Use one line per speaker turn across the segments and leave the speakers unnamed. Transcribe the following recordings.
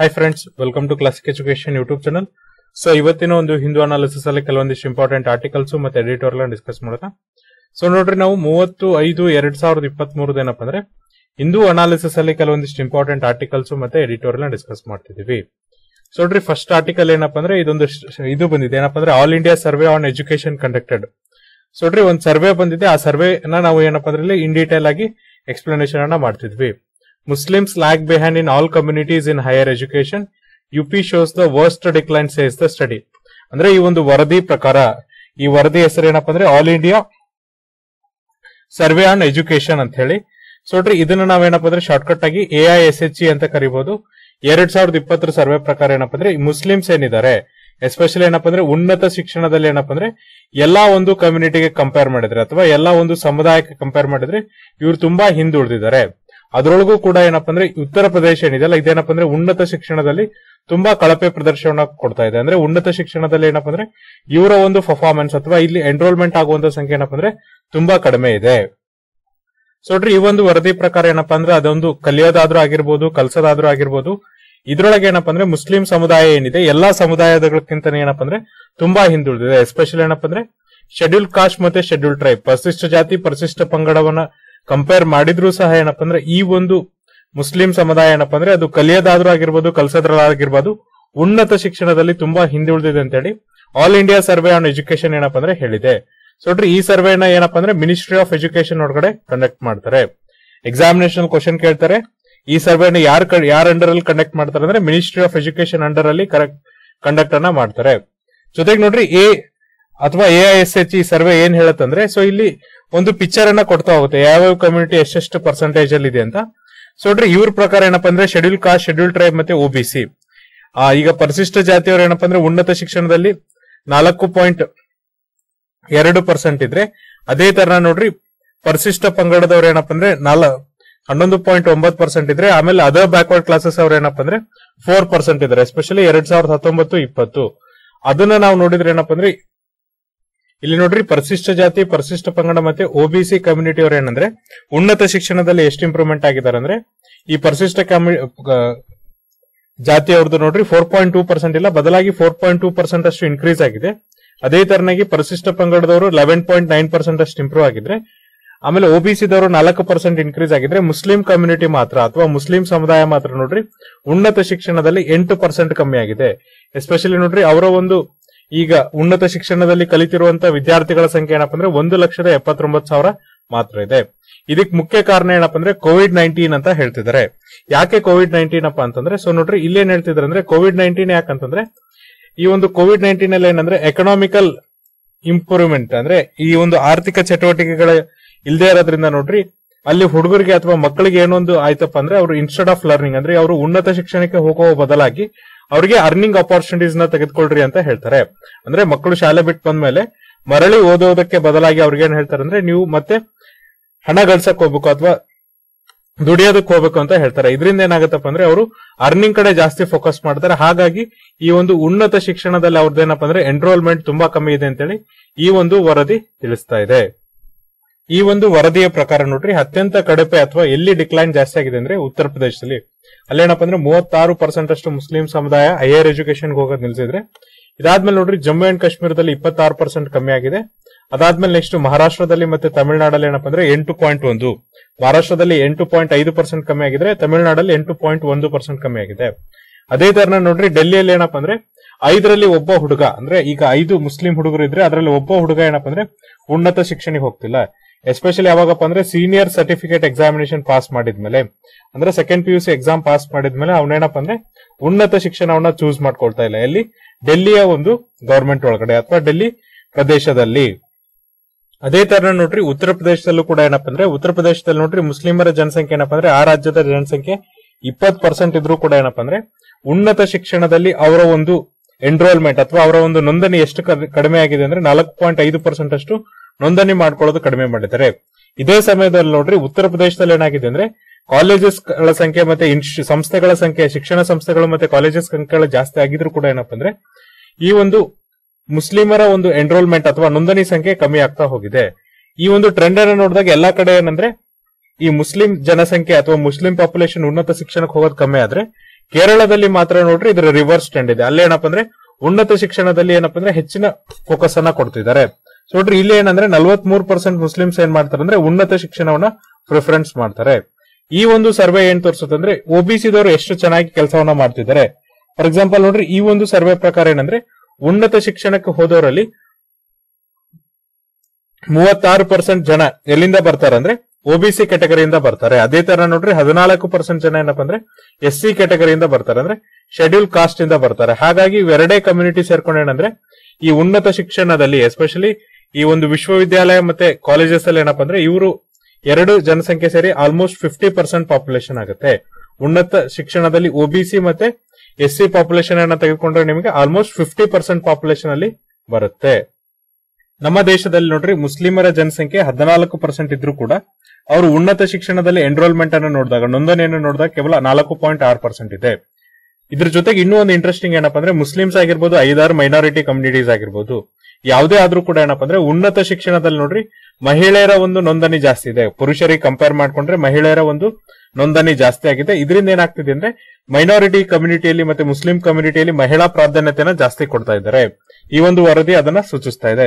Hi friends welcome to classic education YouTube channel so ಇವತ್ತಿನ ಒಂದು Hindu analysis ಅಲ್ಲಿ ಕೆಲವೊಂದಿಷ್ಟು ಇಂಪಾರ್ಟೆಂಟ್ ಆರ್ಟಿಕಲ್ಸ್ ಮತ್ತೆ ಎಡಿಟೋರಿಯಲ್ ಡಿಸ್ಕಸ್ ಮಾಡೋಣ. ಸೊ ನೋಡ್ರಿ ನಾವು ಮೂವತ್ತು, ಐದು, ಎರಡ್ ಸಾವಿರದ ಇಪ್ಪತ್ತ್ ಮೂರದ ಏನಪ್ಪ ಅಂದ್ರೆ ಹಿಂದೂ ಅನಾಲಿಸಿಸ್ ಅಲ್ಲಿ ಕೆಲವೊಂದಿಷ್ಟು ಇಂಪಾರ್ಟೆಂಟ್ ಆರ್ಟಿಕಲ್ಸ್ ಮತ್ತೆ ಎಡಿಟೋರಿಯಲ್ ಡಿಸ್ಕಸ್ ಮಾಡ್ತಿದೀವಿ ಸೊ ನೋಡ್ರಿ ಫಸ್ಟ್ ಆರ್ಟಿಕಲ್ ಏನಪ್ಪ ಅಂದ್ರೆ, ಇದೊಂದು ಇದು ಬಂದಿದೆ. ಏನಪ್ಪ ಅಂದ್ರೆ all India survey on education conducted so ನೋಡ್ರಿ ಒಂದು ಸರ್ವೆ ಬಂದಿದೆ. ಆ ಸರ್ವೆ ನಾವು ಏನಪ್ಪ ಅಂದ್ರೆ ಇನ್ ಡೀಟೇಲ್ ಆಗಿ ಎಕ್ಸ್ಪ್ಲನೇಷನ್ ಅನ್ನ ಮಾಡ್ತಿದ್ವಿ. Muslims lag behind in all communities in higher education UP shows the worst decline says the study ಅಂದ್ರೆ ಈ ಒಂದು ವರದಿ ಪ್ರಕಾರ, ಈ ವರದಿ ಹೆಸರು ಏನಪ್ಪ ಅಂದ್ರೆ all India survey on education ಅಂತ ಹೇಳಿ. ಸೊ ಇದನ್ನ ನಾವೇನಪ್ಪ ಅಂದ್ರೆ ಶಾರ್ಟ್ಕಟ್ ಆಗಿ A I S H E ಅಂತ ಕರಿಬಹುದು ಎರಡ್ ಸಾವಿರದ ಇಪ್ಪತ್ತರ ಸರ್ವೆ ಪ್ರಕಾರ ಏನಪ್ಪ ಅಂದ್ರೆ ಮುಸ್ಲಿಮ್ಸ್ ಏನಿದ್ದಾರೆ ಎಸ್ಪೆಷಲಿ ಏನಪ್ಪ ಅಂದ್ರೆ ಉನ್ನತ ಶಿಕ್ಷಣದಲ್ಲಿ ಏನಪ್ಪ ಅಂದ್ರೆ ಎಲ್ಲಾ ಒಂದು ಕಮ್ಯುನಿಟಿಗೆ ಕಂಪೇರ್ ಮಾಡಿದ್ರೆ ಅಥವಾ ಎಲ್ಲಾ ಒಂದು ಸಮುದಾಯಕ್ಕೆ ಕಂಪೇರ್ ಮಾಡಿದ್ರೆ ಇವ್ರು ತುಂಬಾ ಹಿಂದುಳಿದಿದ್ದಾರೆ. ಅದರೊಳಗೂ ಕೂಡ ಏನಪ್ಪ ಅಂದ್ರೆ ಉತ್ತರ ಪ್ರದೇಶ ಏನಿದೆಯಲ್ಲ ಇದೇನಪ್ಪ ಅಂದ್ರೆ ಉನ್ನತ ಶಿಕ್ಷಣದಲ್ಲಿ ತುಂಬಾ ಕಳಪೆ ಪ್ರದರ್ಶನ ಕೊಡ್ತಾ ಇದೆ. ಅಂದ್ರೆ ಉನ್ನತ ಶಿಕ್ಷಣದಲ್ಲಿ ಏನಪ್ಪ ಅಂದ್ರೆ ಇವರ ಒಂದು ಪರ್ಫಾರ್ಮೆನ್ಸ್ ಅಥವಾ ಇಲ್ಲಿ ಎನ್ರೋಲ್ಮೆಂಟ್ ಆಗುವಂತ ಸಂಖ್ಯೆ ಏನಪ್ಪ ಅಂದ್ರೆ ತುಂಬಾ ಕಡಿಮೆ ಇದೆ. ಸೊ ನೋಡ್ರಿ, ಈ ಒಂದು ವರದಿ ಪ್ರಕಾರ ಏನಪ್ಪಾ ಅಂದ್ರೆ ಅದೊಂದು ಕಲಿಯೋದಾದ್ರೂ ಆಗಿರ್ಬೋದು, ಕಲ್ಸೋದಾದ್ರೂ ಆಗಿರ್ಬೋದು, ಇದ್ರೊಳಗೆ ಏನಪ್ಪಾ ಅಂದ್ರೆ ಮುಸ್ಲಿಂ ಸಮುದಾಯ ಏನಿದೆ, ಎಲ್ಲಾ ಸಮುದಾಯದಕ್ಕಿಂತ ಏನಪ್ಪಾ ಅಂದ್ರೆ ತುಂಬಾ ಹಿಂದುಳಿದಿದೆ. ಎಸ್ಪೆಷಲಿ ಏನಪ್ಪಾ ಅಂದ್ರೆ ಶೆಡ್ಯೂಲ್ ಕಾಸ್ಟ್ ಮತ್ತೆ ಶೆಡ್ಯೂಲ್ ಟ್ರೈಬ್ ಪರಿಶಿಷ್ಟ ಜಾತಿ, ಪರಿಶಿಷ್ಟ ಪಂಗಡವನ್ನ ಕಂಪೇರ್ ಮಾಡಿದ್ರು ಸಹ ಏನಪ್ಪ ಅಂದ್ರೆ ಈ ಒಂದು ಮುಸ್ಲಿಂ ಸಮುದಾಯ ಏನಪ್ಪ ಅಂದ್ರೆ ಅದು ಕಲಿಯೋದಾದ್ರೂ ಆಗಿರ್ಬೋದು ಕಲ್ಸೋದ್ರಾಗಿರ್ಬೋದು ಉನ್ನತ ಶಿಕ್ಷಣದಲ್ಲಿ ತುಂಬಾ ಹಿಂದುಳಿದಿದೆ ಅಂತೇಳಿ all India survey on education ಏನಪ್ಪಾ ಅಂದ್ರೆ ಹೇಳಿದೆ. ಸೊ ಈ ಸರ್ವೆನ ಏನಪ್ಪ ಅಂದ್ರೆ ಮಿನಿಸ್ಟ್ರಿ ಆಫ್ ಎಜುಕೇಶನ್ ಒಳಗಡೆ ಕಂಡಕ್ಟ್ ಮಾಡ್ತಾರೆ. ಎಕ್ಸಾಮಿನೇಷನ್ ಕ್ವಶನ್ ಕೇಳ್ತಾರೆ. ಈ ಸರ್ವೆನ ಯಾರ್ ಯಾರ ಯಾರ್ ಅಂಡರ್ ಅಲ್ಲಿ ಕಂಡಕ್ಟ್ ಮಾಡ್ತಾರೆ ಅಂದ್ರೆ ಮಿನಿಸ್ಟ್ರಿ ಆಫ್ ಎಜುಕೇಶನ್ ಅಂಡರ್ ಅಲ್ಲಿ ಕರೆಕ್ಟ್ ಕಂಡಕ್ಟ್ ಅನ್ನ ಮಾಡ್ತಾರೆ. ಜೊತೆಗೆ ನೋಡ್ರಿ ಎ ಅಥವಾ A I S H E survey ಏನ್ ಹೇಳತ್ತಂದ್ರೆ ಸೊ ಇಲ್ಲಿ ಒಂದು ಪಿಕ್ಚರ್ ಅನ್ನ ಕೊಡ್ತಾ ಹೋಗುತ್ತೆ. ಯಾವ್ಯಾವ ಕಮ್ಯುನಿಟಿ ಎಷ್ಟೆಷ್ಟು ಪರ್ಸೆಂಟೇಜ್ ಅಲ್ಲಿ ಇದೆ ಅಂತ. ಸೊ ನೋಡ್ರಿ, ಇವ್ರ ಪ್ರಕಾರ ಏನಪ್ಪಾ ಅಂದ್ರೆ ಶೆಡ್ಯೂಲ್ ಕಾಸ್ಟ್ ಶೆಡ್ಯೂಲ್ ಟ್ರೈಬ್ ಮತ್ತೆ ಒಬಿಸಿ ಈಗ ಪರಿಶಿಷ್ಟ ಜಾತಿಯವರು ಏನಪ್ಪಾ ಅಂದ್ರೆ ಉನ್ನತ ಶಿಕ್ಷಣದಲ್ಲಿ ನಾಲ್ಕು ಪಾಯಿಂಟ್ ಎರಡು ಪರ್ಸೆಂಟ್ ಇದ್ರೆ, ಅದೇ ತರ ನೋಡ್ರಿ, ಪರಿಶಿಷ್ಟ ಪಂಗಡದವ್ರು ಏನಪ್ಪಾ ಅಂದ್ರೆ ನಾಲ್, ಹನ್ನೊಂದು ಪಾಯಿಂಟ್ ಒಂಬತ್ತು ಪರ್ಸೆಂಟ್ ಇದ್ರೆ, ಆಮೇಲೆ ಅದರ್ ಬ್ಯಾಕ್ವರ್ಡ್ ಕ್ಲಾಸಸ್ ಅವ್ರು ಏನಪ್ಪಾ ಅಂದ್ರೆ ಫೋರ್ ಪರ್ಸೆಂಟ್ ಇದ್ದಾರೆ ಎಸ್ಪೆಷಲಿ ಎರಡ್ ಸಾವಿರದ ಹತ್ತೊಂಬತ್ತು, ಇಪ್ಪತ್ತು. ಅದನ್ನ ನಾವು ನೋಡಿದ್ರೆ ಏನಪ್ಪಾ ಅಂದ್ರೆ ಇಲ್ಲಿ ನೋಡ್ರಿ, ಪರಿಶಿಷ್ಟ ಜಾತಿ, ಪರಿಶಿಷ್ಟ ಪಂಗಡ ಮತ್ತೆ ಒಬಿಸಿ ಕಮ್ಯುನಿಟಿ ಅವ್ರ ಏನಂದ್ರೆ, ಉನ್ನತ ಶಿಕ್ಷಣದಲ್ಲಿ ಎಷ್ಟು ಇಂಪ್ರೂವ್ಮೆಂಟ್ ಆಗಿದ್ದಾರೆ ಅಂದ್ರೆ, ಈ ಪರಿಶಿಷ್ಟ ಜಾತಿ ಅವ್ರದ್ದು ನೋಡ್ರಿ ಫೋರ್ ಪಾಯಿಂಟ್ ಟೂ ಪರ್ಸೆಂಟ್ ಇಲ್ಲ, ಬದಲಾಗಿ ಫೋರ್ ಪಾಯಿಂಟ್ ಟೂ ಪರ್ಸೆಂಟ್ ಅಷ್ಟು ಇನ್ಕ್ರೀಸ್ ಆಗಿದೆ. ಅದೇ ತರನಾಗಿ ಪರಿಶಿಷ್ಟ ಪಂಗಡದವರು ಲೆವೆನ್ ಪಾಯಿಂಟ್ ನೈನ್ ಪರ್ಸೆಂಟ್ ಅಷ್ಟು ಇಂಪ್ರೂವ್ ಆಗಿದ್ರೆ, ಆಮೇಲೆ ಒಬಿಸಿದವರು ನಾಲ್ಕು ಪರ್ಸೆಂಟ್ ಇನ್ಕ್ರೀಸ್ ಆಗಿದ್ರೆ ಮುಸ್ಲಿಂ ಕಮ್ಯುನಿಟಿ ಮಾತ್ರ ಅಥವಾ ಮುಸ್ಲಿಂ ಸಮುದಾಯ ಮಾತ್ರ ನೋಡ್ರಿ, ಉನ್ನತ ಶಿಕ್ಷಣದಲ್ಲಿ ಎಂಟು ಪರ್ಸೆಂಟ್ ಕಮ್ಮಿ ಆಗಿದೆ. ಎಸ್ಪೆಷಲಿ ನೋಡ್ರಿ, ಅವರ ಒಂದು ಈಗ ಉನ್ನತ ಶಿಕ್ಷಣದಲ್ಲಿ ಕಲಿತಿರುವಂತಹ ವಿದ್ಯಾರ್ಥಿಗಳ ಸಂಖ್ಯೆ ಏನಪ್ಪ ಅಂದ್ರೆ ಒಂದು ಲಕ್ಷದ ಎಪ್ಪತ್ತೊಂಬತ್ತು ಸಾವಿರ ಮಾತ್ರ ಇದೆ. ಇದಕ್ಕೆ ಮುಖ್ಯ ಕಾರಣ ಏನಪ್ಪ ಅಂದ್ರೆ ಕೋವಿಡ್ ನೈನ್ಟೀನ್ ಅಂತ ಹೇಳ್ತಿದ್ದಾರೆ. ಯಾಕೆ ಕೋವಿಡ್ ನೈನ್ಟೀನ್ ಅಪ್ಪ ಅಂತಂದ್ರೆ ಸೊ ನೋಡ್ರಿ, ಇಲ್ಲೇನ್ ಹೇಳ್ತಿದ್ದಾರೆ ಅಂದ್ರೆ ಕೋವಿಡ್ ನೈನ್ಟೀನ್ ಯಾಕಂತಂದ್ರೆ, ಈ ಒಂದು ಕೋವಿಡ್ ನೈನ್ಟೀನ್ ಅಲ್ಲಿ ಏನಂದ್ರೆ ಎಕನಾಮಿಕಲ್ ಇಂಪ್ರೂವ್ಮೆಂಟ್ ಅಂದ್ರೆ ಈ ಒಂದು ಆರ್ಥಿಕ ಚಟುವಟಿಕೆಗಳ ಇಲ್ಲದೆ ಇರೋದ್ರಿಂದ ನೋಡ್ರಿ, ಅಲ್ಲಿ ಹುಡುಗರಿಗೆ ಅಥವಾ ಮಕ್ಕಳಿಗೆ ಏನೊಂದು ಆಯ್ತಪ್ಪ ಅಂದ್ರೆ ಅವರು ಇನ್ಸ್ಟೆಡ್ ಆಫ್ ಲರ್ನಿಂಗ್ ಅಂದ್ರೆ ಅವರು ಉನ್ನತ ಶಿಕ್ಷಣಕ್ಕೆ ಹೋಗುವ ಬದಲಾಗಿ ಅವರಿಗೆ ಅರ್ನಿಂಗ್ ಅಪಾರ್ಚುನಿಟೀಸ್ನ ತೆಗೆದುಕೊಳ್ರಿ ಅಂತ ಹೇಳ್ತಾರೆ. ಅಂದ್ರೆ ಮಕ್ಕಳು ಶಾಲೆ ಬಿಟ್ಟು ಬಂದ್ಮೇಲೆ ಮರಳಿ ಓದೋದಕ್ಕೆ ಬದಲಾಗಿ ಅವ್ರಿಗೆ ಏನ್ ಹೇಳ್ತಾರೆ ಅಂದ್ರೆ ನೀವು ಮತ್ತೆ ಹಣ ಗಳಿಸಕ್ ಹೋಗ್ಬೇಕು ಅಥವಾ ದುಡಿಯೋದಕ್ಕೆ ಹೋಗ್ಬೇಕು ಅಂತ ಹೇಳ್ತಾರೆ. ಇದರಿಂದ ಏನಾಗುತ್ತಪ್ಪ ಅಂದ್ರೆ ಅವರು ಅರ್ನಿಂಗ್ ಕಡೆ ಜಾಸ್ತಿ ಫೋಕಸ್ ಮಾಡ್ತಾರೆ. ಹಾಗಾಗಿ ಈ ಒಂದು ಉನ್ನತ ಶಿಕ್ಷಣದಲ್ಲಿ ಅವ್ರದ್ದೇನಪ್ಪ ಅಂದ್ರೆ ಎನ್ರೋಲ್ಮೆಂಟ್ ತುಂಬಾ ಕಮ್ಮಿ ಇದೆ ಅಂತೇಳಿ ಈ ಒಂದು ವರದಿ ತಿಳಿಸ್ತಾ ಇದೆ. ಈ ಒಂದು ವರದಿಯ ಪ್ರಕಾರ ನೋಡ್ರಿ, ಅತ್ಯಂತ ಕಡಿಮೆ ಅಥವಾ ಎಲ್ಲಿ ಡಿಕ್ಲೈನ್ ಜಾಸ್ತಿ ಆಗಿದೆ ಅಂದ್ರೆ ಉತ್ತರ ಪ್ರದೇಶದಲ್ಲಿ. ಅಲ್ಲೇನಪ್ಪ ಅಂದ್ರೆ ಮೂವತ್ತಾರು ಪರ್ಸೆಂಟ್ ಅಷ್ಟು ಮುಸ್ಲಿಂ ಸಮುದಾಯ ಹೈಯರ್ ಎಜುಕೇಶನ್ ಹೋಗೋದ್ ನಿಲ್ಸಿದ್ರೆ. ಇದಾದ್ಮೇಲೆ ನೋಡ್ರಿ, ಜಮ್ಮು ಅಂಡ್ ಕಾಶ್ಮೀರದಲ್ಲಿ ಇಪ್ಪತ್ತಾರು ಪರ್ಸೆಂಟ್ ಕಮ್ಮಿ ಆಗಿದೆ. ಅದಾದ್ಮೇಲೆ ನೆಕ್ಸ್ಟ್ ಮಹಾರಾಷ್ಟ್ರದಲ್ಲಿ ಮತ್ತೆ ತಮಿಳುನಾಡಲ್ಲಿ ಏನಪ್ಪಾ ಅಂದ್ರೆ ಎಂಟು ಪಾಯಿಂಟ್ ಒಂದು. ಮಹಾರಾಷ್ಟ್ರದಲ್ಲಿ ಎಂಟು ಪಾಯಿಂಟ್ ಐದು ಪರ್ಸೆಂಟ್ ಕಮ್ಮಿ ಆಗಿದ್ರೆ, ತಮಿಳುನಾಡಲ್ಲಿ ಎಂಟು ಪಾಯಿಂಟ್ ಒಂದು ಪರ್ಸೆಂಟ್ ಕಮ್ಮಿ ಆಗಿದೆ. ಅದೇ ತರನ ನೋಡ್ರಿ, ಡೆಲ್ಲಿಯಲ್ಲಿ ಏನಪ್ಪಾ ಅಂದ್ರೆ ಐದರಲ್ಲಿ ಒಬ್ಬ ಹುಡುಗ, ಅಂದ್ರೆ ಈಗ ಐದು ಮುಸ್ಲಿಂ ಹುಡುಗರು ಇದ್ರೆ, ಅದರಲ್ಲಿ ಒಬ್ಬ ಹುಡುಗ ಏನಪ್ಪಾ ಅಂದ್ರೆ ಉನ್ನತ ಶಿಕ್ಷಣಕ್ಕೆ ಹೋಗ್ತಿಲ್ಲ. ಎಸ್ಪೆಷಲಿ ಯಾವಾಗಪ್ಪ ಅಂದ್ರೆ ಸೀನಿಯರ್ ಸರ್ಟಿಫಿಕೇಟ್ ಎಕ್ಸಾಮಿನೇಷನ್ ಪಾಸ್ ಮಾಡಿದ್ಮೇಲೆ. ಅಂದ್ರೆ second P U C exam pass ಮಾಡಿದ್ಮೇಲೆ ಅವನೇನಪ್ಪ ಅಂದ್ರೆ ಉನ್ನತ ಶಿಕ್ಷಣವನ್ನ ಚೂಸ್ ಮಾಡ್ಕೊಳ್ತಾ ಇಲ್ಲ. ಎಲ್ಲಿ? ಡೆಲ್ಲಿಯ ಒಂದು ಗವರ್ಮೆಂಟ್ ಒಳಗಡೆ ಅಥವಾ ಡೆಲ್ಲಿ ಪ್ರದೇಶದಲ್ಲಿ. ಅದೇ ತರ ನೋಡ್ರಿ, ಉತ್ತರ ಪ್ರದೇಶದಲ್ಲೂ ಕೂಡ ಏನಪ್ಪ ಅಂದ್ರೆ, ಉತ್ತರ ಪ್ರದೇಶದಲ್ಲಿ ನೋಡ್ರಿ ಮುಸ್ಲಿಮರ ಜನಸಂಖ್ಯೆ ಏನಪ್ಪ ಅಂದ್ರೆ, ಆ ರಾಜ್ಯದ ಜನಸಂಖ್ಯೆ ಇಪ್ಪತ್ ಪರ್ಸೆಂಟ್ ಇದ್ರೂ ಕೂಡ ಏನಪ್ಪ ಅಂದ್ರೆ, ಉನ್ನತ ಶಿಕ್ಷಣದಲ್ಲಿ ಅವರ ಒಂದು ಎನ್ರೋಲ್ಮೆಂಟ್ ಅಥವಾ ಅವರ ಒಂದು ನೋಂದಣಿ ಎಷ್ಟು ಕಡ್- ಕಡಿಮೆ ಆಗಿದೆ ಅಂದ್ರೆ ನಾಲ್ಕು ಪಾಯಿಂಟ್ ಐದು ಪರ್ಸೆಂಟ್ ಅಷ್ಟು ನೋಂದಣಿ ಮಾಡ್ಕೊಳ್ಳೋದು ಕಡಿಮೆ ಮಾಡಿದ್ದಾರೆ. ಇದೇ ಸಮಯದಲ್ಲಿ ನೋಡ್ರಿ ಉತ್ತರ ಪ್ರದೇಶದಲ್ಲಿ ಏನಾಗಿದೆ ಅಂದ್ರೆ ಕಾಲೇಜಸ್ಗಳ ಸಂಖ್ಯೆ ಮತ್ತೆ ಸಂಸ್ಥೆಗಳ ಸಂಖ್ಯೆ, ಶಿಕ್ಷಣ ಸಂಸ್ಥೆಗಳು ಮತ್ತೆ ಕಾಲೇಜಸ್ ಸಂಖ್ಯೆಗಳು ಜಾಸ್ತಿ ಆಗಿದ್ರು ಕೂಡ ಏನಪ್ಪಾ ಅಂದ್ರೆ ಈ ಒಂದು ಮುಸ್ಲಿಮರ ಒಂದು ಎನ್ರೋಲ್ಮೆಂಟ್ ಅಥವಾ ನೋಂದಣಿ ಸಂಖ್ಯೆ ಕಮ್ಮಿ ಆಗ್ತಾ ಹೋಗಿದೆ. ಈ ಒಂದು ಟ್ರೆಂಡ್ ಅನ್ನು ನೋಡಿದಾಗ ಎಲ್ಲಾ ಕಡೆ ಏನಂದ್ರೆ ಈ ಮುಸ್ಲಿಂ ಜನಸಂಖ್ಯೆ ಅಥವಾ ಮುಸ್ಲಿಂ ಪಾಪ್ಯುಲೇಷನ್ ಉನ್ನತ ಶಿಕ್ಷಣಕ್ಕೆ ಹೋಗೋದು ಕಮ್ಮಿ ಆದ್ರೆ ಕೇರಳದಲ್ಲಿ ಮಾತ್ರ ನೋಡ್ರಿ ಇದರ ರಿವರ್ಸ್ ಟ್ರೆಂಡ್ ಇದೆ. ಅಲ್ಲಿ ಏನಪ್ಪಾ ಅಂದ್ರೆ ಉನ್ನತ ಶಿಕ್ಷಣದಲ್ಲಿ ಏನಪ್ಪಾ ಅಂದ್ರೆ ಹೆಚ್ಚಿನ ಫೋಕಸ್ ಅನ್ನ ಕೊಡ್ತಿದ್ದಾರೆ. ಸೊ ನೋಡ್ರಿ, ಇಲ್ಲಿ ಏನಂದ್ರೆ ನಲ್ವತ್ ಮೂರ್ ಪರ್ಸೆಂಟ್ ಮುಸ್ಲಿಮ್ಸ್ ಏನ್ ಮಾಡ್ತಾರೆ ಅಂದ್ರೆ ಉನ್ನತ ಶಿಕ್ಷಣವನ್ನ ಪ್ರಿಫರೆನ್ಸ್ ಮಾಡ್ತಾರೆ. ಈ ಒಂದು ಸರ್ವೆ ಏನ್ ತೋರಿಸುತ್ತೆ ಅಂದ್ರೆ ಒಬಿಸಿದವರು ಎಷ್ಟು ಚೆನ್ನಾಗಿ ಕೆಲಸವನ್ನ ಮಾಡ್ತಿದ್ದಾರೆ. ಫಾರ್ ಎಕ್ಸಾಂಪಲ್ ನೋಡ್ರಿ, ಈ ಒಂದು ಸರ್ವೆ ಪ್ರಕಾರ ಏನಂದ್ರೆ ಉನ್ನತ ಶಿಕ್ಷಣಕ್ಕೆ ಹೋದವರಲ್ಲಿ ಮೂವತ್ತಾರು ಪರ್ಸೆಂಟ್ ಜನ ಎಲ್ಲಿಂದ ಬರ್ತಾರೆ ಅಂದ್ರೆ ಒಬಿಸಿ ಕೆಟಗರಿಯಿಂದ ಬರ್ತಾರೆ. ಅದೇ ತರ ನೋಡ್ರಿ, ಹದಿನಾಲ್ಕು ಪರ್ಸೆಂಟ್ ಜನ ಏನಪ್ಪಾ ಅಂದ್ರೆ ಎಸ್ ಸಿ ಕೆಟಗರಿಯಿಂದ ಬರ್ತಾರೆ ಅಂದ್ರೆ ಶೆಡ್ಯೂಲ್ ಕಾಸ್ಟ್ ಇಂದ ಬರ್ತಾರೆ. ಹಾಗಾಗಿ ಇವೆರಡೇ ಕಮ್ಯುನಿಟಿ ಸೇರ್ಕೊಂಡ್ರೆ ಈ ಉನ್ನತ ಶಿಕ್ಷಣದಲ್ಲಿ ಎಸ್ಪೆಷಲಿ ಈ ಒಂದು ವಿಶ್ವವಿದ್ಯಾಲಯ ಮತ್ತೆ ಕಾಲೇಜಸ್ ಅಲ್ಲಿ ಏನಪ್ಪಾ ಅಂದ್ರೆ ಇವರು ಎರಡು ಜನಸಂಖ್ಯೆ ಸೇರಿ ಆಲ್ಮೋಸ್ಟ್ ಫಿಫ್ಟಿ ಪರ್ಸೆಂಟ್ ಪಾಪ್ಯುಲೇಷನ್ ಆಗುತ್ತೆ. ಉನ್ನತ ಶಿಕ್ಷಣದಲ್ಲಿ ಒಬಿಸಿ ಮತ್ತೆ ಎಸ್ ಸಿ ಪಾಪ್ಯುಲೇಷನ್ ಅನ್ನ ತೆಗೆದುಕೊಂಡ್ರೆ ನಿಮಗೆ ಆಲ್ಮೋಸ್ಟ್ ಫಿಫ್ಟಿ ಪರ್ಸೆಂಟ್ ಪಾಪ್ಯುಲೇಷನ್ ಅಲ್ಲಿ ಬರುತ್ತೆ. ನಮ್ಮ ದೇಶದಲ್ಲಿ ನೋಡ್ರಿ ಮುಸ್ಲಿಮರ ಜನಸಂಖ್ಯೆ ಹದಿನಾಲ್ಕು ಪರ್ಸೆಂಟ್ ಇದ್ರೂ ಕೂಡ ಅವರು ಉನ್ನತ ಶಿಕ್ಷಣದಲ್ಲಿ ಎನ್ರೋಲ್ಮೆಂಟ್ ಅನ್ನು ನೋಡಿದಾಗ, ನೋಂದಣಿಯನ್ನು ನೋಡಿದಾಗ ಕೇವಲ ನಾಲ್ಕು ಪಾಯಿಂಟ್ ಆರು ಪರ್ಸೆಂಟ್ ಇದೆ. ಇದ್ರ ಜೊತೆಗೆ ಇನ್ನೂ ಒಂದು ಇಂಟ್ರೆಸ್ಟಿಂಗ್ ಏನಪ್ಪಾ ಅಂದ್ರೆ ಮುಸ್ಲಿಮ್ಸ್ ಆಗಿರ್ಬೋದು ಐದಾರು ಮೈನಾರಿಟಿ ಕಮ್ಯುನಿಟೀಸ್ ಆಗಿರ್ಬೋದು. ಯಾವುದೇ ಆದ್ರೂ ಕೂಡ ಏನಪ್ಪಾ ಅಂದ್ರೆ ಉನ್ನತ ಶಿಕ್ಷಣದಲ್ಲಿ ನೋಡ್ರಿ ಮಹಿಳೆಯರ ಒಂದು ನೋಂದಣಿ ಜಾಸ್ತಿ ಇದೆ. ಪುರುಷರಿಗೆ ಕಂಪೇರ್ ಮಾಡ್ಕೊಂಡ್ರೆ ಮಹಿಳೆಯರ ಒಂದು ನೋಂದಣಿ ಜಾಸ್ತಿ ಆಗಿದೆ. ಇದರಿಂದ ಏನಾಗ್ತಿದೆ ಅಂದ್ರೆ ಮೈನಾರಿಟಿ ಕಮ್ಯುನಿಟಿಯಲ್ಲಿ ಮತ್ತೆ ಮುಸ್ಲಿಂ ಕಮ್ಯುನಿಟಿಯಲ್ಲಿ ಮಹಿಳಾ ಪ್ರಾಧಾನ್ಯತೆಯನ್ನ ಜಾಸ್ತಿ ಕೊಡ್ತಾ ಇದ್ದಾರೆ. ಈ ಒಂದು ವರದಿ ಅದನ್ನ ಸೂಚಿಸ್ತಾ ಇದೆ.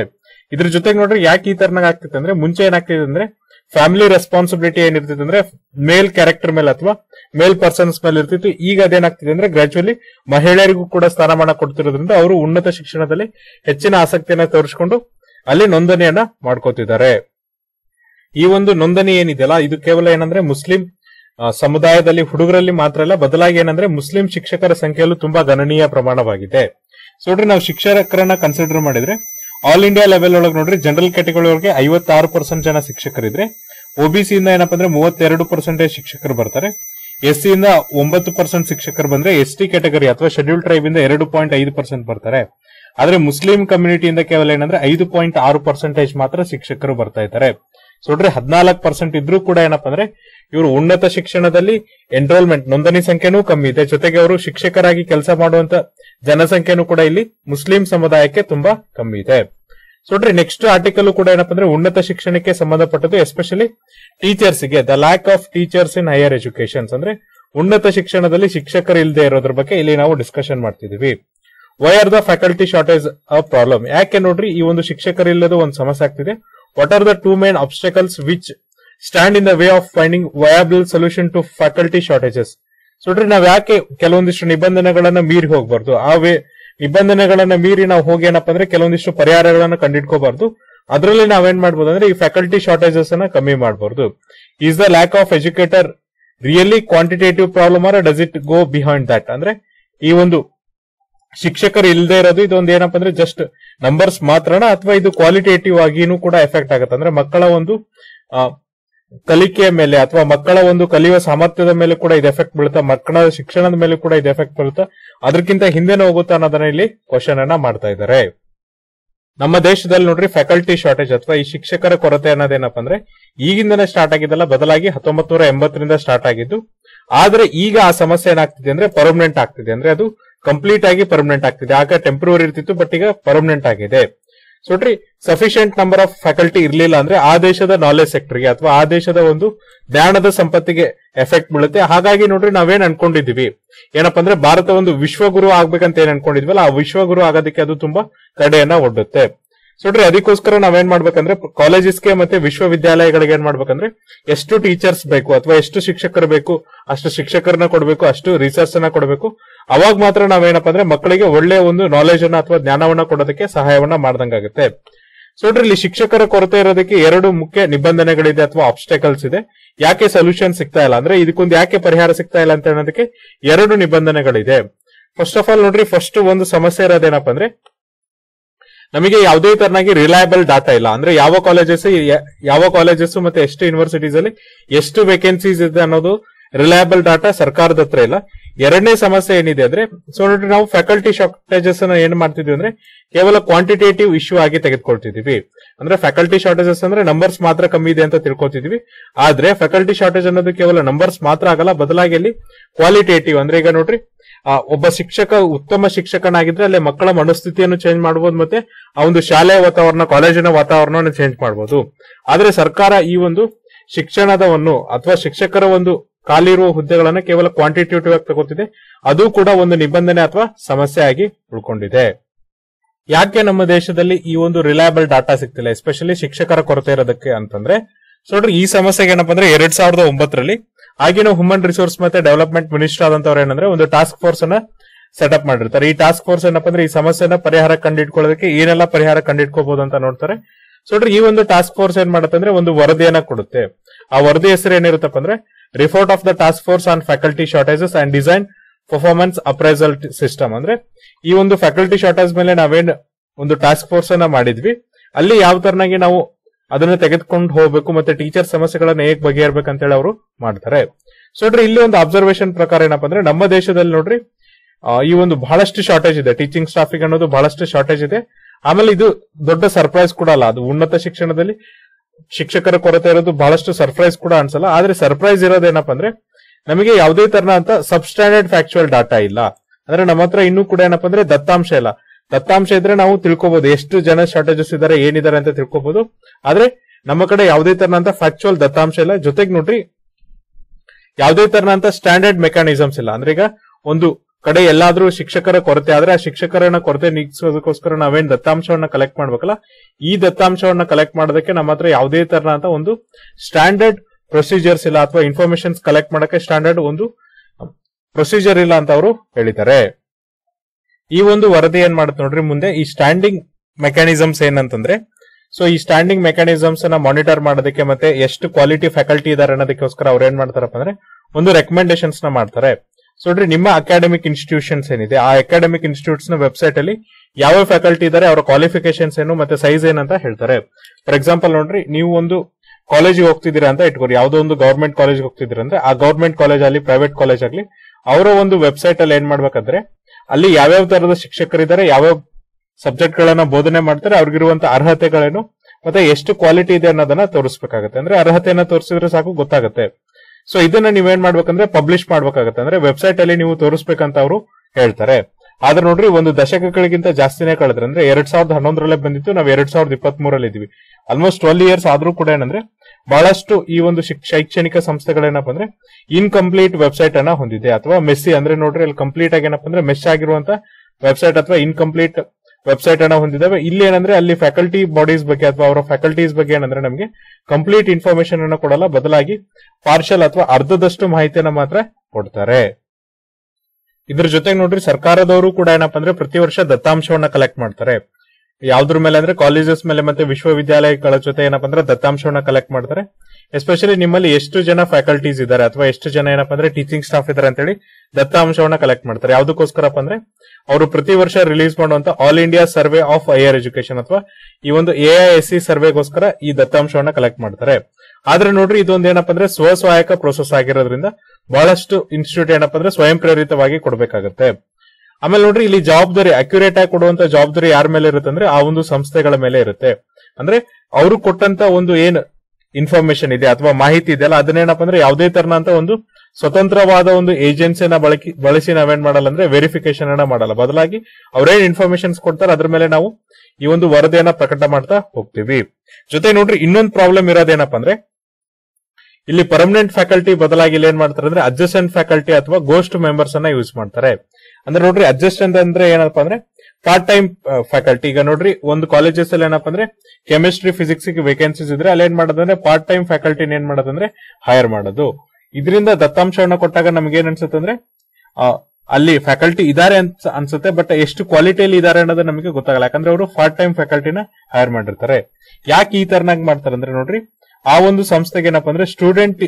ಇದ್ರ ಜೊತೆಗೆ ನೋಡ್ರಿ ಯಾಕೆ ಈ ತರನಾಗ ಆಗ್ತಿದೆ ಅಂದ್ರೆ ಮುಂಚೆ ಏನಾಗ್ತಿದೆ ಅಂದ್ರೆ ಫ್ಯಾಮಿಲಿ ರೆಸ್ಪಾನ್ಸಿಬಿಲಿಟಿ ಏನಿರ್ತಿತ್ತು ಅಂದ್ರೆ ಮೇಲ್ ಕ್ಯಾರೆಕ್ಟರ್ ಮೇಲೆ ಅಥವಾ ಮೇಲ್ ಪರ್ಸನ್ಸ್ ಮೇಲೆ ಇರ್ತಿತ್ತು. ಈಗ ಅದೇನಾಗ್ತಿದೆ ಅಂದ್ರೆ ಗ್ರಾಜುವಲಿ ಮಹಿಳೆಯರಿಗೂ ಕೂಡ ಸ್ಥಾನಮಾನ ಕೊಡ್ತಿರೋದ್ರಿಂದ ಅವರು ಉನ್ನತ ಶಿಕ್ಷಣದಲ್ಲಿ ಹೆಚ್ಚಿನ ಆಸಕ್ತಿಯನ್ನ ತೋರಿಸಿಕೊಂಡು ಅಲ್ಲಿ ನೋಂದಣಿಯನ್ನ ಮಾಡ್ಕೋತಿದ್ದಾರೆ. ಈ ಒಂದು ನೋಂದಣಿ ಏನಿದೆಯಲ್ಲ, ಇದು ಕೇವಲ ಏನಂದ್ರೆ ಮುಸ್ಲಿಂ ಸಮುದಾಯದಲ್ಲಿ ಹುಡುಗರಲ್ಲಿ ಮಾತ್ರ ಅಲ್ಲ, ಬದಲಾಗಿ ಏನಂದ್ರೆ ಮುಸ್ಲಿಂ ಶಿಕ್ಷಕರ ಸಂಖ್ಯೆಯಲ್ಲೂ ತುಂಬಾ ಗಣನೀಯ ಪ್ರಮಾಣವಾಗಿದೆ. ಸೊ, ನೋಡ್ರಿ, ನಾವು ಶಿಕ್ಷಕರನ್ನ ಕನ್ಸಿಡರ್ ಮಾಡಿದ್ರೆ ಆಲ್ ಇಂಡಿಯಾ ಲೆವೆಲ್ ಒಳಗೆ ನೋಡ್ರಿ ಜನರಲ್ ಕ್ಯಾಟಗರಿ ಒಳಗೆ ಐವತ್ತಾರು ಪರ್ಸೆಂಟ್ ಜನ ಶಿಕ್ಷಕರಿದ್ರೆ ಒಬಿಸಿ ಇಂದ ಏನಪ್ಪ ಅಂದ್ರೆ ಮೂವತ್ತೆರಡು ಪರ್ಸೆಂಟೇಜ್ ಶಿಕ್ಷಕರು ಬರ್ತಾರೆ. ಎಸ್ ಸಿ ಇಂದ ಒಂಬತ್ತು ಪರ್ಸೆಂಟ್ ಶಿಕ್ಷಕರು ಬಂದ್ರೆ ಎಸ್ ಟಿ ಕ್ಯಾಟಗರಿ ಅಥವಾ ಶೆಡ್ಯೂಲ್ ಟ್ರೈಬ್ ಇಂದ ಎರಡು ಪಾಯಿಂಟ್ ಐದು ಪರ್ಸೆಂಟ್ ಬರ್ತಾರೆ. ಆದ್ರೆ ಮುಸ್ಲಿಂ ಕಮ್ಯುನಿಟಿಯಿಂದ ಕೇವಲ ಏನಂದ್ರೆ ಐದು ಪಾಯಿಂಟ್ ಆರು ಪರ್ಸೆಂಟೇಜ್ ಮಾತ್ರ ಶಿಕ್ಷಕರು ಬರ್ತಾ ಇದ್ದಾರೆ. ನೋಡ್ರಿ, ಹದಿನಾಲ್ಕು ಪರ್ಸೆಂಟ್ ಇದ್ರೂ ಕೂಡ ಏನಪ್ಪ ಅಂದ್ರೆ ಇವರು ಉನ್ನತ ಶಿಕ್ಷಣದಲ್ಲಿ ಎನ್ರೋಲ್ಮೆಂಟ್ ನೋಂದಣಿ ಸಂಖ್ಯೆನೂ ಕಮ್ಮಿ ಇದೆ. ಜೊತೆಗೆ ಅವರು ಶಿಕ್ಷಕರಾಗಿ ಕೆಲಸ ಮಾಡುವಂತ ಜನಸಂಖ್ಯೆನೂ ಕೂಡ ಇಲ್ಲಿ ಮುಸ್ಲಿಂ ಸಮುದಾಯಕ್ಕೆ ತುಂಬಾ ಕಮ್ಮಿ ಇದೆ. ನೋಡ್ರಿ ನೆಕ್ಸ್ಟ್ ಆರ್ಟಿಕಲ್ ಕೂಡ ಏನಪ್ಪಾ ಅಂದ್ರೆ ಉನ್ನತ ಶಿಕ್ಷಣಕ್ಕೆ ಸಂಬಂಧಪಟ್ಟದ್ದು especially ಟೀಚರ್ಸ್ಗೆ the lack of teachers in higher educations ಅಂದ್ರೆ ಉನ್ನತ ಶಿಕ್ಷಣದಲ್ಲಿ ಶಿಕ್ಷಕರು ಇಲ್ಲದೆ ಇರೋದ್ರ ಬಗ್ಗೆ ಇಲ್ಲಿ ನಾವು ಡಿಸ್ಕಷನ್ ಮಾಡ್ತಿದೀವಿ why are the faculty shortage a problem ಯಾಕೆ ನೋಡ್ರಿ, ಈ ಒಂದು ಶಿಕ್ಷಕರಿಲ್ಲದ ಒಂದು ಸಮಸ್ಯೆ ಆಗ್ತಿದೆ. What are the two main obstacles which stand in the way of finding viable solution to faculty shortages ನೋಡ್ರಿ ನಾವ್ ಯಾಕೆ ಕೆಲವೊಂದಿಷ್ಟು ನಿಬಂಧನೆಗಳನ್ನ ಮೀರಿ ಹೋಗ್ಬಾರ್ದು? ಆ ವೇ ನಿಬಂಧನೆಗಳನ್ನ ಮೀರಿ ನಾವು ಹೋಗಿ ಏನಪ್ಪಾ ಅಂದ್ರೆ ಕೆಲವೊಂದಿಷ್ಟು ಪರಿಹಾರಗಳನ್ನ ಕಂಡಿಡ್ಕೋಬಾರ್ದು ಅದರಲ್ಲಿ ನಾವೇನ್ ಮಾಡ್ಬೋದು ಅಂದ್ರೆ ಈ ಫ್ಯಾಕಲ್ಟಿ ಶಾರ್ಟೇಜಸ್ ಅನ್ನ ಕಮ್ಮಿ ಮಾಡಬಹುದು is the lack of educator really quantitative problem or does it go behind that ಅಂದ್ರೆ ಈ ಒಂದು ಶಿಕ್ಷಕರು ಇಲ್ಲದೆ ಇರೋದು, ಇದೊಂದು ಏನಪ್ಪಾ ಅಂದ್ರೆ ಜಸ್ಟ್ ನಂಬರ್ಸ್ ಮಾತ್ರನ ಅಥವಾ ಇದು ಕ್ವಾಲಿಟೇಟಿವ್ ಆಗಿನೂ ಕೂಡ ಎಫೆಕ್ಟ್ ಆಗುತ್ತೆ. ಅಂದ್ರೆ ಮಕ್ಕಳ ಒಂದು ಕಲಿಕೆಯ ಮೇಲೆ ಅಥವಾ ಮಕ್ಕಳ ಒಂದು ಕಲಿಯುವ ಸಾಮರ್ಥ್ಯದ ಮೇಲೆ ಕೂಡ ಇದು ಎಫೆಕ್ಟ್ ಬೀಳುತ್ತಾ, ಮಕ್ಕಳ ಶಿಕ್ಷಣದ ಮೇಲೆ ಕೂಡ ಇದು ಎಫೆಕ್ಟ್ ಬೀಳುತ್ತಾ, ಅದಕ್ಕಿಂತ ಹಿಂದೆನೇ ಹೋಗುತ್ತಾ ಅನ್ನೋದನ್ನ ಇಲ್ಲಿ ಕ್ವಶನ್ ಅನ್ನ ಮಾಡ್ತಾ ಇದ್ದಾರೆ. ನಮ್ಮ ದೇಶದಲ್ಲಿ ನೋಡ್ರಿ ಫ್ಯಾಕಲ್ಟಿ ಶಾರ್ಟೇಜ್ ಅಥವಾ ಈ ಶಿಕ್ಷಕರ ಕೊರತೆ ಅನ್ನೋದೇನಪ್ಪ ಅಂದ್ರೆ, ಈಗಿಂದನೇ ಸ್ಟಾರ್ಟ್ ಆಗಿದ್ದಲ್ಲ ಬದಲಾಗಿ ಹತ್ತೊಂಬತ್ ನೂರ ಎಂಬತ್ತರಿಂದ ಸ್ಟಾರ್ಟ್ ಆಗಿದ್ದು, ಆದ್ರೆ ಈಗ ಆ ಸಮಸ್ಯೆ ಏನಾಗ್ತಿದೆ ಅಂದ್ರೆ ಪರ್ಮನೆಂಟ್ ಆಗ್ತಿದೆ. ಅಂದ್ರೆ ಅದು ಕಂಪ್ಲೀಟ್ ಆಗಿ ಪರ್ಮನೆಂಟ್ ಆಗ್ತಿದೆ. ಆಗ ಟೆಂಪ್ರವರಿ ಇರ್ತಿತ್ತು ಬಟ್ ಈಗ ಪರ್ಮನೆಂಟ್ ಆಗಿದೆ. ನೋಡ್ರಿ ಸಫಿಶಿಯಂಟ್ ನಂಬರ್ ಆಫ್ ಫ್ಯಾಕಲ್ಟಿ ಇರಲಿಲ್ಲ ಅಂದ್ರೆ ಆ ದೇಶದ ನಾಲೆಜ್ ಸೆಕ್ಟರ್ಗೆ ಅಥವಾ ಆ ದೇಶದ ಒಂದು ಜ್ಞಾನದ ಸಂಪತ್ತಿಗೆ ಎಫೆಕ್ಟ್ ಬೀಳುತ್ತೆ. ಹಾಗಾಗಿ ನೋಡ್ರಿ, ನಾವೇನ್ ಅನ್ಕೊಂಡಿದೀವಿ ಏನಪ್ಪಾ ಅಂದ್ರೆ ಭಾರತ ಒಂದು ವಿಶ್ವಗುರು ಆಗ್ಬೇಕಂತ ಏನ್ ಅನ್ಕೊಂಡಿದ್ವಲ್ಲ, ಆ ವಿಶ್ವಗುರು ಆಗೋದಕ್ಕೆ ಅದು ತುಂಬಾ ತಡೆಯನ್ನ ಒಡ್ಡುತ್ತೆ. ನೋಡ್ರಿ ಅದಕ್ಕೋಸ್ಕರ ನಾವೇನ್ ಮಾಡ್ಬೇಕಂದ್ರೆ ಕಾಲೇಜಸ್ಗೆ ಮತ್ತೆ ವಿಶ್ವವಿದ್ಯಾಲಯಗಳಿಗೆ ಏನ್ ಮಾಡ್ಬೇಕಂದ್ರೆ, ಎಷ್ಟು ಟೀಚರ್ಸ್ ಬೇಕು ಅಥವಾ ಎಷ್ಟು ಶಿಕ್ಷಕರು ಬೇಕು, ಅಷ್ಟು ಶಿಕ್ಷಕರನ್ನ ಕೊಡಬೇಕು, ಅಷ್ಟು ರಿಸರ್ಚ್ ಅನ್ನ ಕೊಡಬೇಕು. ಅವಾಗ ಮಾತ್ರ ನಾವೇನಪ್ಪ ಅಂದ್ರೆ, ಮಕ್ಕಳಿಗೆ ಒಳ್ಳೆ ಒಂದು ನಾಲೆಜ್ ಅನ್ನ ಅಥವಾ ಜ್ಞಾನವನ್ನ ಕೊಡೋದಕ್ಕೆ ಸಹಾಯವನ್ನ ಮಾಡ್ದಂಗಾಗುತ್ತೆ. ಸೊ ನೋಡ್ರಿ ಇಲ್ಲಿ ಶಿಕ್ಷಕರ ಕೊರತೆ ಇರೋದಕ್ಕೆ ಎರಡು ಮುಖ್ಯ ನಿಬಂಧನೆಗಳಿದೆ ಅಥವಾ ಆಬ್ಸ್ಟೆಕಲ್ಸ್ ಇದೆ. ಯಾಕೆ ಸೊಲ್ಯೂಷನ್ ಸಿಗ್ತಾ ಇಲ್ಲ ಅಂದ್ರೆ, ಇದಕ್ಕೊಂದು ಯಾಕೆ ಪರಿಹಾರ ಸಿಗ್ತಾ ಇಲ್ಲ ಅಂತ ಹೇಳೋದಕ್ಕೆ ಎರಡು ನಿಬಂಧನೆಗಳಿದೆ. ಫಸ್ಟ್ ಆಫ್ ಆಲ್ ನೋಡ್ರಿ ಫಸ್ಟ್ ಒಂದು ಸಮಸ್ಯೆ ಇರೋದೇನಪ್ಪ ಅಂದ್ರೆ ನಮಗೆ ಯಾವುದೇ ತರನಾಗಿ ರಿಲಯಬಲ್ ಡಾಟಾ ಇಲ್ಲ. ಅಂದ್ರೆ ಯಾವ ಕಾಲೇಜಸ್ ಯಾವ ಕಾಲೇಜಸ್ ಮತ್ತೆ ಎಷ್ಟು ಯೂನಿವರ್ಸಿಟೀಸ್ ಅಲ್ಲಿ ಎಷ್ಟು ವೇಕೆನ್ಸೀಸ್ ಇದೆ ಅನ್ನೋದು ರಿಲಯಬಲ್ ಡಾಟಾ ಸರ್ಕಾರದ ಹತ್ರ ಇಲ್ಲ. ಎರಡನೇ ಸಮಸ್ಯೆ ಏನಿದೆ ಅಂದ್ರೆ ಸೊ ನೋಡ್ರಿ ನಾವು ಫ್ಯಾಕಲ್ಟಿ ಶಾರ್ಟೇಜಸ್ ಅನ್ನ ಏನ್ ಮಾಡ್ತಿದ್ವಿ ಅಂದ್ರೆ, ಕೇವಲ ಕ್ವಾಂಟಿಟೇಟಿವ್ ಇಶ್ಯೂ ಆಗಿ ತೆಗೆದುಕೊಳ್ತಿದೀವಿ. ಅಂದ್ರೆ ಫ್ಯಾಕಲ್ಟಿ ಶಾರ್ಟೇಜಸ್ ಅಂದ್ರೆ ನಂಬರ್ಸ್ ಮಾತ್ರ ಕಮ್ಮಿ ಇದೆ ಅಂತ ತಿಳ್ಕೊತಿದ್ವಿ ಆದ್ರೆ ಫ್ಯಾಕಲ್ಟಿ ಶಾರ್ಟೇಜ್ ಅನ್ನೋದು ಕೇವಲ ನಂಬರ್ಸ್ ಮಾತ್ರ ಆಗಲ್ಲ, ಬದಲಾಗಿ ಅಲ್ಲಿ ಕ್ವಾಲಿಟೇಟಿವ್ ಅಂದ್ರೆ ಈಗ ನೋಡ್ರಿ ಒಬ್ಬ ಶಿಕ್ಷಕ ಉತ್ತಮ ಶಿಕ್ಷಕನಾಗಿದ್ರೆ ಅಲ್ಲಿ ಮಕ್ಕಳ ಮನಸ್ಥಿತಿಯನ್ನು ಚೇಂಜ್ ಮಾಡಬಹುದು ಮತ್ತೆ ಆ ಒಂದು ಶಾಲೆಯ ವಾತಾವರಣ ಕಾಲೇಜಿನ ವಾತಾವರಣವನ್ನು ಚೇಂಜ್ ಮಾಡಬಹುದು ಆದ್ರೆ ಸರ್ಕಾರ ಈ ಒಂದು ಶಿಕ್ಷಣದವನ್ನು ಅಥವಾ ಶಿಕ್ಷಕರ ಒಂದು ಖಾಲಿ ಇರುವ ಹುದ್ದೆಗಳನ್ನು ಕೇವಲ ಕ್ವಾಂಟಿಟೇಟಿವ್ ಆಗಿ ತಗೋತಿದೆ ಅದು ಕೂಡ ಒಂದು ನಿಬಂಧನೆ ಅಥವಾ ಸಮಸ್ಯೆ ಆಗಿ ಉಳ್ಕೊಂಡಿದೆ. ಯಾಕೆ ನಮ್ಮ ದೇಶದಲ್ಲಿ ಈ ಒಂದು ರಿಲಯಬಲ್ ಡಾಟಾ ಸಿಗ್ತಿಲ್ಲ ಎಸ್ಪೆಷಲಿ ಶಿಕ್ಷಕರ ಕೊರತೆ ಇರೋದಕ್ಕೆ ಅಂತಂದ್ರೆ, ಸೊ ಈ ಸಮಸ್ಯೆಗೆ ಏನಪ್ಪಾ ಅಂದ್ರೆ ಎರಡ್ ಸಾವಿರದ ಒಂಬತ್ತರಲ್ಲಿ ಆಗಿನ ಹ್ಯೂಮನ್ ರಿಸೋರ್ಸ್ ಮತ್ತೆ ಡೆವಲಪ್ಮೆಂಟ್ ಮಿನಿಸ್ಟರ್ ಆದಂತವ್ರು ಏನಂದ್ರೆ ಒಂದು ಟಾಸ್ಕ್ ಫೋರ್ಸ್ ಅನ್ನ ಸೆಟಪ್ ಮಾಡಿರ್ತಾರೆ. ಈ ಟಾಸ್ಕ್ ಫೋರ್ಸ್ ಏನಪ್ಪ ಅಂದ್ರೆ ಈ ಸಮಸ್ಯೆನ ಪರಿಹಾರ ಕಂಡಿಡ್ಕೊಳ್ಳೋದಕ್ಕೆ ಏನೆಲ್ಲ ಪರಿಹಾರ ಕಂಡಿಡ್ಕೋಬಹುದು ಅಂತ ನೋಡ್ತಾರೆ. ಸೊ ಈ ಒಂದು ಟಾಸ್ಕ್ ಫೋರ್ಸ್ ಏನ್ ಮಾಡುತ್ತೆ ಅಂದ್ರೆ ಒಂದು ವರದಿಯನ್ನ ಕೊಡುತ್ತೆ. ಆ ವರದಿ ಹೆಸರು ಏನಿರುತ್ತಪ್ಪ ಅಂದ್ರೆ report of the task force on faculty shortages and design performance appraisal system ಅಂದ್ರೆ, ಈ ಒಂದು ಫ್ಯಾಕಲ್ಟಿ ಶಾರ್ಟೇಜ್ ಮೇಲೆ ನಾವೇನ್ ಒಂದು ಟಾಸ್ಕ್ ಫೋರ್ಸ್ ಅನ್ನ ಮಾಡಿದ್ವಿ, ಅಲ್ಲಿ ಯಾವ ತರನಾಗಿ ನಾವು ಅದನ್ನ ತೆಗೆದುಕೊಂಡು ಹೋಗ್ಬೇಕು ಮತ್ತೆ ಟೀಚರ್ ಸಮಸ್ಯೆಗಳನ್ನ ಹೇಗೆ ಬಗೆಹರ್ಬೇಕಂತ ಹೇಳಿ ಅವರು ಮಾಡ್ತಾರೆ. ಸೊ ನೋಡ್ರಿ ಇಲ್ಲಿ ಒಂದು ಅಬ್ಸರ್ವೇಷನ್ ಪ್ರಕಾರ ಏನಪ್ಪಾ ಅಂದ್ರೆ ನಮ್ಮ ದೇಶದಲ್ಲಿ ನೋಡ್ರಿ ಈ ಒಂದು ಬಹಳಷ್ಟು ಶಾರ್ಟೇಜ್ ಇದೆ. ಟೀಚಿಂಗ್ ಸ್ಟಾಫಿಗೆ ಅನ್ನೋದು ಬಹಳಷ್ಟು ಶಾರ್ಟೇಜ್ ಇದೆ. ಆಮೇಲೆ ಇದು ದೊಡ್ಡ ಸರ್ಪ್ರೈಸ್ ಕೂಡ ಅಲ್ಲ, ಅದು ಉನ್ನತ ಶಿಕ್ಷಣದಲ್ಲಿ ಶಿಕ್ಷಕರ ಕೊರತೆ ಇರೋದು ಬಹಳಷ್ಟು ಸರ್ಪ್ರೈಸ್ ಕೂಡ ಅನ್ಸಲ್ಲ. ಆದ್ರೆ ಸರ್ಪ್ರೈಸ್ ಇರೋದೇನಪ್ಪ ಅಂದ್ರೆ, ನಮಗೆ ಯಾವುದೇ ತರನ ಅಂತ ಸಬ್ಸ್ಟ್ಯಾಂಡರ್ಡ್ ಫ್ಯಾಕ್ಚುಯಲ್ ಡಾಟಾ ಇಲ್ಲ. ಅಂದ್ರೆ ನಮ್ಮ ಹತ್ರ ಇನ್ನೂ ಕೂಡ ಏನಪ್ಪ ಅಂದ್ರೆ ದತ್ತಾಂಶ ಇಲ್ಲ. ದತ್ತಾಂಶ ಇದ್ರೆ ನಾವು ತಿಳ್ಕೊಬಹುದು ಎಷ್ಟು ಜನ ಶಾರ್ಟೇಜಸ್ ಇದಾರೆ ಏನಿದ್ದಾರೆ ಅಂತ ತಿಳ್ಕೊಬಹುದು ಆದ್ರೆ ನಮ್ಮ ಕಡೆ ಯಾವುದೇ ತರನಂತ ಫ್ಯಾಕ್ಚುಯಲ್ ದತ್ತಾಂಶ ಇಲ್ಲ. ಜೊತೆಗೆ ನೋಡ್ರಿ, ಯಾವುದೇ ತರನಂತ ಸ್ಟ್ಯಾಂಡರ್ಡ್ ಮೆಕ್ಯಾನಿಸಮ್ಸ್ ಇಲ್ಲ. ಅಂದ್ರೆ ಈಗ ಒಂದು ಕಡೆ ಎಲ್ಲಾದ್ರೂ ಶಿಕ್ಷಕರ ಕೊರತೆ ಆದ್ರೆ ಆ ಶಿಕ್ಷಕರನ್ನ ಕೊರತೆ ನೀಗಿಸೋದಕ್ಕೋಸ್ಕರ ನಾವೇನ್ ದತ್ತಾಂಶವನ್ನ ಕಲೆಕ್ಟ್ ಮಾಡ್ಬೇಕಲ್ಲ? ಈ ದತ್ತಾಂಶವನ್ನ ಕಲೆಕ್ಟ್ ಮಾಡೋದಕ್ಕೆ ನಮ್ಮ ಹತ್ರ ಯಾವುದೇ ತರನಂತ ಒಂದು ಸ್ಟ್ಯಾಂಡರ್ಡ್ ಪ್ರೊಸೀಜರ್ಸ್ ಇಲ್ಲ. ಅಥವಾ ಇನ್ಫಾರ್ಮೇಶನ್ಸ್ ಕಲೆಕ್ಟ್ ಮಾಡಕ್ಕೆ ಸ್ಟ್ಯಾಂಡರ್ಡ್ ಒಂದು ಪ್ರೊಸೀಜರ್ ಇಲ್ಲ ಅಂತ ಅವರು ಹೇಳಿದ್ದಾರೆ. ಈ ಒಂದು ವರದಿ ಏನ್ ಮಾಡುತ್ತೆ ನೋಡ್ರಿ, ಮುಂದೆ ಈ ಸ್ಟ್ಯಾಂಡಿಂಗ್ ಮೆಕ್ಯಾನಿಸಮ್ಸ್ ಏನಂತಂದ್ರೆ ಸೊ ಈ ಸ್ಟ್ಯಾಂಡಿಂಗ್ ಮೆಕ್ಯಾನಿಸಮ್ಸ್ನ ಮಾನಿಟರ್ ಮಾಡೋದಕ್ಕೆ ಮತ್ತೆ ಎಷ್ಟು ಕ್ವಾಲಿಟಿ ಫ್ಯಾಕಲ್ಟಿ ಇದಾರೆ ಅನ್ನೋದಕ್ಕೋಸ್ಕರ ಅವ್ರು ಏನ್ ಮಾಡ್ತಾರಪ್ಪ ಅಂದ್ರೆ, ಒಂದು ರೆಕಮೆಂಡೇಶನ್ಸ್ನ ಮಾಡ್ತಾರೆ. ಸೊ ನೋಡ್ರಿ, ನಿಮ್ಮ ಅಕಾಡೆಮಿಕ್ ಇನ್ಸ್ಟಿಟ್ಯೂಷನ್ಸ್ ಏನಿದೆ, ಆ ಅಕಾಡೆಮಿಕ್ ಇನ್ಸ್ಟಿಟ್ಯೂಟ್ಸ್ನ ವೆಬ್ಸೈಟ್ ಅಲ್ಲಿ ಯಾವ ಫ್ಯಾಕಲ್ಟಿ ಇದಾರೆ, ಅವರ ಕ್ವಾಲಿಫಿಕೇಶನ್ಸ್ ಏನು, ಮತ್ತೆ ಸೈಜ್ ಏನಂತ ಹೇಳ್ತಾರೆ. ಫಾರ್ ಎಕ್ಸಾಂಪಲ್ ನೋಡ್ರಿ, ನೀವು ಒಂದು ಕಾಲೇಜಿಗೆ ಹೋಗ್ತಿದ್ದೀರಾ ಅಂತ ಇಟ್ಕೋರಿ, ಯಾವ್ದೋ ಒಂದು ಗೌರ್ಮೆಂಟ್ ಕಾಲೇಜ್ ಹೋಗ್ತಿದ್ದೀರಾ ಅಂದ್ರೆ, ಆ ಗೌರ್ಮೆಂಟ್ ಕಾಲೇಜ್ ಅಲ್ಲಿ ಪ್ರೈವೇಟ್ ಕಾಲೇಜ್ ಆಗ್ಲಿ, ಅವರ ಒಂದು ವೆಬ್ಸೈಟ್ ಅಲ್ಲಿ ಏನ್ ಮಾಡ್ಬೇಕಂದ್ರೆ ಅಲ್ಲಿ ಯಾವ್ಯಾವ ತರದ ಶಿಕ್ಷಕರಿದ್ದಾರೆ, ಯಾವ್ಯಾವ ಸಬ್ಜೆಕ್ಟ್ ಗಳನ್ನ ಬೋಧನೆ ಮಾಡ್ತಾರೆ, ಅವ್ರಿಗಿರುವಂತ ಅರ್ಹತೆಗಳೇನು, ಮತ್ತೆ ಎಷ್ಟು ಕ್ವಾಲಿಟಿ ಇದೆ ಅನ್ನೋದನ್ನ ತೋರಿಸ್ಬೇಕಾಗತ್ತೆ. ಅಂದ್ರೆ ಅರ್ಹತೆಯನ್ನ ತೋರಿಸಿದ್ರೆ ಸಾಕು, ಗೊತ್ತಾಗುತ್ತೆ. ಸೊ ಇದನ್ನ ನೀವೇನ್ ಮಾಡ್ಬೇಕಂದ್ರೆ ಪಬ್ಲಿಷ್ ಮಾಡ್ಬೇಕಾಗತ್ತೆ. ಅಂದ್ರೆ ವೆಬ್ಸೈಟ್ ಅಲ್ಲಿ ನೀವು ತೋರಿಸ್ಬೇಕಂತ ಅವರು ಹೇಳ್ತಾರೆ. ಆದ್ರೆ ನೋಡ್ರಿ, ಒಂದು ದಶಕಗಳಿಗಿಂತ ಜಾಸ್ತಿನೇ ಕಳೆದ್ರೆ ಅಂದ್ರೆ ಎರಡ್ ಸಾವಿರದ ಹನ್ನೊಂದರಲ್ಲೇ ಬಂದಿತ್ತು, ನಾವು ಎರಡ್ ಸಾವಿರದ ಇಪ್ಪತ್ತ್ ಮೂರಲ್ಲಿ ಇದೀವಿ ಆಲ್ಮೋಸ್ಟ್ ಟ್ವೆಲ್ ಇಯರ್ಸ್ ಆದ್ರೂ ಕೂಡ ಏನಂದ್ರೆ ಬಹಳಷ್ಟು ಈ ಒಂದು ಶಿಕ್- ಶೈಕ್ಷಣಿಕ ಸಂಸ್ಥೆಗಳೇನಪ್ಪ ಅಂದ್ರೆ ಇನ್ಕಂಪ್ಲೀಟ್ ವೆಬ್ಸೈಟ್ ಅನ್ನ ಹೊಂದಿದೆ. ಅಥವಾ ಮೆಸ್ಸಿ ಅಂದ್ರೆ ನೋಡ್ರಿ ಅಲ್ಲಿ ಕಂಪ್ಲೀಟ್ ಆಗಿ ಏನಪ್ಪ ಅಂದ್ರೆ ಮೆಸ್ ಆಗಿರುವಂತ ವೆಬ್ಸೈಟ್ ಅಥವಾ ಇನ್ಕಂಪ್ಲೀಟ್ ವೆಬ್ಸೈಟ್ ಅನ್ನ ಹೊಂದಿದ್ದಾವೆ ಇಲ್ಲಿ ಏನಂದ್ರೆ ಅಲ್ಲಿ ಫ್ಯಾಕಲ್ಟಿ ಬಾಡೀಸ್ ಬಗ್ಗೆ ಅಥವಾ ಅವರ ಫ್ಯಾಕಲ್ಟೀಸ್ ಬಗ್ಗೆ ಏನಂದ್ರೆ ನಮಗೆ ಕಂಪ್ಲೀಟ್ ಇನ್ಫಾರ್ಮೇಶನ್ ಅನ್ನ ಕೊಡಲ್ಲ. ಬದಲಾಗಿ ಪಾರ್ಷಲ್ ಅಥವಾ ಅರ್ಧದಷ್ಟು ಮಾಹಿತಿಯನ್ನ ಮಾತ್ರ ಕೊಡ್ತಾರೆ. ಇದ್ರ ಜೊತೆಗೆ ನೋಡ್ರಿ ಸರ್ಕಾರದವರು ಕೂಡ ಏನಪ್ಪಾ ಅಂದ್ರೆ ಪ್ರತಿ ವರ್ಷ ದತ್ತಾಂಶವನ್ನ ಕಲೆಕ್ಟ್ ಮಾಡ್ತಾರೆ. ಯಾವ್ದ್ರ ಮೇಲೆ ಅಂದ್ರೆ ಕಾಲೇಜಸ್ ಮೇಲೆ ಮತ್ತೆ ವಿಶ್ವವಿದ್ಯಾಲಯಗಳ ಜೊತೆ ಏನಪ್ಪಾ ಅಂದ್ರೆ ದತ್ತಾಂಶವನ್ನ ಕಲೆಕ್ಟ್ ಮಾಡ್ತಾರೆ. ಎಸ್ಪೆಷಲಿ ನಿಮ್ಮಲ್ಲಿ ಎಷ್ಟು ಜನ ಫ್ಯಾಕಲ್ಟೀಸ್ ಇದ್ದಾರೆ ಅಥವಾ ಎಷ್ಟು ಜನ ಏನಪ್ಪಾ ಅಂದ್ರೆ ಟೀಚಿಂಗ್ ಸ್ಟಾಫ್ ಇದ್ದಾರೆ ಅಂತೇಳಿ ದತ್ತಾಂಶವನ್ನ ಕಲೆಕ್ಟ್ ಮಾಡ್ತಾರೆ. ಯಾವ್ದಕ್ಕೋಸ್ಕರಪ್ಪ ಅಂದ್ರೆ ಅವರು ಪ್ರತಿ ವರ್ಷ ರಿಲೀಸ್ ಮಾಡುವಂತ all India survey of higher education ಅಥವಾ ಈ ಒಂದು ಎ ಎಸ್ ಸಿ ಸರ್ವೆಗೋಸ್ಕರ ಈ ದತ್ತಾಂಶವನ್ನ ಕಲೆಕ್ಟ್ ಮಾಡ್ತಾರೆ. ಆದ್ರೆ ನೋಡ್ರಿ ಇದೊಂದು ಏನಪ್ಪಾ ಅಂದ್ರೆ ಸ್ವಸಹಾಯಕ ಪ್ರೋಸೆಸ್ ಆಗಿರೋದ್ರಿಂದ ಬಹಳಷ್ಟು ಇನ್ಸ್ಟಿಟ್ಯೂಟ್ ಏನಪ್ಪಾ ಅಂದ್ರೆ ಸ್ವಯಂ ಪ್ರೇರಿತವಾಗಿ ಕೊಡಬೇಕಾಗತ್ತೆ. ಆಮೇಲೆ ನೋಡ್ರಿ, ಇಲ್ಲಿ ಜವಾಬ್ದಾರಿ ಅಕ್ಯುರೇಟ್ ಆಗಿ ಕೊಡುವಂತ ಜವಾಬ್ದಾರಿ ಯಾರ ಮೇಲೆ ಇರುತ್ತೆ ಅಂದ್ರೆ, ಆ ಒಂದು ಸಂಸ್ಥೆಗಳ ಮೇಲೆ ಇರುತ್ತೆ. ಅಂದ್ರೆ, ಅವರು ಕೊಟ್ಟಂತ ಒಂದು ಏನ್ ಇನ್ಫಾರ್ಮೇಶನ್ ಇದೆ ಅಥವಾ ಮಾಹಿತಿ ಇದೆಯಲ್ಲ ಅದನ್ನೇನಪ್ಪ ಅಂದ್ರೆ, ಯಾವುದೇ ತರನಂತ ಒಂದು ಸ್ವತಂತ್ರವಾದ ಒಂದು ಏಜೆನ್ಸಿನ ಬಳಕೆ, ಬಳಸಿ ನಾವೇನ್ ಮಾಡಲ್ಲ ಅಂದ್ರೆ ವೆರಿಫಿಕೇಶನ್ ಅನ್ನ ಮಾಡಲ್ಲ. ಬದಲಾಗಿ, ಅವ್ರೇನ್ ಇನ್ಫಾರ್ಮೇಶನ್ಸ್ ಕೊಡ್ತಾರೆ, ಅದ್ರ ಮೇಲೆ ನಾವು ಈ ಒಂದು ವರದಿಯನ್ನ ಪ್ರಕಟ ಮಾಡ್ತಾ ಹೋಗ್ತೀವಿ. ಜೊತೆ ನೋಡ್ರಿ, ಇನ್ನೊಂದು ಪ್ರಾಬ್ಲಮ್ ಇರೋದೇನಪ್ಪ ಅಂದ್ರೆ, ಇಲ್ಲಿ ಪರ್ಮನೆಂಟ್ ಫ್ಯಾಕಲ್ಟಿ ಬದಲಾಗಿ ಇಲ್ಲಿ ಏನ್ ಮಾಡ್ತಾರೆ ಅಂದ್ರೆ ಅಡ್ಜಸ್ಟೆಂಟ್ ಫ್ಯಾಕಲ್ಟಿ ಅಥವಾ ಗೋಸ್ಟ್ ಮೆಂಬರ್ಸ್ ಅನ್ನ ಯೂಸ್ ಮಾಡ್ತಾರೆ. ಅಂದ್ರೆ ನೋಡ್ರಿ ಅಡ್ಜಸ್ಟೆಂಟ್ ಅಂದ್ರೆ ಏನಪ್ಪಾ ಅಂದ್ರೆ ಪಾರ್ಟ್ ಟೈಮ್ ಫ್ಯಾಕಲ್ಟಿ ಈಗ ನೋಡ್ರಿ, ಒಂದು ಕಾಲೇಜಸ್ ಅಲ್ಲಿ ಏನಪ್ಪಾ ಅಂದ್ರೆ ಕೆಮಿಸ್ಟ್ರಿ ಫಿಸಿಕ್ಸ್ ವೇಕೆನ್ಸೀಸ್ ಇದ್ರೆ ಅಲ್ಲಿ ಏನ್ ಮಾಡೋದಂದ್ರೆ ಪಾರ್ಟ್ ಟೈಮ್ ಫ್ಯಾಕಲ್ಟಿ ಏನ್ ಮಾಡೋದಂದ್ರೆ ಹೈರ್ ಮಾಡೋದು. ಇದರಿಂದ ದತ್ತಾಂಶವನ್ನ ಕೊಟ್ಟಾಗ ನಮ್ಗೆ ಏನ್ ಅನ್ಸುತ್ತೆ ಅಂದ್ರೆ ಅಲ್ಲಿ ಫ್ಯಾಕಲ್ಟಿ ಇದಾರೆ ಅಂತ ಅನ್ಸುತ್ತೆ ಬಟ್ ಎಷ್ಟು ಕ್ವಾಲಿಟಿಯಲ್ಲಿ ಇದಾರೆ ಅನ್ನೋದು ನಮಗೆ ಗೊತ್ತಾಗಲ್ಲ. ಯಾಕಂದ್ರೆ ಅವರು ಪಾರ್ಟ್ ಟೈಮ್ ಫ್ಯಾಕಲ್ಟಿನ ಹೈರ್ ಮಾಡಿರ್ತಾರೆ. ಯಾಕೆ ಈ ತರನಾಗಿ ಮಾಡ್ತಾರೆ ಅಂದ್ರೆ ನೋಡ್ರಿ, ಆ ಒಂದು ಸಂಸ್ಥೆಗೆ ಏನಪ್ಪಾ ಅಂದ್ರೆ ಸ್ಟೂಡೆಂಟ್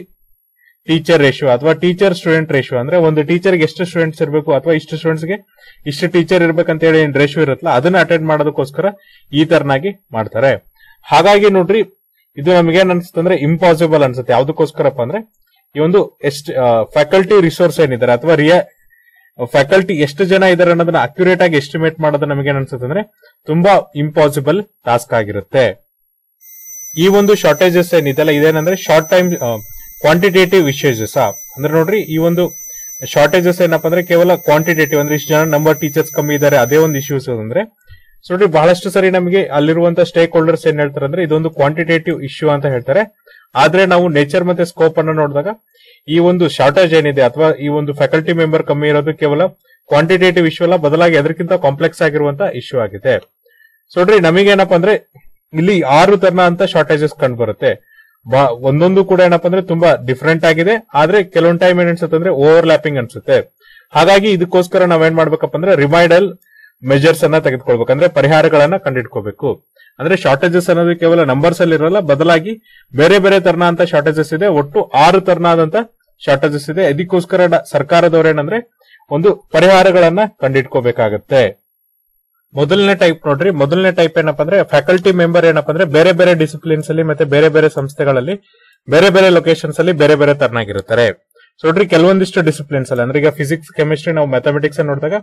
ಟೀಚರ್ ರೇಷಿಯೋ ಅಥವಾ ಟೀಚರ್ ಸ್ಟೂಡೆಂಟ್ ರೇಷಿಯೋ ಅಂದ್ರೆ ಒಂದು ಟೀಚರ್ಗೆ ಎಷ್ಟು ಸ್ಟೂಡೆಂಟ್ಸ್ ಇರಬೇಕು ಅಥವಾ ಇಷ್ಟು ಸ್ಟೂಡೆಂಟ್ಸ್ಗೆ ಇಷ್ಟು ಟೀಚರ್ ಇರ್ಬೇಕಂತ ಹೇಳಿ ಏನ್ ರೇಷಿಯೋ ಇರುತ್ತಲ್ಲ, ಅದನ್ನ ಅಟೆಂಡ್ ಮಾಡೋದಕ್ಕೋಸ್ಕರ ಈ ತರನಾಗಿ ಮಾಡ್ತಾರೆ. ಹಾಗಾಗಿ ನೋಡ್ರಿ, ಇದು ನಮ್ಗೆ ಏನ್ ಅನ್ಸುತ್ತೆ ಅಂದ್ರೆ ಇಂಪಾಸಿಬಲ್ ಅನ್ಸುತ್ತೆ. ಯಾವ್ದಕ್ಕೋಸ್ಕರಪ್ಪ ಅಂದ್ರೆ, ಈ ಒಂದು ಎಷ್ಟು ಫ್ಯಾಕಲ್ಟಿ ರಿಸೋರ್ಸ್ ಏನಿದ್ದಾರೆ ಅಥವಾ ರಿಯ ಫ್ಯಾಕಲ್ಟಿ ಎಷ್ಟು ಜನ ಇದಾರೆ ಅನ್ನೋದನ್ನ ಅಕ್ಯುರೇಟ್ ಆಗಿ ಎಸ್ಟಿಮೇಟ್ ಮಾಡೋದು ನಮಗೆ ಏನ್ ಅನ್ಸುತ್ತೆ ಅಂದ್ರೆ ತುಂಬಾ ಇಂಪಾಸಿಬಲ್ ಟಾಸ್ಕ್ ಆಗಿರುತ್ತೆ. ಈ ಒಂದು ಶಾರ್ಟೇಜಸ್ ಏನಿದೆಲ್ಲ ಇದೇನಂದ್ರೆ ಶಾರ್ಟ್ ಟೈಮ್ ಕ್ವಾಂಟಿಟೇಟಿವ್ ಇಶ್ಯೂಸಸ್ ಅಂದ್ರೆ ನೋಡ್ರಿ, ಈ ಒಂದು ಶಾರ್ಟೇಜಸ್ ಏನಪ್ಪ ಅಂದ್ರೆ ಕೇವಲ ಕ್ವಾಂಟಿಟೇಟಿವ್ ಅಂದ್ರೆ ಇಷ್ಟು ಜನ ನಂಬರ್ ಟೀಚರ್ಸ್ ಕಮ್ಮಿ ಇದಾರೆ, ಅದೇ ಒಂದು ಇಶ್ಯೂಸ್ ಅಂದ್ರೆ. ಸೊ ನೋಡಿ, ಬಹಳಷ್ಟು ಸರಿ ನಮಗೆ ಅಲ್ಲಿರುವಂತ ಸ್ಟೇಕ್ ಹೋಲ್ಡರ್ಸ್ ಏನ್ ಹೇಳ್ತಾರೆ ಅಂದ್ರೆ ಇದೊಂದು ಕ್ವಾಂಟಿಟೇಟಿವ್ ಇಶ್ಯೂ ಅಂತ ಹೇಳ್ತಾರೆ. ಆದ್ರೆ ನಾವು ನೇಚರ್ ಮತ್ತೆ ಸ್ಕೋಪ್ ಅನ್ನ ನೋಡಿದಾಗ, ಈ ಒಂದು ಶಾರ್ಟೇಜ್ ಏನಿದೆ ಅಥವಾ ಈ ಒಂದು ಫ್ಯಾಕಲ್ಟಿ ಮೆಂಬರ್ ಕಮ್ಮಿ ಇರೋದು ಕೇವಲ ಕ್ವಾಂಟಿಟೇಟಿವ್ ಇಶ್ಯೂ ಅಲ್ಲ, ಬದಲಾಗಿ ಅದಕ್ಕಿಂತ ಕಾಂಪ್ಲೆಕ್ಸ್ ಆಗಿರುವಂತ ಇಶ್ಯೂ ಆಗಿದೆ. ಸೊ ನೋಡ್ರಿ, ನಮಗೇನಪ್ಪ ಅಂದ್ರೆ ಇಲ್ಲಿ ಆರು ತರನ ಅಂತ ಶಾರ್ಟೇಜಸ್ ಕಂಡು ಬರುತ್ತೆ. ಒಂದೊಂದು ಕೂಡ ಏನಪ್ಪಾ ಅಂದ್ರೆ ತುಂಬಾ ಡಿಫ್ರೆಂಟ್ ಆಗಿದೆ. ಆದ್ರೆ ಕೆಲವೊಂದು ಟೈಮ್ ಏನ್ ಅನ್ಸುತ್ತೆ ಅಂದ್ರೆ ಓವರ್ ಲ್ಯಾಪಿಂಗ್ ಅನ್ಸುತ್ತೆ. ಹಾಗಾಗಿ ಇದಕ್ಕೋಸ್ಕರ ನಾವೇನ್ ಮಾಡ್ಬೇಕಪ್ಪ ಅಂದ್ರೆ ರಿಮೈಡಲ್ ಮೆಜರ್ಸ್ ಅನ್ನ ತೆಗೆದುಕೊಳ್ಬೇಕು. ಅಂದ್ರೆ ಪರಿಹಾರಗಳನ್ನ ಕಂಡಿಡ್ಕೋಬೇಕು ಅಂದ್ರೆ ಶಾರ್ಟೇಜಸ್ ಅನ್ನೋದು ಕೇವಲ ನಂಬರ್ಸ್ ಅಲ್ಲಿ ಇರಲ್ಲ, ಬದಲಾಗಿ ಬೇರೆ ಬೇರೆ ತರನ ಅಂತ ಶಾರ್ಟೇಜಸ್ ಇದೆ. ಒಟ್ಟು ಆರು ತರನಾದಂತ ಶಾರ್ಟೇಜಸ್ ಇದೆ. ಇದಕ್ಕೋಸ್ಕರ ಸರ್ಕಾರದವ್ರೇನಂದ್ರೆ ಒಂದು ಪರಿಹಾರಗಳನ್ನ ಕಂಡಿಡ್ಕೋಬೇಕಾಗತ್ತೆ ಮೊದಲನೇ ಟೈಪ್ ನೋಡ್ರಿ. ಮೊದಲನೇ ಟೈಪ್ ಏನಪ್ಪಾ ಅಂದ್ರೆ ಫ್ಯಾಕಲ್ಟಿ ಮೆಂಬರ್ ಏನಪ್ಪಾ ಅಂದ್ರೆ ಬೇರೆ ಬೇರೆ ಡಿಸಿಪ್ಲಿನ್ಸ್ ಅಲ್ಲಿ ಮತ್ತೆ ಬೇರೆ ಬೇರೆ ಸಂಸ್ಥೆಗಳಲ್ಲಿ, ಬೇರೆ ಬೇರೆ ಲೊಕೇಶನ್ಸ್ ಅಲ್ಲಿ ಬೇರೆ ಬೇರೆ ತರನಾಗಿರುತ್ತಾರೆ. ನೋಡ್ರಿ, ಕೆಲವೊಂದಿಷ್ಟು ಡಿಸಿಪ್ಲಿನ್ಸ್ ಅಲ್ಲಿ. ಅಂದ್ರೆ ಈಗ ಫಿಸಿಕ್ಸ್ ಕೆಮಿಸ್ಟ್ರಿ ನಾವು ಮ್ಯಾಥಮೆಟಿಕ್ಸ್ ನೋಡಿದಾಗ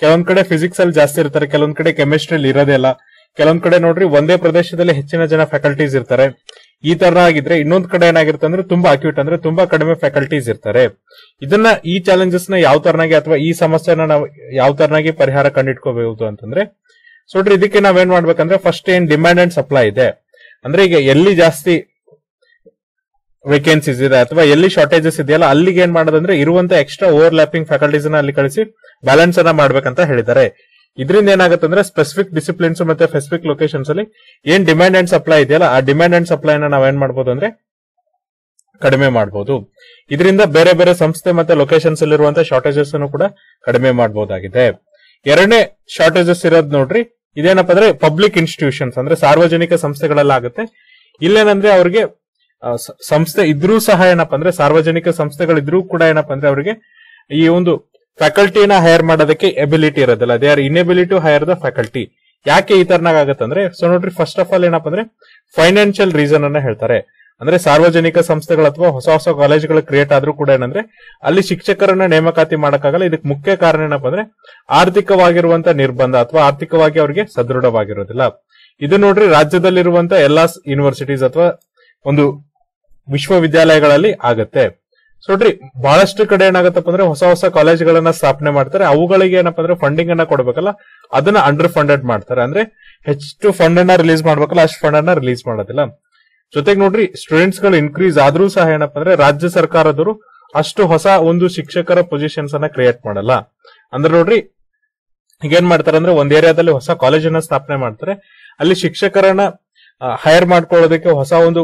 ಕೆಲವೊಂದ್ ಕಡೆ ಫಿಸಿಕ್ಸ್ ಅಲ್ಲಿ ಜಾಸ್ತಿ ಇರ್ತಾರೆ, ಕೆಲವೊಂದ್ ಕಡೆ ಕೆಮಿಸ್ಟ್ರಿ ಇರೋದೇ ಇಲ್ಲ. ಕೆಲವೊಂದ್ ಕಡೆ ನೋಡ್ರಿ, ಒಂದೇ ಪ್ರದೇಶದಲ್ಲಿ ಹೆಚ್ಚಿನ ಜನ ಫ್ಯಾಕಲ್ಟೀಸ್ ಇರ್ತಾರೆ. ಈ ತರ ಆಗಿದ್ರೆ ಇನ್ನೊಂದ್ ಕಡೆ ಏನಾಗಿರುತ್ತೆ ಅಂದ್ರೆ ತುಂಬಾ ಅಕ್ಯೂಟ್ ಅಂದ್ರೆ ತುಂಬಾ ಕಡಿಮೆ ಫ್ಯಾಕಲ್ಟೀಸ್ ಇರ್ತಾರೆ. ಇದನ್ನ ಈ ಚಾಲೆಂಜಸ್ನ ಯಾವ ತರನಾಗಿ ಅಥವಾ ಈ ಸಮಸ್ಯೆನ ನಾವು ಯಾವ ತರನಾಗಿ ಪರಿಹಾರ ಕಂಡಿಟ್ಕೋಬಹುದು ಅಂತಂದ್ರೆ, ಸೊ ಇದಕ್ಕೆ ನಾವೇನ್ ಮಾಡ್ಬೇಕಂದ್ರೆ ಫಸ್ಟ್ ಏನ್ ಡಿಮ್ಯಾಂಡ್ ಅಂಡ್ ಸಪ್ಲೈ ಇದೆ. ಅಂದ್ರೆ ಈಗ ಎಲ್ಲಿ ಜಾಸ್ತಿ ವೇಕೆನ್ಸೀಸ್ ಇದೆ ಅಥವಾ ಎಲ್ಲಿ ಶಾರ್ಟೇಜಸ್ ಇದೆಯಲ್ಲ ಅಲ್ಲಿಗೆ ಏನ್ ಮಾಡೋದಂದ್ರೆ ಇರುವಂತ ಎಕ್ಸ್ಟ್ರಾ ಓವರ್ ಲ್ಯಾಪಿಂಗ್ ಫ್ಯಾಕಲ್ಟೀಸ್ ಅಲ್ಲಿ ಕಳಿಸಿ ಬ್ಯಾಲೆನ್ಸ್ ಅನ್ನ ಮಾಡ್ಬೇಕಂತ ಹೇಳಿದ್ದಾರೆ. ಇದರಿಂದ ಏನಾಗುತ್ತೆ ಅಂದ್ರೆ ಸ್ಪೆಸಿಫಿಕ್ ಡಿಸಿಪ್ಲಿನ್ಸ್ ಮತ್ತೆ ಸ್ಪೆಸಿಫಿಕ್ ಲೊಕೇಶನ್ಸ್ ಅಲ್ಲಿ ಏನ್ ಡಿಮ್ಯಾಂಡ್ ಅಂಡ್ ಸಪ್ಲೈ ಇದೆಯಲ್ಲ, ಆ ಡಿಮ್ಯಾಂಡ್ ಅಂಡ್ ಸಪ್ಲೈನ ನಾವೇನ್ ಮಾಡಬಹುದು ಅಂದ್ರೆ ಕಡಿಮೆ ಮಾಡಬಹುದು ಇದರಿಂದ ಬೇರೆ ಬೇರೆ ಸಂಸ್ಥೆ ಮತ್ತೆ ಲೊಕೇಶನ್ಸ್ ಅಲ್ಲಿರುವಂತಹ ಶಾರ್ಟೇಜಸ್ ಅನ್ನು ಕೂಡ ಕಡಿಮೆ ಮಾಡಬಹುದಾಗಿದೆ ಎರಡನೇ ಶಾರ್ಟೇಜಸ್ ಇರೋದು ನೋಡ್ರಿ, ಇದೇನಪ್ಪ ಅಂದ್ರೆ ಪಬ್ಲಿಕ್ ಇನ್ಸ್ಟಿಟ್ಯೂಷನ್ಸ್ ಅಂದ್ರೆ ಸಾರ್ವಜನಿಕ ಸಂಸ್ಥೆಗಳಲ್ಲಾಗುತ್ತೆ ಇಲ್ಲೇನಂದ್ರೆ ಅವ್ರಿಗೆ ಸಂಸ್ಥೆ ಇದ್ರೂ ಸಹ ಏನಪ್ಪ ಅಂದ್ರೆ ಸಾರ್ವಜನಿಕ ಸಂಸ್ಥೆಗಳಿದ್ರೂ ಕೂಡ ಏನಪ್ಪ ಅಂದ್ರೆ ಅವರಿಗೆ ಈ ಒಂದು ಫ್ಯಾಕಲ್ಟಿನ ಹೈರ್ ಮಾಡೋದಕ್ಕೆ ಎಬಿಲಿಟಿ ಇರೋದಿಲ್ಲ. They are inability to hire the faculty ಯಾಕೆ ಈ ತರನಾಗ ಆಗತ್ತಂದ್ರೆ ಸೊ ನೋಡ್ರಿ ಫಸ್ಟ್ ಆಫ್ ಆಲ್ ಏನಪ್ಪ ಅಂದ್ರೆ ಫೈನಾನ್ಷಿಯಲ್ ರೀಸನ್ ಅನ್ನ ಹೇಳ್ತಾರೆ. ಅಂದ್ರೆ ಸಾರ್ವಜನಿಕ ಸಂಸ್ಥೆಗಳು ಅಥವಾ ಹೊಸ ಹೊಸ ಕಾಲೇಜ್ಗಳು ಕ್ರಿಯೇಟ್ ಆದ್ರೂ ಕೂಡ ಏನಂದ್ರೆ, ಅಲ್ಲಿ ಶಿಕ್ಷಕರನ್ನ ನೇಮಕಾತಿ ಮಾಡಕ್ಕಾಗಲ್ಲ. ಇದಕ್ಕೆ ಮುಖ್ಯ ಕಾರಣ ಏನಪ್ಪ ಅಂದ್ರೆ ಆರ್ಥಿಕವಾಗಿರುವಂತ ನಿರ್ಬಂಧ ಅಥವಾ ಆರ್ಥಿಕವಾಗಿ ಅವರಿಗೆ ಸದೃಢವಾಗಿರೋದಿಲ್ಲ. ಇದು ನೋಡ್ರಿ, ರಾಜ್ಯದಲ್ಲಿರುವಂತ ಎಲ್ಲಾ ಯೂನಿವರ್ಸಿಟೀಸ್ ಅಥವಾ ಒಂದು ವಿಶ್ವವಿದ್ಯಾಲಯಗಳಲ್ಲಿ ಆಗತ್ತೆ. ಸೊ ನೋಡ್ರಿ, ಬಹಳಷ್ಟು ಕಡೆ ಏನಾಗತ್ತಪ್ಪ ಅಂದ್ರೆ ಹೊಸ ಹೊಸ ಕಾಲೇಜ್ಗಳನ್ನ ಸ್ಥಾಪನೆ ಮಾಡ್ತಾರೆ. ಅವುಗಳಿಗೆ ಏನಪ್ಪಾ ಅಂದ್ರೆ ಫಂಡಿಂಗ್ ಅನ್ನ ಕೊಡ್ಬೇಕಲ್ಲ, ಅದನ್ನ ಅಂಡರ್ ಫಂಡೆಡ್ ಮಾಡ್ತಾರೆ. ಅಂದ್ರೆ ಹೆಚ್ಚು ಫಂಡ್ ಅನ್ನ ರಿಲೀಸ್ ಮಾಡ್ಬೇಕಲ್ಲ, ಅಷ್ಟು ಫಂಡ್ ಅನ್ನ ರಿಲೀಸ್ ಮಾಡೋದಿಲ್ಲ. ಜೊತೆಗೆ ನೋಡ್ರಿ ಸ್ಟೂಡೆಂಟ್ಸ್ಗಳು ಇನ್ಕ್ರೀಸ್ ಆದ್ರೂ ಸಹ ಏನಪ್ಪಾ ಅಂದ್ರೆ ರಾಜ್ಯ ಸರ್ಕಾರದವರು ಅಷ್ಟು ಹೊಸ ಒಂದು ಶಿಕ್ಷಕರ ಪೊಸಿಷನ್ಸ್ ಅನ್ನ ಕ್ರಿಯೇಟ್ ಮಾಡಲ್ಲ. ಅಂದ್ರೆ ನೋಡ್ರಿ, ಈಗೇನ್ ಮಾಡ್ತಾರೆ ಅಂದ್ರೆ ಒಂದ್ ಏರಿಯಾದಲ್ಲಿ ಹೊಸ ಕಾಲೇಜನ್ನ ಸ್ಥಾಪನೆ ಮಾಡ್ತಾರೆ. ಅಲ್ಲಿ ಶಿಕ್ಷಕರನ್ನ ಹೈರ್ ಮಾಡ್ಕೊಳ್ಳೋದಕ್ಕೆ ಹೊಸ ಒಂದು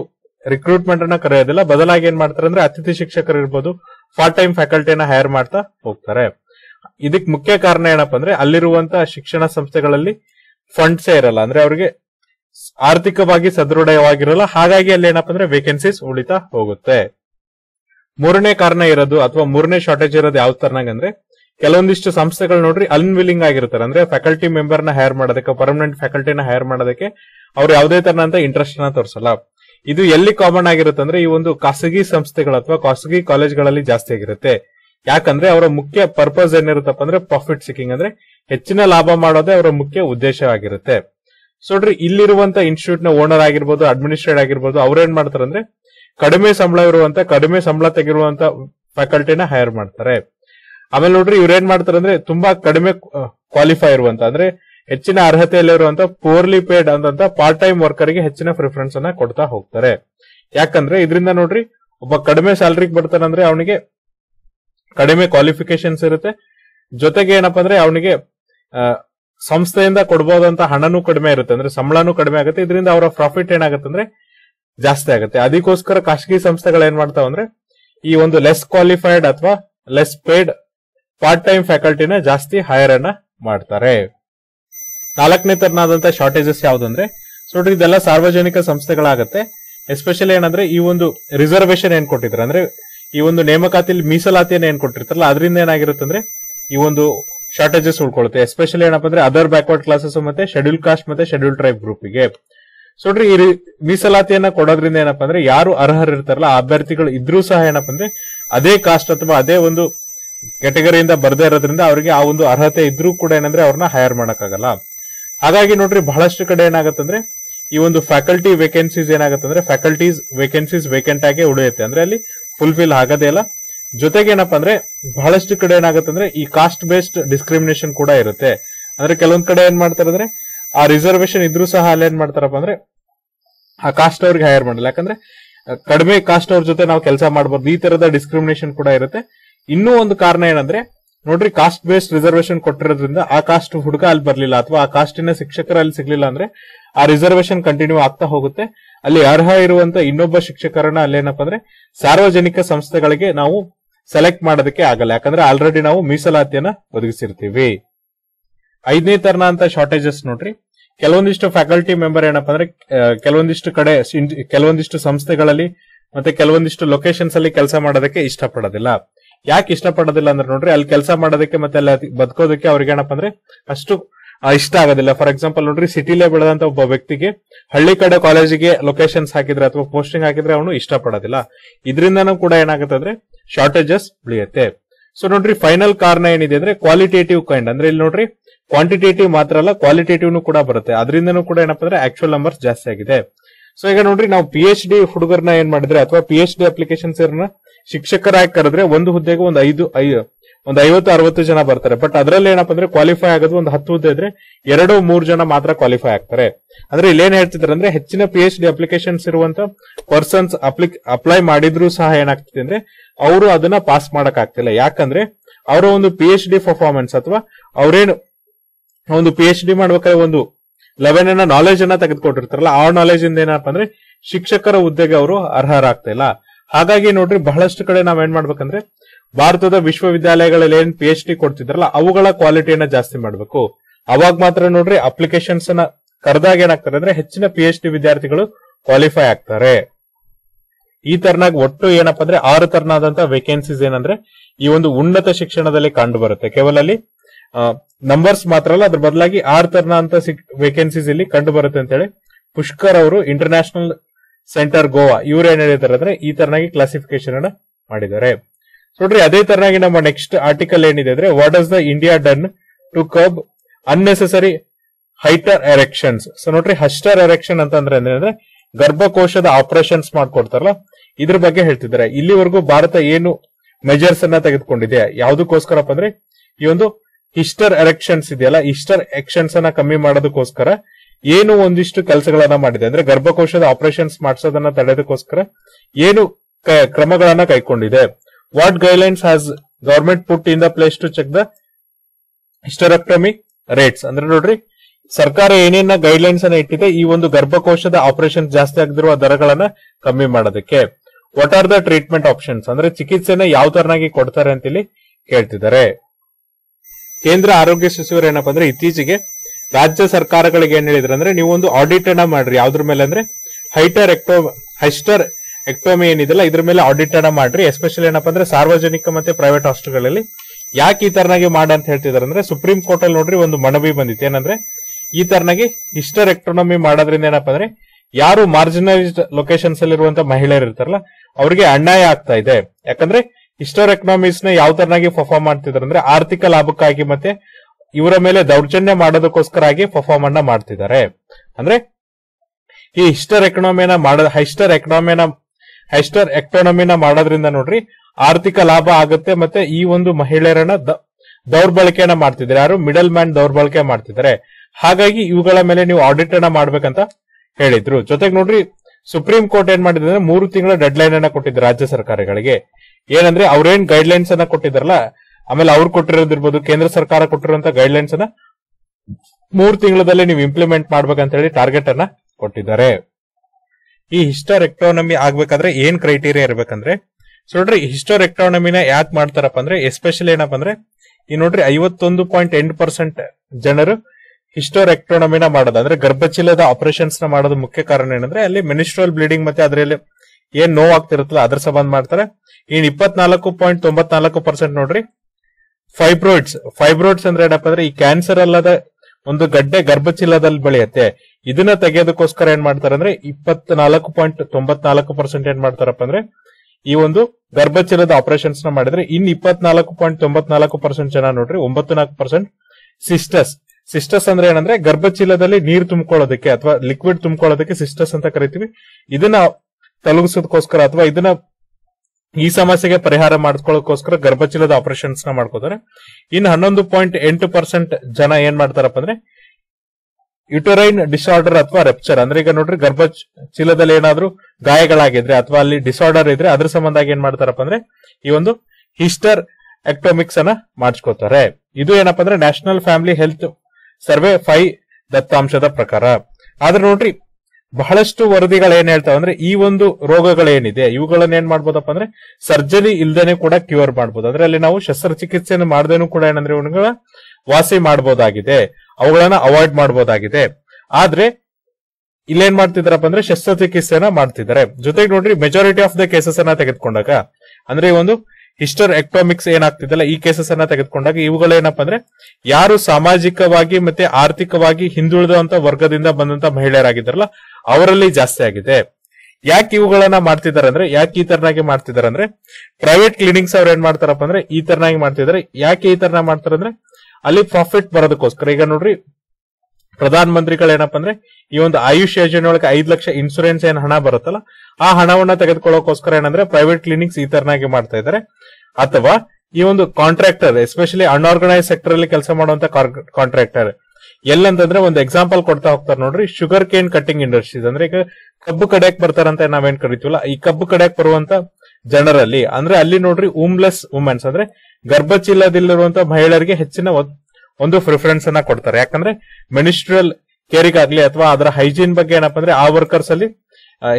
ರಿಕ್ರೂಟ್ಮೆಂಟ್ ಅನ್ನ ಕರೆಯೋದಿಲ್ಲ. ಬದಲಾಗಿ ಏನ್ ಮಾಡ್ತಾರೆ ಅಂದ್ರೆ ಅತಿಥಿ ಶಿಕ್ಷಕರು ಇರ್ಬೋದು ಪಾರ್ಟ್ ಟೈಮ್ ಫ್ಯಾಕಲ್ಟಿನ ಹೈರ್ ಮಾಡ್ತಾ ಹೋಗ್ತಾರೆ. ಇದಕ್ ಮುಖ್ಯ ಕಾರಣ ಏನಪ್ಪಾ ಅಂದ್ರೆ ಅಲ್ಲಿರುವಂತ ಶಿಕ್ಷಣ ಸಂಸ್ಥೆಗಳಲ್ಲಿ ಫಂಡ್ಸೇ ಇರಲ್ಲ. ಅಂದ್ರೆ ಅವ್ರಿಗೆ ಆರ್ಥಿಕವಾಗಿ ಸದೃಢವಾಗಿರಲ್ಲ. ಹಾಗಾಗಿ ಅಲ್ಲಿ ಏನಪ್ಪಾ ಅಂದ್ರೆ ವೇಕೆನ್ಸೀಸ್ ಉಳಿತಾ ಹೋಗುತ್ತೆ. ಮೂರನೇ ಕಾರಣ ಇರೋದು ಅಥವಾ ಮೂರನೇ ಶಾರ್ಟೇಜ್ ಇರೋದು ಯಾವ ತರನಾಗ ಅಂದ್ರೆ ಕೆಲವೊಂದಿಷ್ಟು ಸಂಸ್ಥೆಗಳು ನೋಡ್ರಿ ಅನ್ವಿಲಿಂಗ್ ಆಗಿರ್ತಾರೆ. ಅಂದ್ರೆ ಫ್ಯಾಕಲ್ಟಿ ಮೆಂಬರ್ನ ಹೈರ್ ಮಾಡೋದಕ್ಕೆ ಪರ್ಮನೆಂಟ್ ಫ್ಯಾಕಲ್ಟಿನ ಹೈರ್ ಮಾಡೋದಕ್ಕೆ ಅವ್ರು ಯಾವುದೇ ತರನಂತ ಇಂಟ್ರೆಸ್ಟ್ನ ತೋರಿಸಲ್ಲ. ಇದು ಎಲ್ಲಿ ಕಾಮನ್ ಆಗಿರುತ್ತೆ ಅಂದ್ರೆ ಈ ಒಂದು ಖಾಸಗಿ ಸಂಸ್ಥೆಗಳು ಅಥವಾ ಖಾಸಗಿ ಕಾಲೇಜ್ಗಳಲ್ಲಿ ಜಾಸ್ತಿ ಆಗಿರುತ್ತೆ. ಯಾಕಂದ್ರೆ ಅವರ ಮುಖ್ಯ ಪರ್ಪಸ್ ಏನಿರುತ್ತಪ್ಪ ಅಂದ್ರೆ ಪ್ರಾಫಿಟ್ ಸಿಕ್ಕಿಂಗ್ ಅಂದ್ರೆ ಹೆಚ್ಚಿನ ಲಾಭ ಮಾಡೋದೇ ಅವರ ಮುಖ್ಯ ಉದ್ದೇಶ ಆಗಿರುತ್ತೆ. ಸೊ ನೋಡ್ರಿ, ಇಲ್ಲಿರುವಂತ ಇನ್ಸ್ಟಿಟ್ಯೂಟ್ನ ಓನರ್ ಆಗಿರ್ಬೋದು ಅಡ್ಮಿನಿಸ್ಟ್ರೇಟ್ ಆಗಿರ್ಬೋದು ಅವ್ರೇನ್ ಮಾಡ್ತಾರೆ ಅಂದ್ರೆ ಕಡಿಮೆ ಸಂಬಳ ಇರುವಂತ, ಕಡಿಮೆ ಸಂಬಳ ತೆಗಿರುವಂತ ಫ್ಯಾಕಲ್ಟಿನ ಹೈರ್ ಮಾಡ್ತಾರೆ. ಆಮೇಲೆ ನೋಡ್ರಿ ಇವ್ರೇನ್ ಮಾಡ್ತಾರೆ ಅಂದ್ರೆ ತುಂಬಾ ಕಡಿಮೆ ಕ್ವಾಲಿಫೈ ಇರುವಂತ, ಅಂದ್ರೆ ಹೆಚ್ಚಿನ ಅರ್ಹತೆಯಲ್ಲಿರುವಂತ ಪೋರ್ಲಿ ಪೇಡ್ ಅಂತ ಪಾರ್ಟ್ ಟೈಮ್ ವರ್ಕರ್ಗೆ ಹೆಚ್ಚಿನ ಪ್ರಿಫರೆನ್ಸ್ ಅನ್ನ ಕೊಡ್ತಾ ಹೋಗ್ತಾರೆ. ಯಾಕಂದ್ರೆ ಇದರಿಂದ ನೋಡ್ರಿ, ಒಬ್ಬ ಕಡಿಮೆ ಸ್ಯಾಲ್ರಿಗೆ ಬರ್ತಾನೆ ಅಂದ್ರೆ ಅವನಿಗೆ ಕಡಿಮೆ ಕ್ವಾಲಿಫಿಕೇಶನ್ಸ್ ಇರುತ್ತೆ. ಜೊತೆಗೆ ಏನಪ್ಪಾ ಅಂದ್ರೆ ಅವನಿಗೆ ಸಂಸ್ಥೆಯಿಂದ ಕೊಡಬಹುದಂತ ಹಣನೂ ಕಡಿಮೆ ಇರುತ್ತೆ. ಅಂದ್ರೆ ಸಂಬಳನೂ ಕಡಿಮೆ ಆಗುತ್ತೆ. ಇದರಿಂದ ಅವರ ಪ್ರಾಫಿಟ್ ಏನಾಗುತ್ತೆ ಅಂದ್ರೆ ಜಾಸ್ತಿ ಆಗುತ್ತೆ. ಅದಕ್ಕೋಸ್ಕರ ಖಾಸಗಿ ಸಂಸ್ಥೆಗಳು ಏನ್ ಮಾಡ್ತಾವ ಅಂದ್ರೆ, ಈ ಒಂದು ಲೆಸ್ ಕ್ವಾಲಿಫೈಡ್ ಅಥವಾ ಲೆಸ್ ಪೇಡ್ ಪಾರ್ಟ್ ಟೈಮ್ ಫ್ಯಾಕಲ್ಟಿನ ಜಾಸ್ತಿ ಹೈರ್ ಅನ್ನ ಮಾಡ್ತಾರೆ. ನಾಲ್ಕನೇ ತರನಾದಂತಹ ಶಾರ್ಟೇಜಸ್ ಯಾವ್ದಂದ್ರೆ ಸೊ ನೋಡ್ರಿ ಇದೆಲ್ಲ ಸಾರ್ವಜನಿಕ ಸಂಸ್ಥೆಗಳಾಗತ್ತೆ. ಎಸ್ಪೆಷಲಿ ಏನಂದ್ರೆ, ಈ ಒಂದು ರಿಸರ್ವೇಶನ್ ಏನ್ ಕೊಟ್ಟಿದ್ರೆ, ಅಂದ್ರೆ ಈ ಒಂದು ನೇಮಕಾತಿಲಿ ಮೀಸಲಾತಿಯನ್ನು ಏನ್ ಕೊಟ್ಟಿರ್ತಾರಲ್ಲ, ಅದರಿಂದ ಏನಾಗಿರುತ್ತೆ ಅಂದ್ರೆ ಈ ಒಂದು ಶಾರ್ಟೇಜಸ್ ಉಳ್ಕೊಳ್ಳುತ್ತೆ. ಎಸ್ಪೆಷಲಿ ಏನಪ್ಪಾ ಅಂದ್ರೆ ಅದರ್ ಬ್ಯಾಕ್ವರ್ಡ್ ಕ್ಲಾಸಸ್ ಮತ್ತೆ ಶೆಡ್ಯೂಲ್ ಕಾಸ್ಟ್ ಮತ್ತೆ ಶೆಡ್ಯೂಲ್ ಟ್ರೈಬ್ ಗ್ರೂಪ್ಗೆ ಸೊ ನೋಡ್ರಿ ಈ ಮೀಸಲಾತಿಯನ್ನ ಕೊಡೋದ್ರಿಂದ ಏನಪ್ಪಾ ಅಂದ್ರೆ, ಯಾರು ಅರ್ಹರಿರ್ತಾರಲ್ಲ ಅಭ್ಯರ್ಥಿಗಳು ಇದ್ರೂ ಸಹ ಏನಪ್ಪಾ ಅಂದ್ರೆ, ಅದೇ ಕಾಸ್ಟ್ ಅಥವಾ ಅದೇ ಒಂದು ಕೆಟಗರಿಯಿಂದ ಬರ್ದೇ ಇರೋದ್ರಿಂದ ಅವರಿಗೆ ಆ ಒಂದು ಅರ್ಹತೆ ಇದ್ರೂ ಕೂಡ ಏನಂದ್ರೆ ಅವ್ರನ್ನ ಹೈರ್ ಮಾಡಕ್ಕಾಗಲ್ಲ. ಹಾಗಾಗಿ ನೋಡ್ರಿ, ಬಹಳಷ್ಟು ಕಡೆ ಏನಾಗತ್ತಂದ್ರೆ, ಈ ಒಂದು ಫ್ಯಾಕಲ್ಟಿ ವೇಕೆನ್ಸೀಸ್ ಏನಾಗತ್ತಂದ್ರೆ ಫ್ಯಾಕಲ್ಟೀಸ್ ವೇಕೆನ್ಸೀಸ್ ವೇಕೆಂಟ್ ಆಗಿ ಉಳಿಯುತ್ತೆ. ಅಂದ್ರೆ ಅಲ್ಲಿ ಫುಲ್ಫಿಲ್ ಆಗದೇ ಇಲ್ಲ. ಜೊತೆಗೆ ಏನಪ್ಪಾ ಅಂದ್ರೆ, ಬಹಳಷ್ಟು ಕಡೆ ಏನಾಗತ್ತಂದ್ರೆ, ಈ ಕಾಸ್ಟ್ ಬೇಸ್ಡ್ ಡಿಸ್ಕ್ರಿಮಿನೇಷನ್ ಕೂಡ ಇರುತ್ತೆ. ಅಂದ್ರೆ ಕೆಲವೊಂದ್ ಕಡೆ ಏನ್ ಮಾಡ್ತಾರೆ ಅಂದ್ರೆ, ಆ ರಿಸರ್ವೇಶನ್ ಇದ್ರೂ ಸಹ ಅಲ್ಲಿ ಏನ್ ಮಾಡ್ತಾರಪ್ಪ ಅಂದ್ರೆ, ಆ ಕಾಸ್ಟ್ ಅವ್ರಿಗೆ ಹೈರ್ ಮಾಡಲ್ಲ. ಯಾಕಂದ್ರೆ, ಕಡಿಮೆ ಕಾಸ್ಟ್ ಅವ್ರ ಜೊತೆ ನಾವು ಕೆಲಸ ಮಾಡಬಾರ್ದು. ಈ ತರದ ಡಿಸ್ಕ್ರಿಮಿನೇಷನ್ ಕೂಡ ಇರುತ್ತೆ. ಇನ್ನೂ ಒಂದು ಕಾರಣ ಏನಂದ್ರೆ ನೋಡ್ರಿ ಕಾಸ್ಟ್ ಬೇಸ್ಡ್ ರಿಸರ್ವೇಶನ್ ಕೊಟ್ಟಿರೋದ್ರಿಂದ ಆ ಕಾಸ್ಟ್ ಹುಡುಗ ಅಲ್ಲಿ ಬರ್ಲಿಲ್ಲ ಅಥವಾ ಆ ಕಾಸ್ಟಿನ ಶಿಕ್ಷಕರ ಅಲ್ಲಿ ಸಿಗ್ಲಿಲ್ಲ ಅಂದ್ರೆ ಆ ರಿಸರ್ವೇಶನ್ ಕಂಟಿನ್ಯೂ ಆಗ್ತಾ ಹೋಗುತ್ತೆ. ಅಲ್ಲಿ ಅರ್ಹ ಇರುವಂತ ಇನ್ನೊಬ್ಬ ಶಿಕ್ಷಕರನ್ನ ಅಲ್ಲೇನಪ್ಪ ಅಂದ್ರೆ ಸಾರ್ವಜನಿಕ ಸಂಸ್ಥೆಗಳಿಗೆ ನಾವು ಸೆಲೆಕ್ಟ್ ಮಾಡೋದಕ್ಕೆ ಆಗಲ್ಲ. ಯಾಕಂದ್ರೆ ಆಲ್ರೆಡಿ ನಾವು ಮೀಸಲಾತಿಯನ್ನ ಒದಗಿಸಿರ್ತೀವಿ. ಐದನೇ ತರನ ಅಂತ ಶಾರ್ಟೇಜಸ್ ನೋಡ್ರಿ. ಕೆಲವೊಂದಿಷ್ಟು ಫ್ಯಾಕಲ್ಟಿ ಮೆಂಬರ್ ಏನಪ್ಪಾ ಅಂದ್ರೆ ಕೆಲವೊಂದಿಷ್ಟು ಕಡೆ ಕೆಲವೊಂದಿಷ್ಟು ಸಂಸ್ಥೆಗಳಲ್ಲಿ ಮತ್ತೆ ಕೆಲವೊಂದಿಷ್ಟು ಲೊಕೇಶನ್ಸ್ ಅಲ್ಲಿ ಕೆಲಸ ಮಾಡೋದಕ್ಕೆ ಇಷ್ಟಪಡೋದಿಲ್ಲ. ಯಾಕೆ ಇಷ್ಟಪಡೋದಿಲ್ಲ ಅಂದ್ರೆ ನೋಡ್ರಿ, ಅಲ್ಲಿ ಕೆಲಸ ಮಾಡೋದಕ್ಕೆ ಮತ್ತೆ ಅಲ್ಲಿ ಬದುಕೋದಕ್ಕೆ ಅವ್ರಿಗೆ ಏನಪ್ಪ ಅಂದ್ರೆ ಅಷ್ಟು ಇಷ್ಟ ಆಗೋದಿಲ್ಲ. ಫಾರ್ ಎಕ್ಸಾಂಪಲ್ ನೋಡ್ರಿ, ಸಿಟಿಲೇ ಬೆಳೆದಂತ ಒಬ್ಬ ವ್ಯಕ್ತಿಗೆ ಹಳ್ಳಿ ಕಡೆ ಕಾಲೇಜಿಗೆ ಲೊಕೇಶನ್ಸ್ ಹಾಕಿದ್ರೆ ಅಥವಾ ಪೋಸ್ಟಿಂಗ್ ಹಾಕಿದ್ರೆ ಅವನು ಇಷ್ಟಪಡೋದಿಲ್ಲ. ಇದರಿಂದನೂ ಕೂಡ ಏನಾಗುತ್ತೆ ಅಂದ್ರೆ ಶಾರ್ಟೇಜಸ್ ಬೆಳೆಯುತ್ತೆ ಸೊ ನೋಡ್ರಿ ಫೈನಲ್ ಕಾರಣ ಏನಿದೆ ಅಂದ್ರೆ ಕ್ವಾಲಿಟೇಟಿವ್ ಕೈಂಡ್ ಅಂದ್ರೆ ಇಲ್ಲಿ ನೋಡ್ರಿ ಕ್ವಾಂಟಿಟೇಟಿವ್ ಮಾತ್ರ ಅಲ್ಲ ಕ್ವಾಲಿಟೇಟಿವ್ ಕೂಡ ಬರುತ್ತೆ. ಅದರಿಂದನೂ ಕೂಡ ಏನಪ್ಪ ಅಂದ್ರೆ ಆಕ್ಚುಯಲ್ ನಂಬರ್ಸ್ ಜಾಸ್ತಿ ಆಗಿದೆ. ಸೊ ಈಗ ನೋಡ್ರಿ, ನಾವು ಪಿ ಎಚ್ ಡಿ ಹುಡುಗರನ್ನ ಏನ್ ಮಾಡಿದ್ರೆ ಅಥವಾ ಪಿ ಎಚ್ ಡಿ ಅಪ್ಲಿಕೇಶನ್ಸ್ ಶಿಕ್ಷಕರಾಗಿ ಕರೆದ್ರೆ ಒಂದು ಹುದ್ದೆಗೆ ಒಂದು ಐದು, ಐ, ಒಂದು ಐವತ್ತು, ಅರವತ್ತು ಜನ ಬರ್ತಾರೆ. ಬಟ್ ಅದರಲ್ಲಿ ಏನಪ್ಪಾ ಅಂದ್ರೆ ಕ್ವಾಲಿಫೈ ಆಗೋದು ಒಂದು ಹತ್ತು ಹುದ್ದೆ ಇದ್ರೆ ಎರಡು, ಮೂರು ಜನ ಮಾತ್ರ ಕ್ವಾಲಿಫೈ ಆಗ್ತಾರೆ. ಅಂದ್ರೆ ಇಲ್ಲಿ ಏನ್ ಹೇಳ್ತಿದ್ರೆ ಅಂದ್ರೆ ಹೆಚ್ಚಿನ ಪಿ ಎಚ್ ಡಿ ಅಪ್ಲಿಕೇಶನ್ಸ್ ಇರುವಂತ ಪರ್ಸನ್ಸ್ ಅಪ್ಲೈ ಮಾಡಿದ್ರು ಸಹ ಏನಾಗ್ತಿದೆ ಅಂದ್ರೆ ಅವರು ಅದನ್ನ ಪಾಸ್ ಮಾಡಕ್ ಆಗ್ತಿಲ್ಲ ಯಾಕಂದ್ರೆ ಅವರ ಒಂದು ಪಿ ಎಚ್ ಡಿ ಪರ್ಫಾರ್ಮೆನ್ಸ್ ಅಥವಾ ಅವರೇನು ಒಂದು ಪಿ ಎಚ್ ಡಿ ಮಾಡ್ಬೇಕಾದ್ರೆ ಒಂದು ಲೆವೆನ್ ಅನ್ನ ನಾಲೆಜ್ ಅನ್ನ ತೆಗೆದುಕೊಟ್ಟಿರ್ತಾರಲ್ಲ, ಆ ನಾಲೆಜ್ ಇಂದ ಏನಪ್ಪಾ ಅಂದ್ರೆ ಶಿಕ್ಷಕರ ಹುದ್ದೆಗೆ ಅವರು ಅರ್ಹರಾಗ್ತಾ ಇಲ್ಲ. ಹಾಗಾಗಿ ನೋಡ್ರಿ, ಬಹಳಷ್ಟು ಕಡೆ ನಾವ್ ಏನ್ ಮಾಡ್ಬೇಕಂದ್ರೆ, ಭಾರತದ ವಿಶ್ವವಿದ್ಯಾಲಯಗಳಲ್ಲಿ ಏನ್ ಪಿ ಎಚ್ ಡಿ ಕೊಡ್ತಿದ್ರಲ್ಲ, ಅವುಗಳ ಕ್ವಾಲಿಟಿಯನ್ನ ಜಾಸ್ತಿ ಮಾಡ್ಬೇಕು. ಅವಾಗ ಮಾತ್ರ ನೋಡ್ರಿ ಅಪ್ಲಿಕೇಶನ್ಸ್ನ ಕರೆದಾಗ ಏನಾಗ್ತಾರೆ ಅಂದ್ರೆ, ಹೆಚ್ಚಿನ ಪಿ ಎಚ್ ಡಿ ವಿದ್ಯಾರ್ಥಿಗಳು ಕ್ವಾಲಿಫೈ ಆಗ್ತಾರೆ. ಈ ತರನಾಗಿ ಒಟ್ಟು ಏನಪ್ಪಾ ಅಂದ್ರೆ, ಆರು ತರನಾದಂತ ವೇಕೆನ್ಸೀಸ್ ಏನಂದ್ರೆ, ಈ ಒಂದು ಉನ್ನತ ಶಿಕ್ಷಣದಲ್ಲಿ ಕಂಡು ಬರುತ್ತೆ ಕೇವಲ ಅಲ್ಲಿ ನಂಬರ್ಸ್ ಮಾತ್ರ ಅಲ್ಲ, ಅದ್ರ ಬದಲಾಗಿ ಆರು ತರನ ಅಂತ ವೇಕೆನ್ಸೀಸ್ ಇಲ್ಲಿ ಕಂಡು ಬರುತ್ತೆ ಅಂತ ಹೇಳಿ ಪುಷ್ಕರ್ ಅವರು ಇಂಟರ್ನ್ಯಾಷನಲ್ ಸೆಂಟರ್ ಗೋವಾ ಇವ್ರು ಏನ್ ಹೇಳಿದಾರೆ ಅಂದ್ರೆ ಈ ತರನಾಗಿ ಕ್ಲಾಸಿಫಿಕೇಶನ್ ಅನ್ನ ಮಾಡಿದ್ದಾರೆ. ನೋಡ್ರಿ, ಅದೇ ತರನಾಗಿ ನಮ್ಮ ನೆಕ್ಸ್ಟ್ ಆರ್ಟಿಕಲ್ ಏನಿದೆ ಅಂದ್ರೆ what is the India done to curb unnecessary hysterectomies so ನೋಡ್ರಿ, ಹಸ್ಟರ್ ಎರೆಕ್ಷನ್ ಅಂತಂದ್ರೆ ಅಂದ್ರೆ ಗರ್ಭಕೋಶದ ಆಪರೇಷನ್ಸ್ ಮಾಡ್ಕೊಡ್ತಾರಲ್ಲ, ಇದ್ರ ಬಗ್ಗೆ ಹೇಳ್ತಿದ್ದಾರೆ. ಇಲ್ಲಿವರೆಗೂ ಭಾರತ ಏನು ಮೆಜರ್ಸ್ ಅನ್ನ ತೆಗೆದುಕೊಂಡಿದೆ? ಯಾವುದಕ್ಕೋಸ್ಕರಪ್ಪ ಅಂದ್ರೆ, ಈ ಒಂದು ಹಿಸ್ಟರ್ ಎರೆಕ್ಷನ್ಸ್ ಇದೆಯಲ್ಲ, ಹಿಸ್ಟರ್ ಎಕ್ಷನ್ಸ್ ಅನ್ನ ಕಮ್ಮಿ ಮಾಡೋದಕ್ಕೋಸ್ಕರ ಏನು ಒಂದಿಷ್ಟು ಕೆಲಸಗಳನ್ನ ಮಾಡಿದೆ. ಅಂದ್ರೆ ಗರ್ಭಕೋಶದ ಆಪರೇಷನ್ಸ್ ಮಾಡಿಸೋದನ್ನ ತಡೆಯೋದಕ್ಕೋಸ್ಕರ ಏನು ಕ್ರಮಗಳನ್ನ ಕೈಕೊಂಡಿದೆ. What guidelines has government put in the place to check the hysterectomy rates. ಅಂದ್ರೆ ನೋಡ್ರಿ, ಸರ್ಕಾರ ಏನೇನ ಗೈಡ್ಲೈನ್ಸ್ ಅನ್ನ ಇಟ್ಟಿದೆ, ಈ ಒಂದು ಗರ್ಭಕೋಶದ ಆಪರೇಷನ್ ಜಾಸ್ತಿ ಆಗದಿರುವ ದರಗಳನ್ನ ಕಮ್ಮಿ ಮಾಡೋದಕ್ಕೆ. What are the treatment options ಅಂದ್ರೆ ಚಿಕಿತ್ಸೆನ ಯಾವ ತರನಾಗಿ ಕೊಡ್ತಾರೆ ಅಂತ ಇಲ್ಲಿ ಕೇಳ್ತಿದ್ದಾರೆ. ಕೇಂದ್ರ ಆರೋಗ್ಯ ಸಚಿವರು ಏನಪ್ಪಾ ಅಂದ್ರೆ ಇತ್ತೀಚೆಗೆ ರಾಜ್ಯ ಸರ್ಕಾರಗಳಿಗೆ ಏನ್ ಹೇಳಿದ್ರು ಅಂದ್ರೆ ನೀವು ಒಂದು ಆಡಿಟ್ ಅನ್ನ ಮಾಡ್ರಿ. ಯಾವ್ದ್ರ ಮೇಲೆ ಅಂದ್ರೆ ಹೈಟರ್ ಎಕ್ಟೋ ಹೈಸ್ಟರ್ ಎಕ್ಟೋಮಿ ಏನಿದೆಲ್ಲ ಇದ್ರ ಮೇಲೆ ಆಡಿಟ್ ಅನ್ನ ಮಾಡ್ರಿ. ಎಸ್ಪೆಷಲಿ ಏನಪ್ಪಾ ಅಂದ್ರೆ ಸಾರ್ವಜನಿಕ ಮತ್ತೆ ಪ್ರೈವೇಟ್ ಹಾಸ್ಟೆಲ್ಗಳಲ್ಲಿ ಯಾಕೆ ಈ ತರನಾಗಿ ಮಾಡ ಅಂತ ಹೇಳ್ತಿದಾರೆ ಅಂದ್ರೆ ಸುಪ್ರೀಂ ಕೋರ್ಟ್ ಅಲ್ಲಿ ನೋಡ್ರಿ ಒಂದು ಮನವಿ ಬಂದಿತ್ತು. ಏನಂದ್ರೆ ಈ ತರನಾಗಿ ಹಿಸ್ಟರ್ ಎಕ್ಟೋನಮಿ ಮಾಡೋದ್ರಿಂದ ಏನಪ್ಪಾ ಅಂದ್ರೆ ಯಾರು ಮಾರ್ಜಿನೈಸ್ಡ್ ಲೊಕೇಶನ್ಸ್ ಅಲ್ಲಿ ಇರುವಂತ ಮಹಿಳೆಯರು ಇರ್ತಾರಲ್ಲ, ಅವರಿಗೆ ಅನ್ಯಾಯ ಆಗ್ತಾ ಇದೆ. ಯಾಕಂದ್ರೆ ಹಿಸ್ಟರ್ ಎಕನಾಮಿಕ್ಸ್ನ ಯಾವ ತರನಾಗಿ ಪರ್ಫಾರ್ಮ್ ಮಾಡ್ತಿದ್ರು ಅಂದ್ರೆ ಆರ್ಥಿಕ ಲಾಭಕ್ಕಾಗಿ ಮತ್ತೆ ಇವರ ಮೇಲೆ ದೌರ್ಜನ್ಯ ಮಾಡೋದಕ್ಕೋಸ್ಕರ ಆಗಿ ಪರ್ಫಾರ್ಮ್ ಅನ್ನ ಮಾಡ್ತಿದ್ದಾರೆ. ಅಂದ್ರೆ, ಈ ಹಿಸ್ಟರ್ ಎಕನಾಮಿನ ಮಾಡ ಹೈಸ್ಟರ್ ಎಕನಾಮಿನ ಹೈಸ್ಟರ್ ಎಕನಾಮಿನ ಮಾಡೋದ್ರಿಂದ ನೋಡ್ರಿ, ಆರ್ಥಿಕ ಲಾಭ ಆಗುತ್ತೆ ಮತ್ತೆ ಈ ಒಂದು ಮಹಿಳೆಯರನ್ನ ದೌರ್ಬಳಕೆಯನ್ನ ಮಾಡ್ತಿದ್ದಾರೆ. ಯಾರು? ಮಿಡಲ್ ಮ್ಯಾನ್ ದೌರ್ಬಳಕೆ ಮಾಡ್ತಿದ್ದಾರೆ. ಹಾಗಾಗಿ ಇವುಗಳ ಮೇಲೆ ನೀವು ಆಡಿಟ್ ಅನ್ನ ಮಾಡ್ಬೇಕಂತ ಹೇಳಿದ್ರು. ಜೊತೆಗೆ ನೋಡ್ರಿ ಸುಪ್ರೀಂ ಕೋರ್ಟ್ ಏನ್ ಮಾಡಿದೆ ಅಂದ್ರೆ ಮೂರು ತಿಂಗಳ ಡೆಡ್ ಲೈನ್ ಅನ್ನ ಕೊಟ್ಟಿದ್ರು ರಾಜ್ಯ ಸರ್ಕಾರಗಳಿಗೆ. ಏನಂದ್ರೆ, ಅವ್ರೇನ್ ಗೈಡ್ ಲೈನ್ಸ್ ಅನ್ನ ಕೊಟ್ಟಿದಾರಲ್ಲ ಆಮೇಲೆ ಅವ್ರು ಕೊಟ್ಟಿರೋದಿರ್ಬೋದು, ಕೇಂದ್ರ ಸರ್ಕಾರ ಕೊಟ್ಟಿರುವಂತ ಗೈಡ್ಲೈನ್ಸ್ ಅನ್ನ ಮೂರು ತಿಂಗಳಲ್ಲಿ ನೀವು ಇಂಪ್ಲಿಮೆಂಟ್ ಮಾಡ್ಬೇಕಂತ ಹೇಳಿ ಟಾರ್ಗೆಟ್ ಅನ್ನ ಕೊಟ್ಟಿದ್ದಾರೆ. ಈ ಹಿಸ್ಟೋರ್ ಆಗ್ಬೇಕಾದ್ರೆ ಏನ್ ಕ್ರೈಟೀರಿಯಾ ಇರ್ಬೇಕಂದ್ರೆ, ಸೊ ನೋಡ್ರಿ ಹಿಸ್ಟೋರ್ ಯಾಕೆ ಮಾಡ್ತಾರಪ್ಪ ಅಂದ್ರೆ ಎಸ್ಪೆಷಲಿ ಏನಪ್ಪ ಅಂದ್ರೆ, ಈ ನೋಡ್ರಿ ಐವತ್ತೊಂದು ಪಾಯಿಂಟ್ ಎಂಟು ಪರ್ಸೆಂಟ್ ಜನರು ಹಿಸ್ಟೋರ್ ಎಕ್ಟೋನಮಿನ ಮಾಡೋದು, ಅಂದ್ರೆ ಗರ್ಭಚೀಲದ ಆಪರೇಷನ್ಸ್ನ ಮಾಡೋದು ಮುಖ್ಯ ಕಾರಣ ಏನಂದ್ರೆ, ಅಲ್ಲಿ ಮಿನಿಸ್ಟ್ರಲ್ ಬ್ಲೀಡಿಂಗ್ ಮತ್ತೆ ಅದರಲ್ಲಿ ಏನ್ ನೋವಾಗ್ತಿರುತ್ತಲ್ಲ, ಅದ್ರ ಸಂಬಂಧ ಮಾಡ್ತಾರೆ. ಇನ್ ಇಪ್ಪತ್ನಾಲ್ಕು ಪಾಯಿಂಟ್ ತೊಂಬತ್ನಾಲ್ಕು ಪರ್ಸೆಂಟ್ ನೋಡ್ರಿ ಫೈಬ್ರೋಯ್ಡ್ಸ್ ಫೈಬ್ರೋಯ್ಡ್ಸ್ ಅಂದ್ರೆ ಏನಪ್ಪ ಅಂದ್ರೆ ಈ ಕ್ಯಾನ್ಸರ್ ಅಲ್ಲದ ಒಂದು ಗಡ್ಡೆ ಗರ್ಭಚೀಲದಲ್ಲಿ ಬೆಳೆಯುತ್ತೆ. ಇದನ್ನ ತೆಗೆಯೋದಕ್ಕೋಸ್ಕರ ಏನ್ ಮಾಡ್ತಾರೆ ಅಂದ್ರೆ ಇಪ್ಪತ್ನಾಲ್ಕು ಪಾಯಿಂಟ್ ತೊಂಬತ್ನಾಲ್ಕು ಪರ್ಸೆಂಟ್ ಏನ್ ಮಾಡ್ತಾರಪ್ಪ ಅಂದ್ರೆ ಈ ಒಂದು ಗರ್ಭಚೀಲದ ಆಪರೇಷನ್ಸ್ನ ಮಾಡಿದ್ರೆ ಇನ್ ಇಪ್ಪತ್ನಾಲ್ಕು ಪಾಯಿಂಟ್ ತೊಂಬತ್ನಾಲ್ಕು ಪರ್ಸೆಂಟ್ ಜನ ನೋಡ್ರಿ ಒಂಬತ್ತು ನಾಲ್ಕು ಪರ್ಸೆಂಟ್ ಸಿಸ್ಟಸ್ ಸಿಸ್ಟಸ್ ಅಂದ್ರೆ ಏನಂದ್ರೆ ಗರ್ಭಚೀಲದಲ್ಲಿ ನೀರು ತುಂಬಿಕೊಳ್ಳೋದಕ್ಕೆ ಅಥವಾ ಲಿಕ್ವಿಡ್ ತುಂಬಿಕೊಳ್ಳೋದಕ್ಕೆ ಸಿಸ್ಟಸ್ ಅಂತ ಕರಿತೀವಿ. ಇದನ್ನ ತಲುಗಿಸೋದಕ್ಕೋಸ್ಕರ ಅಥವಾ ಇದನ್ನ ಈ ಸಮಸ್ಯೆಗೆ ಪರಿಹಾರ ಮಾಡ್ಕೊಳ್ಳೋದಕ್ಕೋಸ್ಕರ ಗರ್ಭಚೀಲದ ಆಪರೇಷನ್ಸ್ನ ಮಾಡ್ಕೋತಾರೆ. ಇನ್ನು ಹನ್ನೊಂದು ಪಾಯಿಂಟ್ ಎಂಟು ಪರ್ಸೆಂಟ್ ಜನ ಏನ್ ಮಾಡ್ತಾರಪ್ಪ ಅಂದ್ರೆ ಯುಟರೈನ್ ಡಿಸಾರ್ಡರ್ ಅಥವಾ ರೆಪ್ಚರ್ ಅಂದ್ರೆ ಈಗ ನೋಡ್ರಿ ಗರ್ಭ ಚೀಲದಲ್ಲಿ ಏನಾದ್ರೂ ಗಾಯಗಳಾಗಿದ್ರೆ ಅಥವಾ ಅಲ್ಲಿ ಡಿಸಾರ್ಡರ್ ಇದ್ರೆ ಅದ್ರ ಸಂಬಂಧ ಏನ್ ಮಾಡ್ತಾರಪ್ಪ ಅಂದ್ರೆ, ಈ ಒಂದು ಹಿಸ್ಟರ್ ಎಕ್ಟೋಮಿಕ್ಸ್ ಅನ್ನ ಮಾಡಿಸ್ಕೋತಾರೆ. ಇದು ಏನಪ್ಪಾ ಅಂದ್ರೆ national family health survey five ದತ್ತಾಂಶದ ಪ್ರಕಾರ. ಆದ್ರೆ ನೋಡ್ರಿ ಬಹಳಷ್ಟು ವರದಿಗಳು ಏನ್ ಹೇಳ್ತಾವ ಅಂದ್ರೆ, ಈ ಒಂದು ರೋಗಗಳೇನಿದೆ, ಇವುಗಳನ್ನ ಏನ್ ಮಾಡ್ಬೋದಪ್ಪ ಅಂದ್ರೆ ಸರ್ಜರಿ ಇಲ್ದೇನೆ ಕೂಡ ಕ್ಯೂರ್ ಮಾಡ್ಬೋದು. ಅಂದ್ರೆ ಅಲ್ಲಿ ನಾವು ಶಸ್ತ್ರಚಿಕಿತ್ಸೆಯನ್ನು ಮಾಡದೇನು ಕೂಡ ಏನಂದ್ರೆ, ಇವುಗಳ ವಾಸಿ ಮಾಡಬಹುದಾಗಿದೆ ಅವುಗಳನ್ನ ಅವಾಯ್ಡ್ ಮಾಡಬಹುದಾಗಿದೆ ಆದ್ರೆ, ಇಲ್ಲೇನ್ ಮಾಡ್ತಿದಾರಪ್ಪ ಅಂದ್ರೆ ಶಸ್ತ್ರಚಿಕಿತ್ಸೆನ ಮಾಡ್ತಿದ್ದಾರೆ. ಜೊತೆಗೆ ನೋಡ್ರಿ ಮೆಜಾರಿಟಿ ಆಫ್ ದ ಕೇಸಸ್ ಅನ್ನ ತೆಗೆದುಕೊಂಡಾಗ, ಅಂದ್ರೆ ಈ ಒಂದು ಹಿಸ್ಟರ್ ಎಕ್ಟೋಮಿಕ್ಸ್ ಏನಾಗ್ತಿದಲ್ಲ, ಈ ಕೇಸಸ್ ಅನ್ನ ತೆಗೆದುಕೊಂಡಾಗ ಇವುಗಳೇನಪ್ಪ ಅಂದ್ರೆ, ಯಾರು ಸಾಮಾಜಿಕವಾಗಿ ಮತ್ತೆ ಆರ್ಥಿಕವಾಗಿ ಹಿಂದುಳಿದಂತ ವರ್ಗದಿಂದ ಬಂದಂತ ಮಹಿಳೆಯರಾಗಿದ್ದಾರಲ್ಲ ಅವರಲ್ಲಿ ಜಾಸ್ತಿ ಆಗಿದೆ. ಯಾಕೆ ಇವುಗಳನ್ನ ಮಾಡ್ತಿದ್ದಾರೆ ಅಂದ್ರೆ ಯಾಕೆ ಈ ತರನಾಗಿ ಮಾಡ್ತಿದ್ದಾರೆ ಅಂದ್ರೆ ಪ್ರೈವೇಟ್ ಕ್ಲಿನಿಕ್ಸ್ ಅವ್ರು ಏನ್ ಮಾಡ್ತಾರಪ್ಪ ಅಂದ್ರೆ, ಈ ತರನಾಗಿ ಮಾಡ್ತಿದ್ದಾರೆ. ಯಾಕೆ ಈ ತರನ ಮಾಡ್ತಾರೆ ಅಂದ್ರೆ ಅಲ್ಲಿ ಪ್ರಾಫಿಟ್ ಬರೋದಕ್ಕೋಸ್ಕರ. ಈಗ ನೋಡ್ರಿ, ಪ್ರಧಾನ ಮಂತ್ರಿಗಳು ಏನಪ್ಪಾ ಅಂದ್ರೆ, ಈ ಒಂದು ಆಯುಷ್ ಯೋಜನೆ ಒಳಗೆ ಐದು ಲಕ್ಷ ಇನ್ಸೂರೆನ್ಸ್ ಏನ್ ಹಣ ಬರುತ್ತಲ್ಲ, ಆ ಹಣವನ್ನ ತೆಗೆದುಕೊಳ್ಳೋಕೋಸ್ಕರ ಏನಂದ್ರೆ ಪ್ರೈವೇಟ್ ಕ್ಲಿನಿಕ್ಸ್ ಈ ತರನಾಗಿ ಮಾಡ್ತಾ ಇದ್ದಾರೆ. ಅಥವಾ ಈ ಒಂದು ಕಾಂಟ್ರಾಕ್ಟರ್ ಎಸ್ಪೆಷಲಿ ಅನ್ಆರ್ಗನೈಸ್ ಸೆಕ್ಟರ್ ಅಲ್ಲಿ ಕೆಲಸ ಮಾಡುವಂತ ಕಾಂಟ್ರಾಕ್ಟರ್ ಎಲ್ಲಂತಂದ್ರೆ ಒಂದು ಎಕ್ಸಾಂಪಲ್ ಕೊಡ್ತಾ ಹೋಗ್ತಾರೆ ನೋಡ್ರಿ ಶುಗರ್ ಕೇನ್ ಕಟ್ಟಿಂಗ್ ಇಂಡಸ್ಟ್ರೀಸ್ ಅಂದ್ರೆ ಈಗ ಕಬ್ಬು ಕಡೆಯಕ್ ಬರ್ತಾರಂತ ನಾವೇನ್ ಕರಿತೀವಲ್ಲ, ಈ ಕಬ್ಬು ಕಡೆಯಕ್ ಬರುವಂತ ಜನರಲ್ಲಿ, ಅಂದ್ರೆ ಅಲ್ಲಿ ನೋಡ್ರಿ ಉಮ್ಲೆಸ್ ವುಮೆನ್ಸ್ ಅಂದ್ರೆ ಗರ್ಭಚೀಲದಲ್ಲಿರುವಂತ ಮಹಿಳೆಯರಿಗೆ ಹೆಚ್ಚಿನ ಒಂದು ಪ್ರಿಫರೆನ್ಸ್ ಅನ್ನ ಕೊಡ್ತಾರೆ. ಯಾಕಂದ್ರೆ ಮೆನಿಸ್ಟ್ರಲ್ ಕೇರಿಗಾಗ್ಲಿ ಅಥವಾ ಅದರ ಹೈಜೀನ್ ಬಗ್ಗೆ ಏನಪ್ಪಾ ಅಂದ್ರೆ, ಆ ವರ್ಕರ್ಸ್ ಅಲ್ಲಿ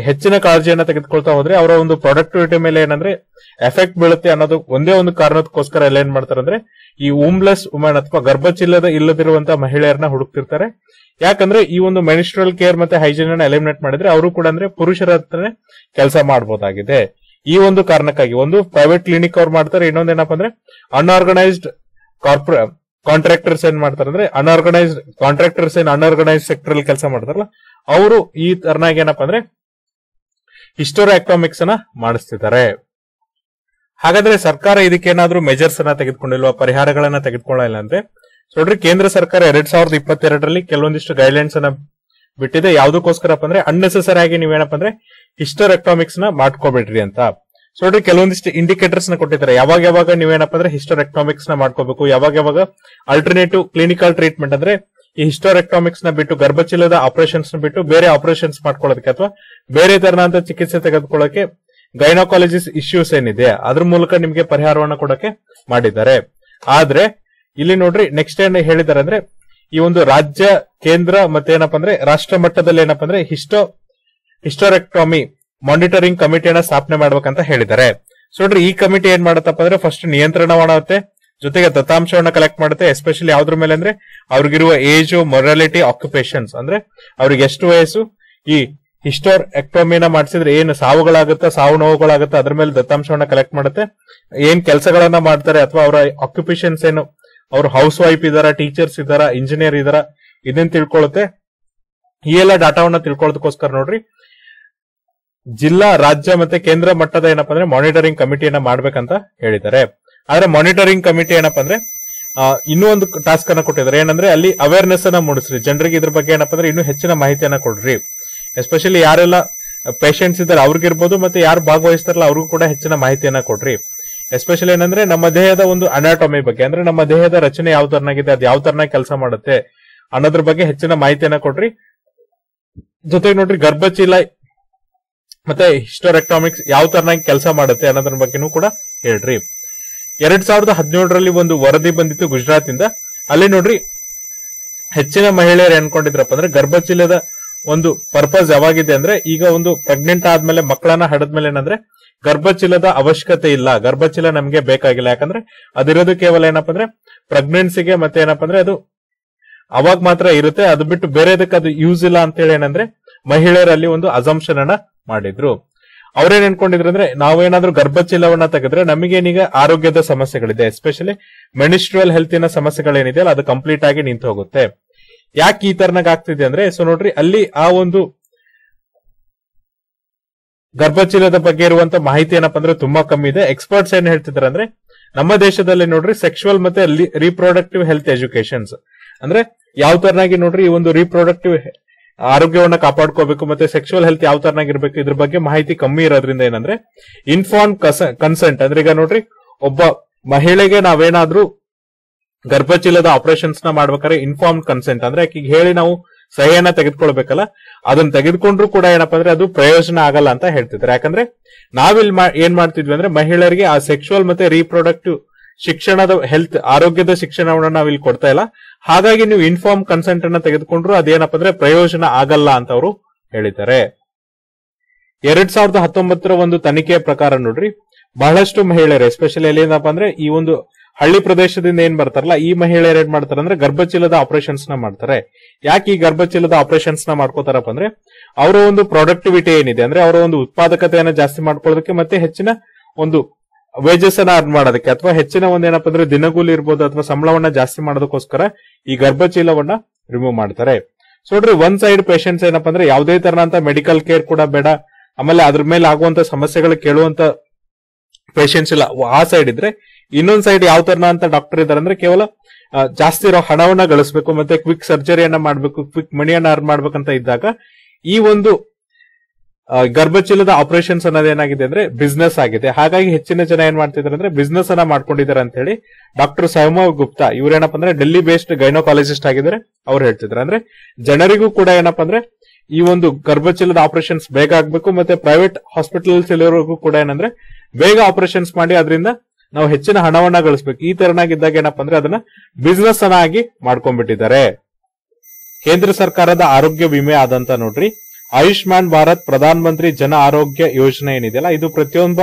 ಹೆಚ್ಚಿನ ಕಾಳಜಿಯನ್ನ ತೆಗೆದುಕೊಳ್ತಾ ಹೋದ್ರೆ ಅವರ ಒಂದು ಪ್ರೊಡಕ್ಟಿವಿಟಿ ಮೇಲೆ ಏನಂದ್ರೆ ಎಫೆಕ್ಟ್ ಬೀಳುತ್ತೆ ಅನ್ನೋದು ಒಂದೇ ಒಂದು ಕಾರಣಕ್ಕೋಸ್ಕರ ಎಲ್ಲ ಏನ್ ಮಾಡ್ತಾರೆ ಅಂದ್ರೆ ಈ ವುಮ್ಲೆಸ್ ವುಮೆನ್ ಅಥವಾ ಗರ್ಭಚಿಲ್ಲದ ಇಲ್ಲದಿರುವಂತಹ ಮಹಿಳೆಯರನ್ನ ಹುಡುಕ್ತಿರ್ತಾರೆ. ಯಾಕಂದ್ರೆ ಈ ಒಂದು ಮೆನಿಸ್ಟ್ರಲ್ ಕೇರ್ ಮತ್ತೆ ಹೈಜೀನ್ ಅನ್ನ ಎಲಿಮಿನೇಟ್ ಮಾಡಿದ್ರೆ ಅವರು ಕೂಡ ಅಂದ್ರೆ ಪುರುಷರ ಹತ್ರನೇ ಕೆಲಸ ಮಾಡಬಹುದಾಗಿದೆ ಈ ಒಂದು ಕಾರಣಕ್ಕಾಗಿ ಒಂದು ಪ್ರೈವೇಟ್ ಕ್ಲಿನಿಕ್ ಅವ್ರು ಮಾಡ್ತಾರೆ. ಇನ್ನೊಂದೇನಪ್ಪ ಅಂದ್ರೆ ಅನ್ಆರ್ಗನೈಸ್ಡ್ ಕಾರ್ಪೊರೇ ಕಾಂಟ್ರಾಕ್ಟರ್ಸ್ ಏನ್ ಮಾಡ್ತಾರೆ ಅಂದ್ರೆ ಅನ್ಆರ್ಗನೈಸ್ಡ್ ಕಾಂಟ್ರಾಕ್ಟರ್ಸ್ ಏನ್ ಅನ್ಆರ್ಗನೈಸ್ಡ್ ಸೆಕ್ಟರ್ ಅಲ್ಲಿ ಕೆಲಸ ಮಾಡ್ತಾರಲ್ಲ, ಅವರು ಈ ತರನಾಗಿ ಏನಪ್ಪಾ ಅಂದ್ರೆ ಹಿಸ್ಟೋರಿ ಎಕನಾಮಿಕ್ಸ್ ಅನ್ನ ಮಾಡಿಸ್ತಿದ್ದಾರೆ. ಹಾಗಾದ್ರೆ ಸರ್ಕಾರ ಇದಕ್ಕೇನಾದ್ರೂ ಮೆಜರ್ಸ್ ಅನ್ನ ತೆಗೆದುಕೊಂಡಿಲ್ವಾ, ಪರಿಹಾರಗಳನ್ನ ತೆಗೆದುಕೊಳ್ಳಿಲ್ಲ ಅಂದ್ರೆ? ನೋಡ್ರಿ, ಕೇಂದ್ರ ಸರ್ಕಾರ ಎರಡ್ ಸಾವಿರದ ಇಪ್ಪತ್ತೆರಡರಲ್ಲಿ ಕೆಲವೊಂದಿಷ್ಟು ಗೈಡ್ಲೈನ್ಸ್ ಅನ್ನ ಬಿಟ್ಟಿದೆ. ಯಾವ್ದಕ್ಕೋಸ್ಕರಪ್ಪ ಅಂದ್ರೆ ಅನ್ನೆಸೆಸರಿ ಆಗಿ ನೀವೇನಪ್ಪ ಅಂದ್ರೆ ಹಿಸ್ಟೋರ್ ಎಕನಾಮಿಕ್ಸ್ನ ಮಾಡ್ಕೋಬೇಡ್ರಿ ಅಂತ. ನೋಡ್ರಿ, ಕೆಲವೊಂದಿಷ್ಟು ಇಂಡಿಕೇಟರ್ಸ್ನ ಕೊಟ್ಟಿದ್ದಾರೆ. ಯಾವಾಗ ಯಾವಾಗ ನೀವೇನಪ್ಪ ಅಂದ್ರೆ ಹಿಸ್ಟೋರ್ ಎಕನಾಮಿಕ್ಸ್ನ ಮಾಡ್ಕೋಬೇಕು? ಯಾವಾಗ ಯಾವಾಗ ಅಲ್ಟರ್ನೇಟಿವ್ ಕ್ಲಿನಿಕಲ್ ಟ್ರೀಟ್ಮೆಂಟ್ ಅಂದ್ರೆ ಈ ಹಿಸ್ಟೋರೆಕ್ಟಾಮಿಕ್ಸ್ನ ಬಿಟ್ಟು ಗರ್ಭಚೀಲದ ಆಪರೇಷನ್ಸ್ನ ಬಿಟ್ಟು ಬೇರೆ ಆಪರೇಷನ್ಸ್ ಮಾಡ್ಕೊಳ್ಳೋದಕ್ಕೆ ಅಥವಾ ಬೇರೆ ತರನಾದ ಚಿಕಿತ್ಸೆ ತೆಗೆದುಕೊಳ್ಳೋಕೆ ಗೈನೋಕಾಲಜಿಸ್ ಇಶ್ಯೂಸ್ ಏನಿದೆ, ಅದ್ರ ಮೂಲಕ ನಿಮಗೆ ಪರಿಹಾರವನ್ನು ಕೊಡೋಕೆ ಮಾಡಿದ್ದಾರೆ. ಆದ್ರೆ, ಇಲ್ಲಿ ನೋಡ್ರಿ ನೆಕ್ಸ್ಟ್ ಏನ್ ಹೇಳಿದ್ದಾರೆ ಅಂದ್ರೆ ಈ ಒಂದು ರಾಜ್ಯ, ಕೇಂದ್ರ ಮತ್ತೆ ಏನಪ್ಪಾ ಅಂದ್ರೆ ರಾಷ್ಟ್ರ ಮಟ್ಟದಲ್ಲಿ ಏನಪ್ಪಾ ಅಂದ್ರೆ ಹಿಸ್ಟೋ, ಹಿಸ್ಟೋರೆಕ್ಟಾಮಿ ಮಾನಿಟರಿಂಗ್ ಕಮಿಟಿಯನ್ನ ಸ್ಥಾಪನೆ ಮಾಡ್ಬೇಕಂತ ಹೇಳಿದ್ದಾರೆ. ಸೊ ನೋಡ್ರಿ, ಈ ಕಮಿಟಿ ಏನ್ ಮಾಡತ್ತಪ್ಪ ಅಂದ್ರೆ ಫಸ್ಟ್ ನಿಯಂತ್ರಣ ಮಾಡುತ್ತೆ ಜೊತೆಗೆ ದತ್ತಾಂಶವನ್ನ ಕಲೆಕ್ಟ್ ಮಾಡುತ್ತೆ ಎಸ್ಪೆಷಲಿ ಯಾವ್ದ್ರ ಮೇಲೆ ಅಂದ್ರೆ ಅವ್ರಿಗಿರುವ ಏಜ್ ಮೊರಾಲಿಟಿ ಆಕ್ಯುಪೇಷನ್ಸ್ ಅಂದ್ರೆ ಅವ್ರಿಗೆ ಎಷ್ಟು ವಯಸ್ಸು, ಈ ಹಿಸ್ಟೋರ್ ಎಕ್ಟೋಮಿನ ಮಾಡಿಸಿದ್ರೆ ಏನು ಸಾವುಗಳಾಗುತ್ತಾ, ಸಾವು ನೋವುಗಳಾಗುತ್ತಾ, ಅದ್ರ ಮೇಲೆ ದತ್ತಾಂಶವನ್ನ ಕಲೆಕ್ಟ್ ಮಾಡುತ್ತೆ. ಏನ್ ಕೆಲಸಗಳನ್ನ ಮಾಡ್ತಾರೆ ಅಥವಾ ಅವರ ಆಕ್ಯುಪೇಷನ್ಸ್ ಏನು, ಅವ್ರ ಹೌಸ್ ವೈಫ್ ಇದಾರ ಟೀಚರ್ಸ್ ಇದಾರ ಇಂಜಿನಿಯರ್ ಇದಾರ, ಇದನ್ನ ತಿಳ್ಕೊಳ್ಳುತ್ತೆ ಈ ಎಲ್ಲ ಡಾಟಾವನ್ನ ತಿಳ್ಕೊಳ್ಳೋದಕ್ಕೋಸ್ಕರ ನೋಡ್ರಿ. ಜಿಲ್ಲಾ, ರಾಜ್ಯ ಮತ್ತೆ ಕೇಂದ್ರ ಮಟ್ಟದ ಏನಪ್ಪಾ ಅಂದ್ರೆ ಮಾನಿಟರಿಂಗ್ ಕಮಿಟಿಯನ್ನ ಮಾಡ್ಬೇಕಂತ ಹೇಳಿದ್ದಾರೆ. ಆದ್ರೆ ಮಾನಿಟರಿಂಗ್ ಕಮಿಟಿ ಏನಪ್ಪಾ ಅಂದ್ರೆ ಇನ್ನೂ ಒಂದು ಟಾಸ್ಕ್ ಅನ್ನ ಕೊಟ್ಟಿದ್ದಾರೆ. ಏನಂದ್ರೆ ಅಲ್ಲಿ ಅವೇರ್ನೆಸ್ ಅನ್ನ ಮೂಡಿಸ್ರಿ. ಜನರಿಗೆ ಇದ್ರ ಬಗ್ಗೆ ಏನಪ್ಪ ಅಂದ್ರೆ ಇನ್ನೂ ಹೆಚ್ಚಿನ ಮಾಹಿತಿಯನ್ನ ಕೊಡ್ರಿ. ಎಸ್ಪೆಷಲಿ ಯಾರೆಲ್ಲ ಪೇಷಂಟ್ಸ್ ಇದ್ದಾರೆ ಅವ್ರಿಗಿರ್ಬೋದು ಮತ್ತೆ ಯಾರು ಭಾಗವಹಿಸ್ತಾರಲ್ಲ ಅವ್ರಿಗೂ ಕೂಡ ಹೆಚ್ಚಿನ ಮಾಹಿತಿಯನ್ನ ಕೊಡ್ರಿ. ಎಸ್ಪೆಷಲಿ ಏನಂದ್ರೆ ನಮ್ಮ ದೇಹದ ಒಂದು ಅನಾಟಮಿ ಬಗ್ಗೆ, ಅಂದ್ರೆ ನಮ್ಮ ದೇಹದ ರಚನೆ ಯಾವ ತರನಾಗಿದೆ, ಅದು ಯಾವ ತರನಾಗಿ ಕೆಲಸ ಮಾಡುತ್ತೆ ಅನ್ನೋದ್ರ ಬಗ್ಗೆ ಹೆಚ್ಚಿನ ಮಾಹಿತಿಯನ್ನ ಕೊಡ್ರಿ. ಜೊತೆಗೆ ನೋಡ್ರಿ ಗರ್ಭಚೀಲ ಮತ್ತೆ ಹಿಸ್ಟೋರೆಕ್ಟಾಮಿಕ್ಸ್ ಯಾವ ತರನಾಗಿ ಕೆಲಸ ಮಾಡುತ್ತೆ ಅನ್ನೋದ್ರ ಬಗ್ಗೆನೂ ಕೂಡ ಹೇಳ್ರಿ. ಎರಡ್ ಸಾವಿರದ ಹದಿನೇಳರಲ್ಲಿ ಒಂದು ವರದಿ ಬಂದಿತ್ತು ಗುಜರಾತ್ ಇಂದ ಅಲ್ಲಿ ನೋಡ್ರಿ, ಹೆಚ್ಚಿನ ಮಹಿಳೆಯರು ಎನ್ಕೊಂಡಿದ್ರಪ್ಪ ಅಂದ್ರೆ ಗರ್ಭಚೀಲದ ಒಂದು ಪರ್ಪಸ್ ಯಾವಾಗಿದೆ ಅಂದ್ರೆ ಈಗ ಒಂದು ಪ್ರೆಗ್ನೆಂಟ್ ಆದ್ಮೇಲೆ ಮಕ್ಕಳನ್ನ ಹಡದ್ಮೇಲೆ ಏನಂದ್ರೆ ಗರ್ಭಚೀಲದ ಅವಶ್ಯಕತೆ ಇಲ್ಲ. ಗರ್ಭಚೀಲ ನಮ್ಗೆ ಬೇಕಾಗಿಲ್ಲ. ಯಾಕಂದ್ರೆ ಅದಿರೋದು ಕೇವಲ ಏನಪ್ಪಾ ಅಂದ್ರೆ ಪ್ರೆಗ್ನೆನ್ಸಿಗೆ ಮತ್ತೆ ಏನಪ್ಪಾ ಅಂದ್ರೆ ಅದು ಅವಾಗ ಮಾತ್ರ ಇರುತ್ತೆ. ಅದು ಬಿಟ್ಟು ಬೇರೆದಕ್ಕೆ ಅದು ಯೂಸ್ ಇಲ್ಲ ಅಂತ ಹೇಳಿ ಏನಂದ್ರೆ ಮಹಿಳೆಯರಲ್ಲಿ ಒಂದು ಅಸಂಪ್ಷನ್ ಮಾಡಿದ್ರು. ಅವ್ರೇನ್ ಅನ್ಕೊಂಡಿದ್ರು ಅಂದ್ರೆ ನಾವೇನಾದ್ರೂ ಗರ್ಭಚೀಲವನ್ನ ತೆಗೆದ್ರೆ ನಮಗೇನೀಗ ಆರೋಗ್ಯದ ಸಮಸ್ಯೆಗಳಿದೆ. ಎಸ್ಪೆಷಲಿ ಮೆನಿಸ್ಟ್ರಲ್ ಹೆಲ್ತಿನ ಸಮಸ್ಯೆಗಳೇನಿದೆ ಅಲ್ಲ ಅದು ಕಂಪ್ಲೀಟ್ ಆಗಿ ನಿಂತು ಹೋಗುತ್ತೆ. ಯಾಕೆ ಈ ತರನಾಗ ಆಗ್ತಿದೆ ಅಂದ್ರೆ ಸೊ ನೋಡ್ರಿ, ಅಲ್ಲಿ ಆ ಒಂದು ಗರ್ಭಚೀಲದ ಬಗ್ಗೆ ಇರುವಂತ ಮಾಹಿತಿ ಏನಪ್ಪಾ ಅಂದ್ರೆ ತುಂಬಾ ಕಮ್ಮಿ ಇದೆ. ಎಕ್ಸ್ಪರ್ಟ್ಸ್ ಏನ್ ಹೇಳ್ತಿದ್ದಾರೆ ಅಂದ್ರೆ, ನಮ್ಮ ದೇಶದಲ್ಲಿ ನೋಡ್ರಿ ಸೆಕ್ಷುವಲ್ ಮತ್ತೆ ರೀಪ್ರೊಡಕ್ಟಿವ್ ಹೆಲ್ತ್ ಎಜುಕೇಶನ್ಸ್ ಅಂದ್ರೆ, ಯಾವ ತರನಾಗಿ ನೋಡ್ರಿ, ಈ ಒಂದು ರೀಪ್ರೊಡಕ್ಟಿವ್ ಆರೋಗ್ಯವನ್ನ ಕಾಪಾಡ್ಕೋಬೇಕು ಮತ್ತೆ ಸೆಕ್ಷುವಲ್ ಹೆಲ್ತ್ ಯಾವ ತರನಾಗಿರ್ಬೇಕು ಇದ್ರ ಬಗ್ಗೆ ಮಾಹಿತಿ ಕಮ್ಮಿ ಇರೋದ್ರಿಂದ ಏನಂದ್ರೆ ಇನ್ಫಾರ್ಮ್ ಕನ್ಸೆಂಟ್ ಅಂದ್ರೆ ಈಗ ನೋಡ್ರಿ, ಒಬ್ಬ ಮಹಿಳೆಗೆ ನಾವೇನಾದ್ರೂ ಗರ್ಭಚೀಲದ ಆಪರೇಷನ್ಸ್ನ ಮಾಡ್ಬೇಕಾದ್ರೆ ಇನ್ಫಾರ್ಮ್ ಕನ್ಸೆಂಟ್ ಅಂದ್ರೆ ಈಗ ಹೇಳಿ ನಾವು ಸಹಿಯನ್ನ ತೆಗೆದುಕೊಳ್ಬೇಕಲ್ಲ, ಅದನ್ನ ತೆಗೆದುಕೊಂಡ್ರು ಕೂಡ ಏನಪ್ಪಾ ಅಂದ್ರೆ ಅದು ಪ್ರಯೋಜನ ಆಗಲ್ಲ ಅಂತ ಹೇಳ್ತಿದ್ದಾರೆ. ಯಾಕಂದ್ರೆ ನಾವಿಲ್ಲಿ ಮಾ- ಏನ್ ಮಾಡ್ತಿದ್ವಿ ಅಂದ್ರೆ ಮಹಿಳೆಯರಿಗೆ ಆ ಸೆಕ್ಷುವಲ್ ಮತ್ತೆ ರೀಪ್ರೊಡಕ್ಟಿವ್ ಶಿಕ್ಷಣದ ಹೆಲ್ತ್ ಆರೋಗ್ಯದ ಶಿಕ್ಷಣವನ್ನ ನಾವಿಲ್ಲಿ ಕೊಡ್ತಾ ಇಲ್ಲ. ಹಾಗಾಗಿ ನೀವು ಇನ್ಫಾರ್ಮ್ ಕನ್ಸೆಂಟ್ ಅನ್ನ ತೆಗೆದುಕೊಂಡ್ರು ಅದೇನಪ್ಪ ಅಂದ್ರೆ ಪ್ರಯೋಜನ ಆಗಲ್ಲ ಅಂತ ಅವರು ಹೇಳಿದ್ದಾರೆ. ಎರಡ್ ಸಾವಿರದ ಹತ್ತೊಂಬತ್ತರ ಒಂದು ತನಿಖೆಯ ಪ್ರಕಾರ ನೋಡ್ರಿ, ಬಹಳಷ್ಟು ಮಹಿಳೆಯರು ಎಸ್ಪೆಷಲಿ ಎಲ್ಲಿಂದಪ್ಪ ಅಂದ್ರೆ ಈ ಒಂದು ಹಳ್ಳಿ ಪ್ರದೇಶದಿಂದ ಏನ್ ಬರ್ತಾರಲ್ಲ, ಈ ಮಹಿಳೆಯರು ಏನ್ ಮಾಡ್ತಾರೆ ಅಂದ್ರೆ ಗರ್ಭಚೀಲದ ಆಪರೇಷನ್ಸ್ನ ಮಾಡ್ತಾರೆ. ಯಾಕೆ ಈ ಗರ್ಭಚೀಲದ ಆಪರೇಷನ್ಸ್ನ ಮಾಡ್ಕೋತಾರಪ್ಪ ಅಂದ್ರೆ, ಅವರ ಒಂದು ಪ್ರೊಡಕ್ಟಿವಿಟಿ ಏನಿದೆ ಅಂದ್ರೆ ಅವರ ಒಂದು ಉತ್ಪಾದಕತೆಯನ್ನು ಜಾಸ್ತಿ ಮಾಡ್ಕೊಳ್ಳೋದಕ್ಕೆ ಮತ್ತೆ ಹೆಚ್ಚಿನ ಒಂದು ವೇಜಸ್ ಅನ್ನ ಅರ್ನ್ ಮಾಡೋದಕ್ಕೆ ಅಥವಾ ಹೆಚ್ಚಿನ ಒಂದ್ ಏನಪ್ಪ ಅಂದ್ರೆ ದಿನಗೂಲಿ ಇರ್ಬೋದು ಅಥವಾ ಸಂಬಳವನ್ನ ಜಾಸ್ತಿ ಮಾಡೋದಕ್ಕೋಸ್ಕರ ಈ ಗರ್ಭಚೀಲವನ್ನ ರಿಮೂವ್ ಮಾಡ್ತಾರೆ. ಸೊ ನೋಡ್ರಿ ಒನ್ ಸೈಡ್ ಪೇಷಂಟ್ಸ್ ಏನಪ್ಪ ಅಂದ್ರೆ ಯಾವುದೇ ತರನಂತ ಮೆಡಿಕಲ್ ಕೇರ್ ಕೂಡ ಬೇಡ. ಆಮೇಲೆ ಅದ್ರ ಮೇಲೆ ಆಗುವಂತ ಸಮಸ್ಯೆಗಳು ಕೇಳುವಂತ ಪೇಷಂಟ್ಸ್ ಇಲ್ಲ. ಆ ಸೈಡ್ ಇದ್ರೆ ಇನ್ನೊಂದ್ ಸೈಡ್ ಯಾವ ತರನ ಅಂತ ಡಾಕ್ಟರ್ ಇದಾರೆ ಅಂದ್ರೆ ಕೇವಲ ಜಾಸ್ತಿ ಇರೋ ಹಣವನ್ನ ಗಳಿಸಬೇಕು, ಮತ್ತೆ ಕ್ವಿಕ್ ಸರ್ಜರಿಯನ್ನ ಮಾಡ್ಬೇಕು ಕ್ವಿಕ್ ಮಣಿಯನ್ನ ಅರ್ನ್ ಮಾಡ್ಬೇಕಂತ ಇದ್ದಾಗ ಈ ಒಂದು ಗರ್ಭಚೀಲದ ಆಪರೇಷನ್ಸ್ ಅನ್ನೋದು ಏನಾಗಿದೆ ಅಂದ್ರೆ ಬಿಸ್ನೆಸ್ ಆಗಿದೆ. ಹಾಗಾಗಿ ಹೆಚ್ಚಿನ ಜನ ಏನ್ ಮಾಡ್ತಿದ್ದಾರೆ ಅಂದ್ರೆ ಬಿಸ್ನೆಸ್ ಅನ್ನ ಮಾಡ್ಕೊಂಡಿದ್ದಾರೆ ಅಂತ ಹೇಳಿ ಡಾಕ್ಟರ್ ಸೌಮವ್ ಗುಪ್ತಾ ಇವ್ರೇನಪ್ಪ ಅಂದ್ರೆ ಡೆಲ್ಲಿ ಬೇಸ್ಡ್ ಗೈನೋಕಾಲಜಿಸ್ಟ್ ಆಗಿದ್ದಾರೆ. ಅವ್ರು ಹೇಳ್ತಿದ್ದಾರೆ ಅಂದ್ರೆ ಜನರಿಗೂ ಕೂಡ ಏನಪ್ಪಾ ಅಂದ್ರೆ ಈ ಒಂದು ಗರ್ಭಚೀಲದ ಆಪರೇಷನ್ಸ್ ಬೇಗ ಆಗ್ಬೇಕು ಮತ್ತೆ ಪ್ರೈವೇಟ್ ಹಾಸ್ಪಿಟಲ್ಸ್ ಇರೋರಿಗೂ ಕೂಡ ಏನಂದ್ರೆ ಬೇಗ ಆಪರೇಷನ್ಸ್ ಮಾಡಿ ಅದರಿಂದ ನಾವು ಹೆಚ್ಚಿನ ಹಣವನ್ನ ಗಳಿಸಬೇಕು. ಈ ತರನಾಗಿದ್ದಾಗ ಏನಪ್ಪಾ ಅಂದ್ರೆ ಅದನ್ನ ಬಿಸ್ನೆಸ್ ಆಗಿ ಮಾಡ್ಕೊಂಡ್ಬಿಟ್ಟಿದ್ದಾರೆ. ಕೇಂದ್ರ ಸರ್ಕಾರದ ಆರೋಗ್ಯ ವಿಮೆ ಆದಂತ ನೋಡ್ರಿ. ಆಯುಷ್ಮಾನ್ ಭಾರತ್ ಪ್ರಧಾನ ಮಂತ್ರಿ ಜನ ಆರೋಗ್ಯ ಯೋಜನೆ ಏನಿದೆಯಲ್ಲ ಇದು ಪ್ರತಿಯೊಬ್ಬ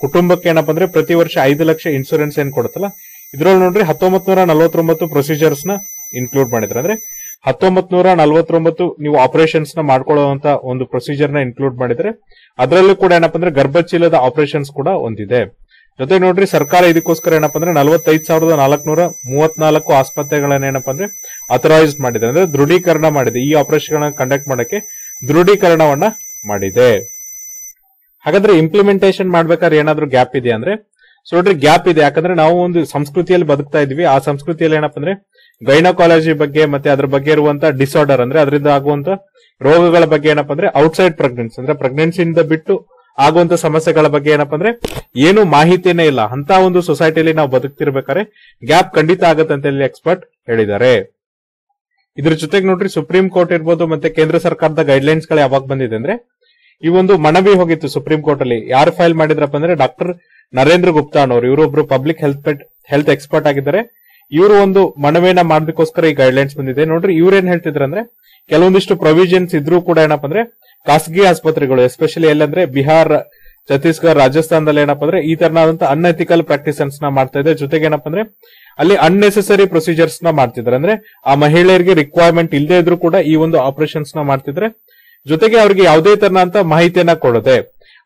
ಕುಟುಂಬಕ್ಕೆ ಏನಪ್ಪಾ ಅಂದ್ರೆ ಪ್ರತಿ ವರ್ಷ ಐದು ಲಕ್ಷ ಇನ್ಸೂರೆನ್ಸ್ ಏನ್ ಕೊಡುತ್ತಲ್ಲ ಇದ್ರಲ್ಲಿ ನೋಡ್ರಿ ಹತ್ತೊಂಬತ್ ನೂರ ನಲವತ್ತೊಂಬತ್ತು ಪ್ರೊಸೀಜರ್ಸ್ನ ಇನ್ಕ್ಲೂಡ್ ಮಾಡಿದ್ರೆ. ಅಂದ್ರೆ ಹತ್ತೊಂಬತ್ ನೂರ ನಲವತ್ತೊಂಬತ್ತು ನೀವು ಆಪರೇಷನ್ಸ್ನ ಮಾಡ್ಕೊಳ್ಳುವಂತ ಒಂದು ಪ್ರೊಸೀಜರ್ನ ಇನ್ಕ್ಲೂಡ್ ಮಾಡಿದ್ರೆ, ಅದರಲ್ಲೂ ಕೂಡ ಏನಪ್ಪಾ ಅಂದ್ರೆ ಗರ್ಭಚೀಲದ ಆಪರೇಷನ್ಸ್ ಕೂಡ ಒಂದಿದೆ. ಜೊತೆ ನೋಡ್ರಿ ಸರ್ಕಾರ ಇದಕ್ಕೋಸ್ಕರ ಏನಪ್ಪಾ ಅಂದ್ರೆ ನಲವತ್ತೈದ್ ಸಾವಿರದ ನಾಲ್ಕುನೂರ ಮೂವತ್ನಾಲ್ಕು ಆಸ್ಪತ್ರೆಗಳನ್ನ ಏನಪ್ಪಾ ಅಂದ್ರೆ ಅಥರೈಸ್ ಮಾಡಿದೆ. ಅಂದ್ರೆ ದೃಢೀಕರಣ ಮಾಡಿದೆ. ಈ ಆಪರೇಷನ್ ಕಂಡಕ್ಟ್ ಮಾಡಕ್ಕೆ ದೃಢೀಕರಣವನ್ನ ಮಾಡಿದೆ. ಹಾಗಾದ್ರೆ ಇಂಪ್ಲಿಮೆಂಟೇಷನ್ ಮಾಡ್ಬೇಕಾದ್ರೆ ಏನಾದ್ರೂ ಗ್ಯಾಪ್ ಇದೆ ಅಂದ್ರೆ? ಸೊ ನೋಡ್ರಿ ಗ್ಯಾಪ್ ಇದೆ. ಯಾಕಂದ್ರೆ ನಾವು ಒಂದು ಸಂಸ್ಕೃತಿಯಲ್ಲಿ ಬದುಕ್ತಾ ಇದೀವಿ ಆ ಸಂಸ್ಕೃತಿಯಲ್ಲಿ ಏನಪ್ಪ ಅಂದ್ರೆ ಗೈನಕಾಲಜಿ ಬಗ್ಗೆ ಮತ್ತೆ ಅದ್ರ ಬಗ್ಗೆ ಇರುವಂತ ಡಿಸಾರ್ಡರ್ ಅಂದ್ರೆ ಅದರಿಂದ ಆಗುವಂತ ರೋಗಗಳ ಬಗ್ಗೆ ಏನಪ್ಪ ಅಂದ್ರೆ ಔಟ್ಸೈಡ್ ಪ್ರೆಗ್ನೆನ್ಸಿ ಅಂದ್ರೆ ಪ್ರೆಗ್ನೆನ್ಸಿಯಿಂದ ಬಿಟ್ಟು ಆಗುವಂತ ಸಮಸ್ಯೆಗಳ ಬಗ್ಗೆ ಏನಪ್ಪ ಅಂದ್ರೆ ಏನು ಮಾಹಿತಿನೇ ಇಲ್ಲ. ಅಂತ ಒಂದು ಸೊಸೈಟಿಯಲ್ಲಿ ನಾವು ಬದುಕ್ತಿರ್ಬೇಕಾದ್ರೆ ಗ್ಯಾಪ್ ಖಂಡಿತ ಆಗತ್ತೆ ಅಂತ ಹೇಳಿ ಎಕ್ಸ್ಪರ್ಟ್ ಹೇಳಿದ್ದಾರೆ. ಇದ್ರ ಜೊತೆಗೆ ನೋಡ್ರಿ ಸುಪ್ರೀಂ ಕೋರ್ಟ್ ಇರ್ಬೋದು ಮತ್ತೆ ಕೇಂದ್ರ ಸರ್ಕಾರದ ಗೈಡ್ಲೈನ್ಸ್ಗಳು ಯಾವಾಗ ಬಂದಿದೆ ಅಂದ್ರೆ, ಈ ಒಂದು ಮನವಿ ಹೋಗಿತ್ತು ಸುಪ್ರೀಂ ಕೋರ್ಟ್ ಅಲ್ಲಿ. ಯಾರು ಫೈಲ್ ಮಾಡಿದ್ರಪ್ಪ ಅಂದ್ರೆ ಡಾಕ್ಟರ್ ನರೇಂದ್ರ ಗುಪ್ತಾ ಅನ್ನೋರು. ಇವರೊಬ್ರು ಪಬ್ಲಿಕ್ ಹೆಲ್ತ್ ಹೆಲ್ತ್ ಎಕ್ಸ್ಪರ್ಟ್ ಆಗಿದ್ದಾರೆ. ಇವರು ಒಂದು ಮನವಿಯನ್ನ ಮಾಡೋದಕ್ಕೋಸ್ಕರ ಈ ಗೈಡ್ಲೈನ್ಸ್ ಬಂದಿದೆ. ನೋಡ್ರಿ ಇವ್ರೇನ್ ಹೇಳ್ತಿದ್ರು ಅಂದ್ರೆ, ಕೆಲವೊಂದಿಷ್ಟು ಪ್ರೊವಿಷನ್ಸ್ ಇದ್ರೂ ಕೂಡ ಏನಪ್ಪ ಅಂದ್ರೆ, ಖಾಸಗಿ ಆಸ್ಪತ್ರೆಗಳು ಎಸ್ಪೆಷಲಿ ಎಲ್ಲಂದ್ರೆ ಬಿಹಾರ್, ಛತ್ತೀಸ್ಗಢ, ರಾಜಸ್ಥಾನದಲ್ಲಿ ಏನಪ್ಪ ಅಂದ್ರೆ ಈ ತರನಾದಂತ ಅನ್ಎಥಿಕಲ್ ಪ್ರಾಕ್ಟೀಸನ್ಸ್ನ ಮಾಡ್ತಾ ಇದೆ. ಜೊತೆಗೆ ಏನಪ್ಪ ಅಂದ್ರೆ ಅಲ್ಲಿ ಅನ್ನೆಸೆಸರಿ ಪ್ರೊಸೀಜರ್ಸ್ನ ಮಾಡ್ತಿದ್ದಾರೆ. ಅಂದ್ರೆ ಆ ಮಹಿಳೆಯರಿಗೆ ರಿಕ್ವೈರ್ಮೆಂಟ್ ಇಲ್ಲದೆ ಇದ್ರೂ ಕೂಡ ಈ ಒಂದು ಆಪರೇಷನ್ಸ್ನ ಮಾಡ್ತಿದ್ರೆ, ಜೊತೆಗೆ ಅವರಿಗೆ ಯಾವುದೇ ತರನ ಅಂತ ಮಾಹಿತಿಯನ್ನ ಕೊಡದೆ,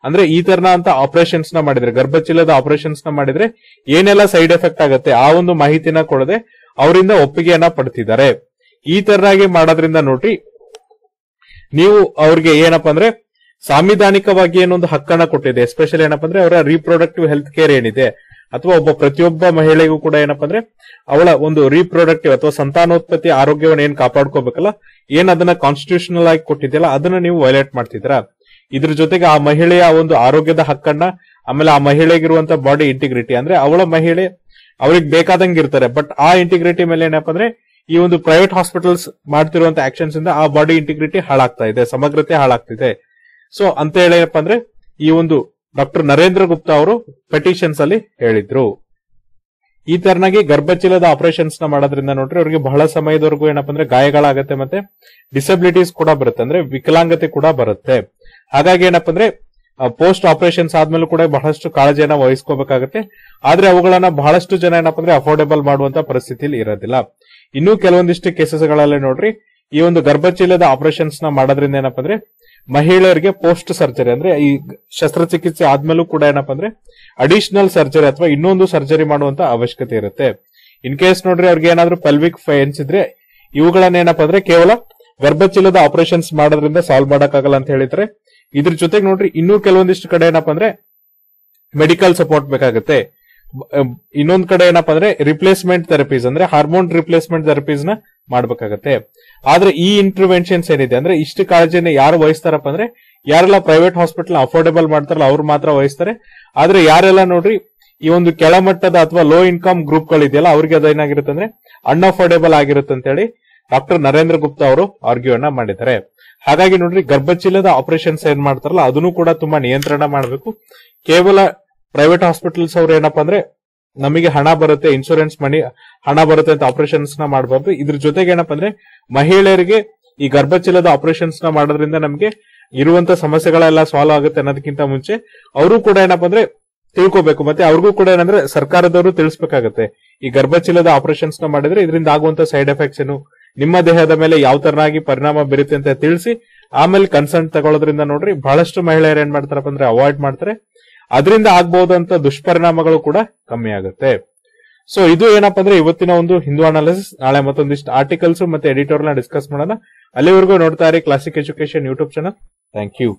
ಅಂದ್ರೆ ಈ ತರನ ಅಂತ ಆಪರೇಷನ್ಸ್ನ ಮಾಡಿದ್ರೆ, ಗರ್ಭಚೀಲದ ಆಪರೇಷನ್ಸ್ನ ಮಾಡಿದ್ರೆ ಏನೆಲ್ಲ ಸೈಡ್ ಎಫೆಕ್ಟ್ ಆಗುತ್ತೆ, ಆ ಒಂದು ಮಾಹಿತಿನ ಕೊಡದೆ ಅವರಿಂದ ಒಪ್ಪಿಗೆಯನ್ನ ಪಡ್ತಿದ್ದಾರೆ. ಈ ತರನಾಗಿ ಮಾಡೋದ್ರಿಂದ ನೋಡ್ರಿ, ನೀವು ಅವ್ರಿಗೆ ಏನಪ್ಪಾ ಅಂದ್ರೆ ಸಾಂವಿಧಾನಿಕವಾಗಿ ಏನೊಂದು ಹಕ್ಕನ್ನ ಕೊಟ್ಟಿದೆ. ಎಸ್ಪೆಷಲಿ ಏನಪ್ಪಾ ಅಂದ್ರೆ ಅವರ ರೀಪ್ರೊಡಕ್ಟಿವ್ ಹೆಲ್ತ್ ಕೇರ್ ಏನಿದೆ. ಅಥವಾ ಒಬ್ಬ ಪ್ರತಿಯೊಬ್ಬ ಮಹಿಳೆಗೂ ಕೂಡ ಏನಪ್ಪಾ ಅಂದ್ರೆ, ಅವಳ ಒಂದು ರೀಪ್ರೊಡಕ್ಟಿವ್ ಅಥವಾ ಸಂತಾನೋತ್ಪತ್ತಿ ಆರೋಗ್ಯವನ್ನು ಏನ್ ಕಾಪಾಡ್ಕೋಬೇಕಲ್ಲ, ಏನ್ ಅದನ್ನ ಕಾನ್ಸ್ಟಿಟ್ಯೂಷನಲ್ ಆಗಿ ಕೊಟ್ಟಿದೆಯಲ್ಲ, ಅದನ್ನ ನೀವು ವೈಲೇಟ್ ಮಾಡ್ತಿದ್ದೀರಾ? ಇದ್ರ ಜೊತೆಗೆ ಆ ಮಹಿಳೆಯ ಒಂದು ಆರೋಗ್ಯದ ಹಕ್ಕನ್ನ, ಆಮೇಲೆ ಆ ಮಹಿಳೆಗಿರುವಂತ ಬಾಡಿ ಇಂಟಿಗ್ರಿಟಿ ಅಂದ್ರೆ ಅವಳ ಮಹಿಳೆ, ಅವ್ರಿಗೆ ಬೇಕಾದಂಗೆ ಇರ್ತಾರೆ. ಬಟ್ ಆ ಇಂಟಿಗ್ರಿಟಿ ಮೇಲೆ ಏನಪ್ಪಾ ಅಂದ್ರೆ, ಈ ಒಂದು ಪ್ರೈವೇಟ್ ಹಾಸ್ಪಿಟಲ್ಸ್ ಮಾಡ್ತಿರುವಂತ ಆಕ್ಷನ್ಸ್ ಇಂದ ಆ ಬಾಡಿ ಇಂಟಿಗ್ರಿಟಿ ಹಾಳಾಗ್ತಾ ಇದೆ, ಸಮಗ್ರತೆ ಹಾಳಾಗ್ತಿದೆ. ಸೊ ಅಂತ ಹೇಳಿ ಏನಪ್ಪಾ ಅಂದ್ರೆ, ಈ ಒಂದು ಡಾಕ್ಟರ್ ನರೇಂದ್ರ ಗುಪ್ತಾ ಅವರು ಪೆಟಿಷನ್ಸ್ ಅಲ್ಲಿ ಹೇಳಿದ್ರು. ಈ ತರನಾಗಿ ಗರ್ಭಚೀಲದ ಆಪರೇಷನ್ಸ್ನ ಮಾಡೋದ್ರಿಂದ ನೋಡ್ರಿ ಅವರಿಗೆ ಬಹಳ ಸಮಯದವರೆಗೂ ಏನಪ್ಪಾ ಅಂದ್ರೆ ಗಾಯಗಳಾಗತ್ತೆ ಮತ್ತೆ ಡಿಸಬಿಲಿಟೀಸ್ ಕೂಡ ಬರುತ್ತೆ, ಅಂದ್ರೆ ವಿಕಲಾಂಗತೆ ಕೂಡ ಬರುತ್ತೆ. ಹಾಗಾಗಿ ಏನಪ್ಪಾ ಅಂದ್ರೆ ಪೋಸ್ಟ್ ಆಪರೇಷನ್ಸ್ ಆದ್ಮೇಲೂ ಕೂಡ ಬಹಳಷ್ಟು ಕಾಳಜಿಯನ್ನ ವಹಿಸ್ಕೋಬೇಕಾಗತ್ತೆ. ಆದ್ರೆ ಅವುಗಳನ್ನ ಬಹಳಷ್ಟು ಜನ ಏನಪ್ಪಾ ಅಂದ್ರೆ ಅಫೋರ್ಡೆಬಲ್ ಮಾಡುವಂತ ಪರಿಸ್ಥಿತಿಯಲ್ಲಿ ಇರೋದಿಲ್ಲ. ಇನ್ನೂ ಕೆಲವೊಂದಿಷ್ಟು ಕೇಸಸ್ಗಳಲ್ಲಿ ನೋಡ್ರಿ, ಈ ಒಂದು ಗರ್ಭಚೀಲದ ಆಪರೇಷನ್ಸ್ನ ಮಾಡೋದ್ರಿಂದ ಏನಪ್ಪಾ ಅಂದ್ರೆ ಮಹಿಳೆಯರಿಗೆ ಪೋಸ್ಟ್ ಸರ್ಜರಿ, ಅಂದ್ರೆ ಈ ಶಸ್ತ್ರಚಿಕಿತ್ಸೆ ಆದ್ಮೇಲೂ ಕೂಡ ಏನಪ್ಪ ಅಂದ್ರೆ ಅಡಿಷನಲ್ ಸರ್ಜರಿ ಅಥವಾ ಇನ್ನೊಂದು ಸರ್ಜರಿ ಮಾಡುವಂತ ಅವಶ್ಯಕತೆ ಇರುತ್ತೆ. ಇನ್ ಕೇಸ್ ನೋಡ್ರಿ ಅವ್ರಿಗೆ ಏನಾದ್ರೂ ಪೆಲ್ವಿಕ್ ಫೈನ್ಸ್ ಇದ್ರೆ, ಇವುಗಳನ್ನ ಏನಪ್ಪಾ ಅಂದ್ರೆ ಕೇವಲ ಗರ್ಭಚೀಲದ ಆಪರೇಷನ್ಸ್ ಮಾಡೋದ್ರಿಂದ ಸಾಲ್ವ್ ಮಾಡಕ್ಕಾಗಲ್ಲ ಅಂತ ಹೇಳಿದ್ರೆ, ಇದ್ರ ಜೊತೆಗೆ ನೋಡ್ರಿ ಇನ್ನೂ ಕೆಲವೊಂದಿಷ್ಟು ಕಡೆ ಏನಪ್ಪ ಅಂದ್ರೆ ಮೆಡಿಕಲ್ ಸಪೋರ್ಟ್ ಬೇಕಾಗುತ್ತೆ. ಇನ್ನೊಂದ್ ಕಡೆ ಏನಪ್ಪಾ ಅಂದ್ರೆ ರಿಪ್ಲೇಸ್ಮೆಂಟ್ ಥೆರಪೀಸ್ ಅಂದ್ರೆ ಹಾರ್ಮೋನ್ ರಿಪ್ಲೇಸ್ಮೆಂಟ್ ಥೆರಪೀಸ್ನ ಮಾಡ್ಬೇಕಾಗತ್ತೆ. ಆದ್ರೆ ಈ ಇಂಟರ್ವೆನ್ಷನ್ಸ್ ಏನಿದೆ ಅಂದ್ರೆ ಇಷ್ಟು ಕಾಳಜಿನ ಯಾರು ವಹಿಸ್ತಾರಪ್ಪ ಅಂದ್ರೆ ಯಾರೆಲ್ಲ ಪ್ರೈವೇಟ್ ಹಾಸ್ಪಿಟಲ್ ಅಫೋರ್ಡೆಬಲ್ ಮಾಡ್ತಾರಲ್ಲ ಅವ್ರು ಮಾತ್ರ ವಹಿಸ್ತಾರೆ. ಆದ್ರೆ ಯಾರೆಲ್ಲ ನೋಡ್ರಿ ಈ ಒಂದು ಕೆಳಮಟ್ಟದ ಅಥವಾ ಲೋ ಇನ್ಕಮ್ ಗ್ರೂಪ್ ಗಳಿದೆಯಲ್ಲ ಅವ್ರಿಗೆ ಅದೇನಾಗಿರುತ್ತೆ ಅಂದ್ರೆ ಅನ್ಅಫೋರ್ಡೆಬಲ್ ಆಗಿರುತ್ತೆ ಅಂತ ಹೇಳಿ ಡಾಕ್ಟರ್ ನರೇಂದ್ರ ಗುಪ್ತಾ ಅವರು ಆರ್ಗ್ಯೂ ಅನ್ನ ಮಾಡಿದ್ದಾರೆ. ಹಾಗಾಗಿ ನೋಡ್ರಿ ಗರ್ಭಚೀಲದ ಆಪರೇಷನ್ಸ್ ಏನ್ ಮಾಡ್ತಾರಲ್ಲ ಅದನ್ನು ಕೂಡ ತುಂಬಾ ನಿಯಂತ್ರಣ ಮಾಡಬೇಕು. ಕೇವಲ ಪ್ರೈವೇಟ್ ಹಾಸ್ಪಿಟಲ್ಸ್ ಅವ್ರು ಏನಪ್ಪಾ ಅಂದ್ರೆ ನಮಗೆ ಹಣ ಬರುತ್ತೆ ಇನ್ಶೂರೆನ್ಸ್ ಮಾಡಿ ಹಣ ಬರುತ್ತೆ ಅಂತ ಆಪರೇಷನ್ಸ್ನ ಮಾಡಬಾರ್ದು. ಇದ್ರ ಜೊತೆಗೆ ಏನಪ್ಪ ಅಂದ್ರೆ ಮಹಿಳೆಯರಿಗೆ ಈ ಗರ್ಭಚೀಲದ ಆಪರೇಷನ್ಸ್ನ ಮಾಡೋದ್ರಿಂದ ನಮಗೆ ಇರುವಂತ ಸಮಸ್ಯೆಗಳೆಲ್ಲ ಸಾಲ್ವ್ ಆಗುತ್ತೆ ಅನ್ನೋದಕ್ಕಿಂತ ಮುಂಚೆ ಅವರು ಕೂಡ ಏನಪ್ಪಾ ಅಂದ್ರೆ ತಿಳ್ಕೊಬೇಕು. ಮತ್ತೆ ಅವ್ರಿಗೂ ಕೂಡ ಏನಂದ್ರೆ ಸರ್ಕಾರದವರು ತಿಳಿಸ್ಬೇಕಾಗತ್ತೆ. ಈ ಗರ್ಭಚೀಲದ ಆಪರೇಷನ್ಸ್ನ ಮಾಡಿದ್ರೆ ಇದರಿಂದ ಆಗುವಂತ ಸೈಡ್ ಎಫೆಕ್ಟ್ಸ್ ಏನು, ನಿಮ್ಮ ದೇಹದ ಮೇಲೆ ಯಾವ ತರನಾಗಿ ಪರಿಣಾಮ ಬೀರುತ್ತೆ ಅಂತ ತಿಳಿಸಿ, ಆಮೇಲೆ ಕನ್ಸರ್ನ್ ತಗೊಳ್ಳೋದ್ರಿಂದ ನೋಡ್ರಿ, ಬಹಳಷ್ಟು ಮಹಿಳೆಯರು ಏನ್ ಮಾಡ್ತಾರಪ್ಪ ಅಂದ್ರೆ ಅವಾಯ್ಡ್ ಮಾಡ್ತಾರೆ. ಅದರಿಂದ ಆಗ್ಬಹುದಂತ ದುಷ್ಪರಿಣಾಮಗಳು ಕೂಡ ಕಮ್ಮಿ ಆಗುತ್ತೆ. ಸೊ ಇದು ಏನಪ್ಪ ಅಂದ್ರೆ ಇವತ್ತಿನ ಒಂದು ಹಿಂದೂ ಅನಾಲಿಸಿಸ್ ನಾಳೆ ಮತ್ತೊಂದಿಷ್ಟು ಆರ್ಟಿಕಲ್ಸ್ ಮತ್ತೆ ಎಡಿಟೋರ್ ಡಿಸ್ಕಸ್ ಮಾಡೋಣ. ಅಲ್ಲಿವರೆಗೂ ನೋಡ್ತಾ ಇರಿ classic education YouTube channel thank you